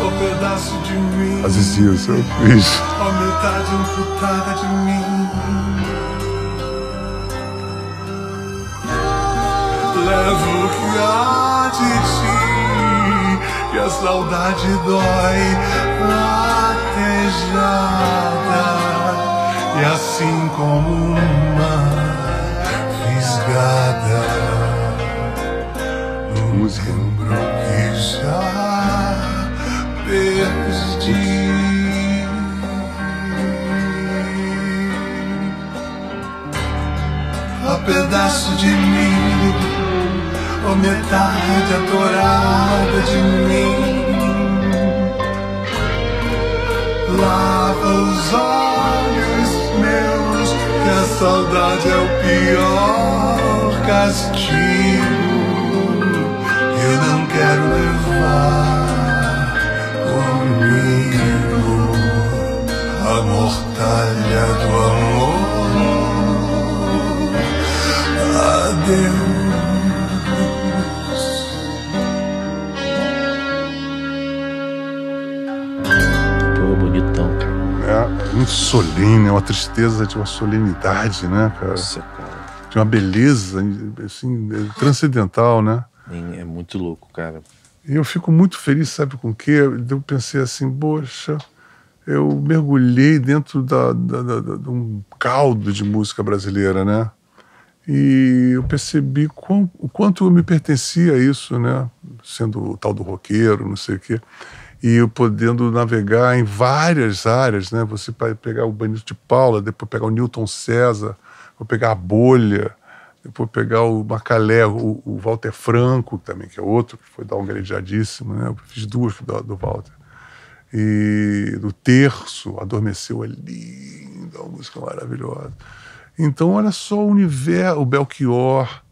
O pedaço de mim, Às isso, eu fiz. a metade amputada de mim. Levo o que há de ti, e a saudade dói latejada. E assim como uma fisgada no Música, né? lembro que já perdi. A pedaço de mim, ou metade adorada de mim. Lava os olhos que a saudade é o pior castigo. Eu não quero levar solene, é uma tristeza de uma solenidade, né, cara? Nossa, cara. De uma beleza, assim, transcendental, né? É muito louco, cara. E eu fico muito feliz, sabe com o quê? Eu pensei assim, poxa, eu mergulhei dentro da, da- da- da- de um caldo de música brasileira, né? E eu percebi quão- o quanto eu me pertencia a isso, né? Sendo o tal do roqueiro, não sei o quê. E eu podendo navegar em várias áreas, né? Você vai pegar o Benito de Paula, depois pegar o Newton César, vou pegar a Bolha, depois pegar o Macalé, o, o Walter Franco também, que é outro, que foi downgradeadíssimo, né? Eu fiz duas do, do Walter. E do Terço, Adormeceu é linda, uma música maravilhosa. Então, olha só o universo, o Belchior,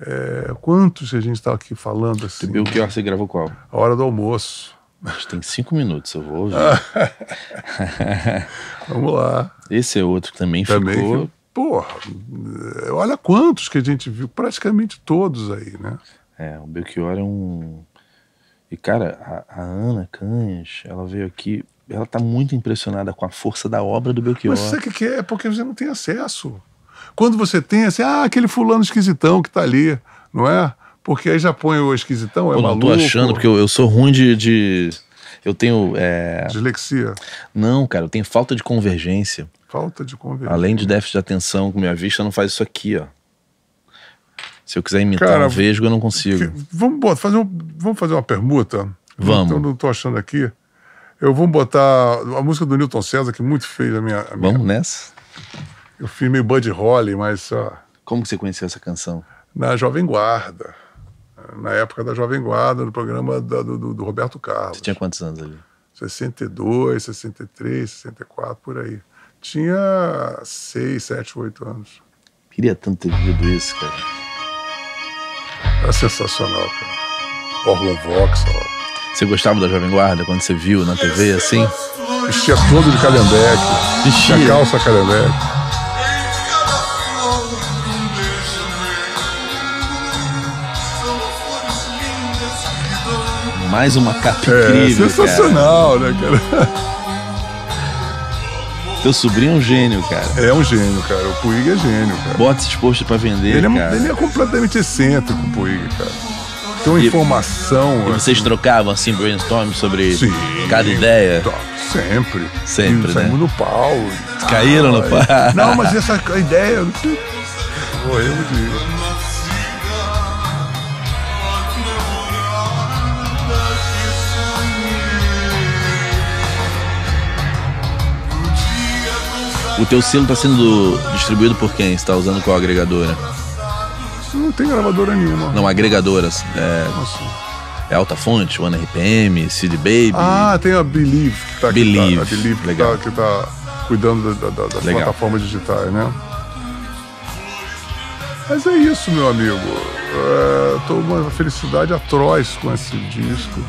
é, quantos a gente está aqui falando assim, Belchior, você gravou qual? a hora do almoço. A gente tem cinco minutos, eu vou ouvir. Vamos lá. Esse é outro que também, Também ficou. que, porra, é, olha quantos que a gente viu, praticamente todos aí, né? É, o Belchior é um. E, cara, a, a Ana Canhas, ela veio aqui. Ela tá muito impressionada com a força da obra do Belchior. Mas sabe o que que é? É porque você não tem acesso. Quando você tem, assim, ah, aquele fulano esquisitão que tá ali, não é? Porque aí já põe o esquisitão, é Pô, não maluco. tô achando, porque eu, eu sou ruim de. de- Eu tenho. é, Dislexia, Não, cara, eu tenho falta de convergência. falta de conversa. Além de déficit de atenção, com minha vista não faz isso aqui, ó. Se eu quiser imitar Cara, um vesgo, eu não consigo. Que- Vamos, botar- fazer um- vamos fazer uma permuta? Vamos. Então, não tô achando aqui. Eu vou botar a música do Newton César, que muito fez a minha. a minha- Vamos nessa? Eu fiz meio Buddy Holly, mas ó, Como que você conheceu essa canção? na Jovem Guarda. Na época da Jovem Guarda, no programa da- do, do- Roberto Carlos. Você tinha quantos anos ali? 62, 63, 64, por aí. Tinha 6, 7, 8 anos. Queria tanto ter vivido isso, cara. Era sensacional, cara. Órgão Vox, ó. Você gostava da Jovem Guarda quando você viu na TV assim? Vestia todo de calhambeque. Vestia. Calça calhambeque. Mais uma capa É, incrível. sensacional, né, cara? Cara. Teu sobrinho é um gênio, cara. É um gênio, cara. O Puig é gênio, cara. Bota esses posts pra vender, Ele é, cara. ele é completamente excêntrico, o Puig, cara. Tem uma E- informação. E vocês assim, trocavam assim brainstorm sobre Sim. cada ideia? Tá, Sempre. Sempre, e né? Saímos no pau. Caíram no tal, pau. Não, mas essa ideia. eu não sei. Morremos de O teu selo tá sendo distribuído por quem? Você tá usando qual agregadora? Não tem gravadora nenhuma. Não, agregadoras. É, assim? é Alta Fonte, One RPM, CD Baby. Ah, tem a Believe que tá, Believe, tá, a Believe que legal. tá, que tá cuidando da- da- das Legal. plataformas digitais, né? Mas é isso, meu amigo. É, tô uma felicidade atroz com esse disco.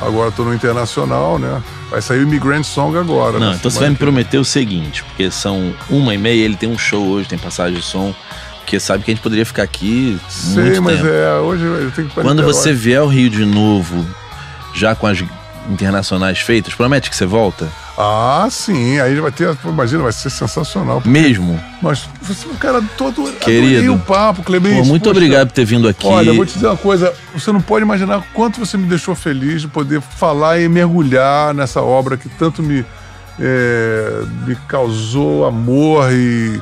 Agora tô no internacional, né? Vai sair o Immigrant Song agora. Não, né? então você vai me prometer o seguinte, porque são uma e meia, ele tem um show hoje, tem passagem de som, porque sabe que a gente poderia ficar aqui Sei, muito mas tempo. é, hoje eu tenho que Quando você vier ao Rio de novo, já com as internacionais feitas? Promete que você volta? Ah, sim, aí vai ter, imagina, vai ser sensacional. Mesmo? Mas você é um cara todo. Querido. O papo, Clemente. Pô, muito Poxa, obrigado por ter vindo aqui. Olha, eu vou te dizer uma coisa, você não pode imaginar quanto você me deixou feliz de poder falar e mergulhar nessa obra que tanto me, é, me causou amor e,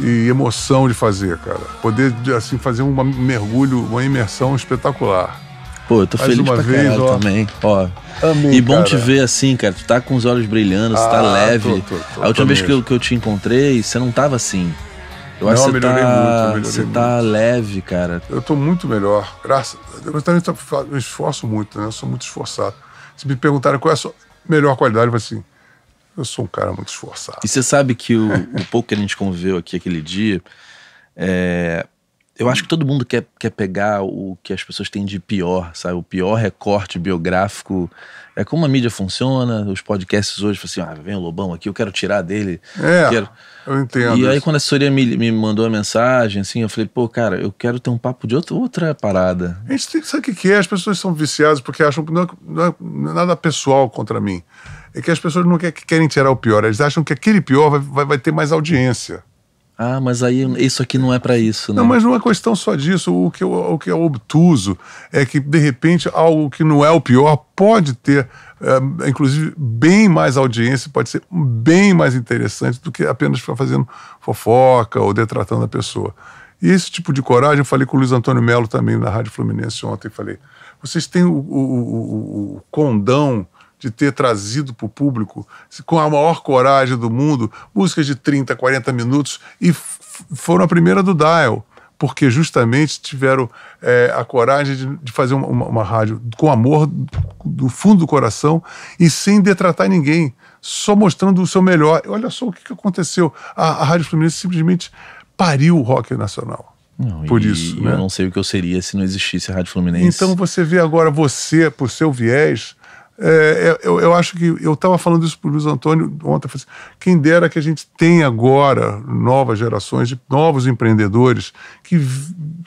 e emoção de fazer, cara. Poder, assim, fazer um mergulho, uma imersão espetacular. Pô, eu tô Mais feliz uma pra vez, caralho ó. também. Ó. Amei, E bom cara. te ver assim, cara. Tu tá com os olhos brilhando, você tá Ah, leve. tô, tô, tô, a última tô vez que eu, mesmo. que eu te encontrei, você não tava assim. Eu Não, acho que você melhorei tá, muito, melhorei você tá leve, cara. Eu tô muito melhor, graças a Deus. Eu também tô- eu esforço muito, né? Eu sou muito esforçado. Se me perguntarem qual é a sua melhor qualidade, eu vou assim, eu sou um cara muito esforçado. E você sabe que o, o pouco que a gente conviveu aqui aquele dia, é, eu acho que todo mundo quer, quer pegar o que as pessoas têm de pior, sabe? O pior recorte biográfico. É como a mídia funciona, os podcasts hoje, assim, ah, vem o Lobão aqui, eu quero tirar dele. É, quero... eu entendo. E aí, isso. quando a assessoria me, me mandou a mensagem, assim, eu falei, pô, cara, eu quero ter um papo de outra, outra parada. A gente tem que saber o que é. As pessoas são viciadas porque acham que não é, não é- não é nada pessoal contra mim. É que as pessoas não quer- querem tirar o pior. Eles acham que aquele pior vai, vai, vai ter mais audiência. Ah, mas aí isso aqui não é pra isso, né? Não, mas não é questão só disso. O que, eu- o que é obtuso é que, de repente, algo que não é o pior pode ter, eh, inclusive, bem mais audiência, pode ser bem mais interessante do que apenas ficar fazendo fofoca ou detratando a pessoa. E esse tipo de coragem, eu falei com o Luiz Antônio Melo também na Rádio Fluminense ontem. Falei: vocês têm o, o- o- o condão de ter trazido para o público, com a maior coragem do mundo, músicas de 30, 40 minutos e foram a primeira do Dial, porque justamente tiveram é, a coragem de, de fazer uma, uma- uma rádio com amor do fundo do coração e sem detratar ninguém, só mostrando o seu melhor. Olha só o que, que aconteceu. A, a Rádio Fluminense simplesmente pariu o rock nacional. Não, por e isso, eu né? não sei o que eu seria se não existisse a Rádio Fluminense. Então você vê agora você, por seu viés. É, eu, eu acho que eu estava falando isso para o Luiz Antônio ontem. assim, quem dera que a gente tenha agora novas gerações de novos empreendedores que,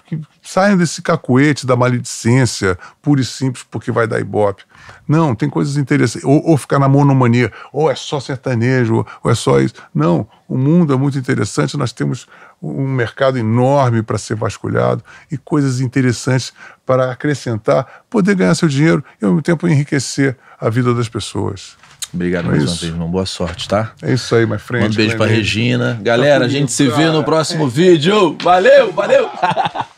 que saiam desse cacuete da maledicência pura e simples porque vai dar ibope. Não, tem coisas interessantes. Ou, ou ficar na monomania, ou é só sertanejo, ou é só isso. Não, o mundo é muito interessante, nós temos um mercado enorme para ser vasculhado e coisas interessantes para acrescentar, poder ganhar seu dinheiro e ao mesmo tempo enriquecer a vida das pessoas. Obrigado É vez, irmão. Boa sorte, tá? É isso aí, my friend. Um beijo pra. Regina. Galera, a gente se vê no próximo vídeo. Valeu, valeu!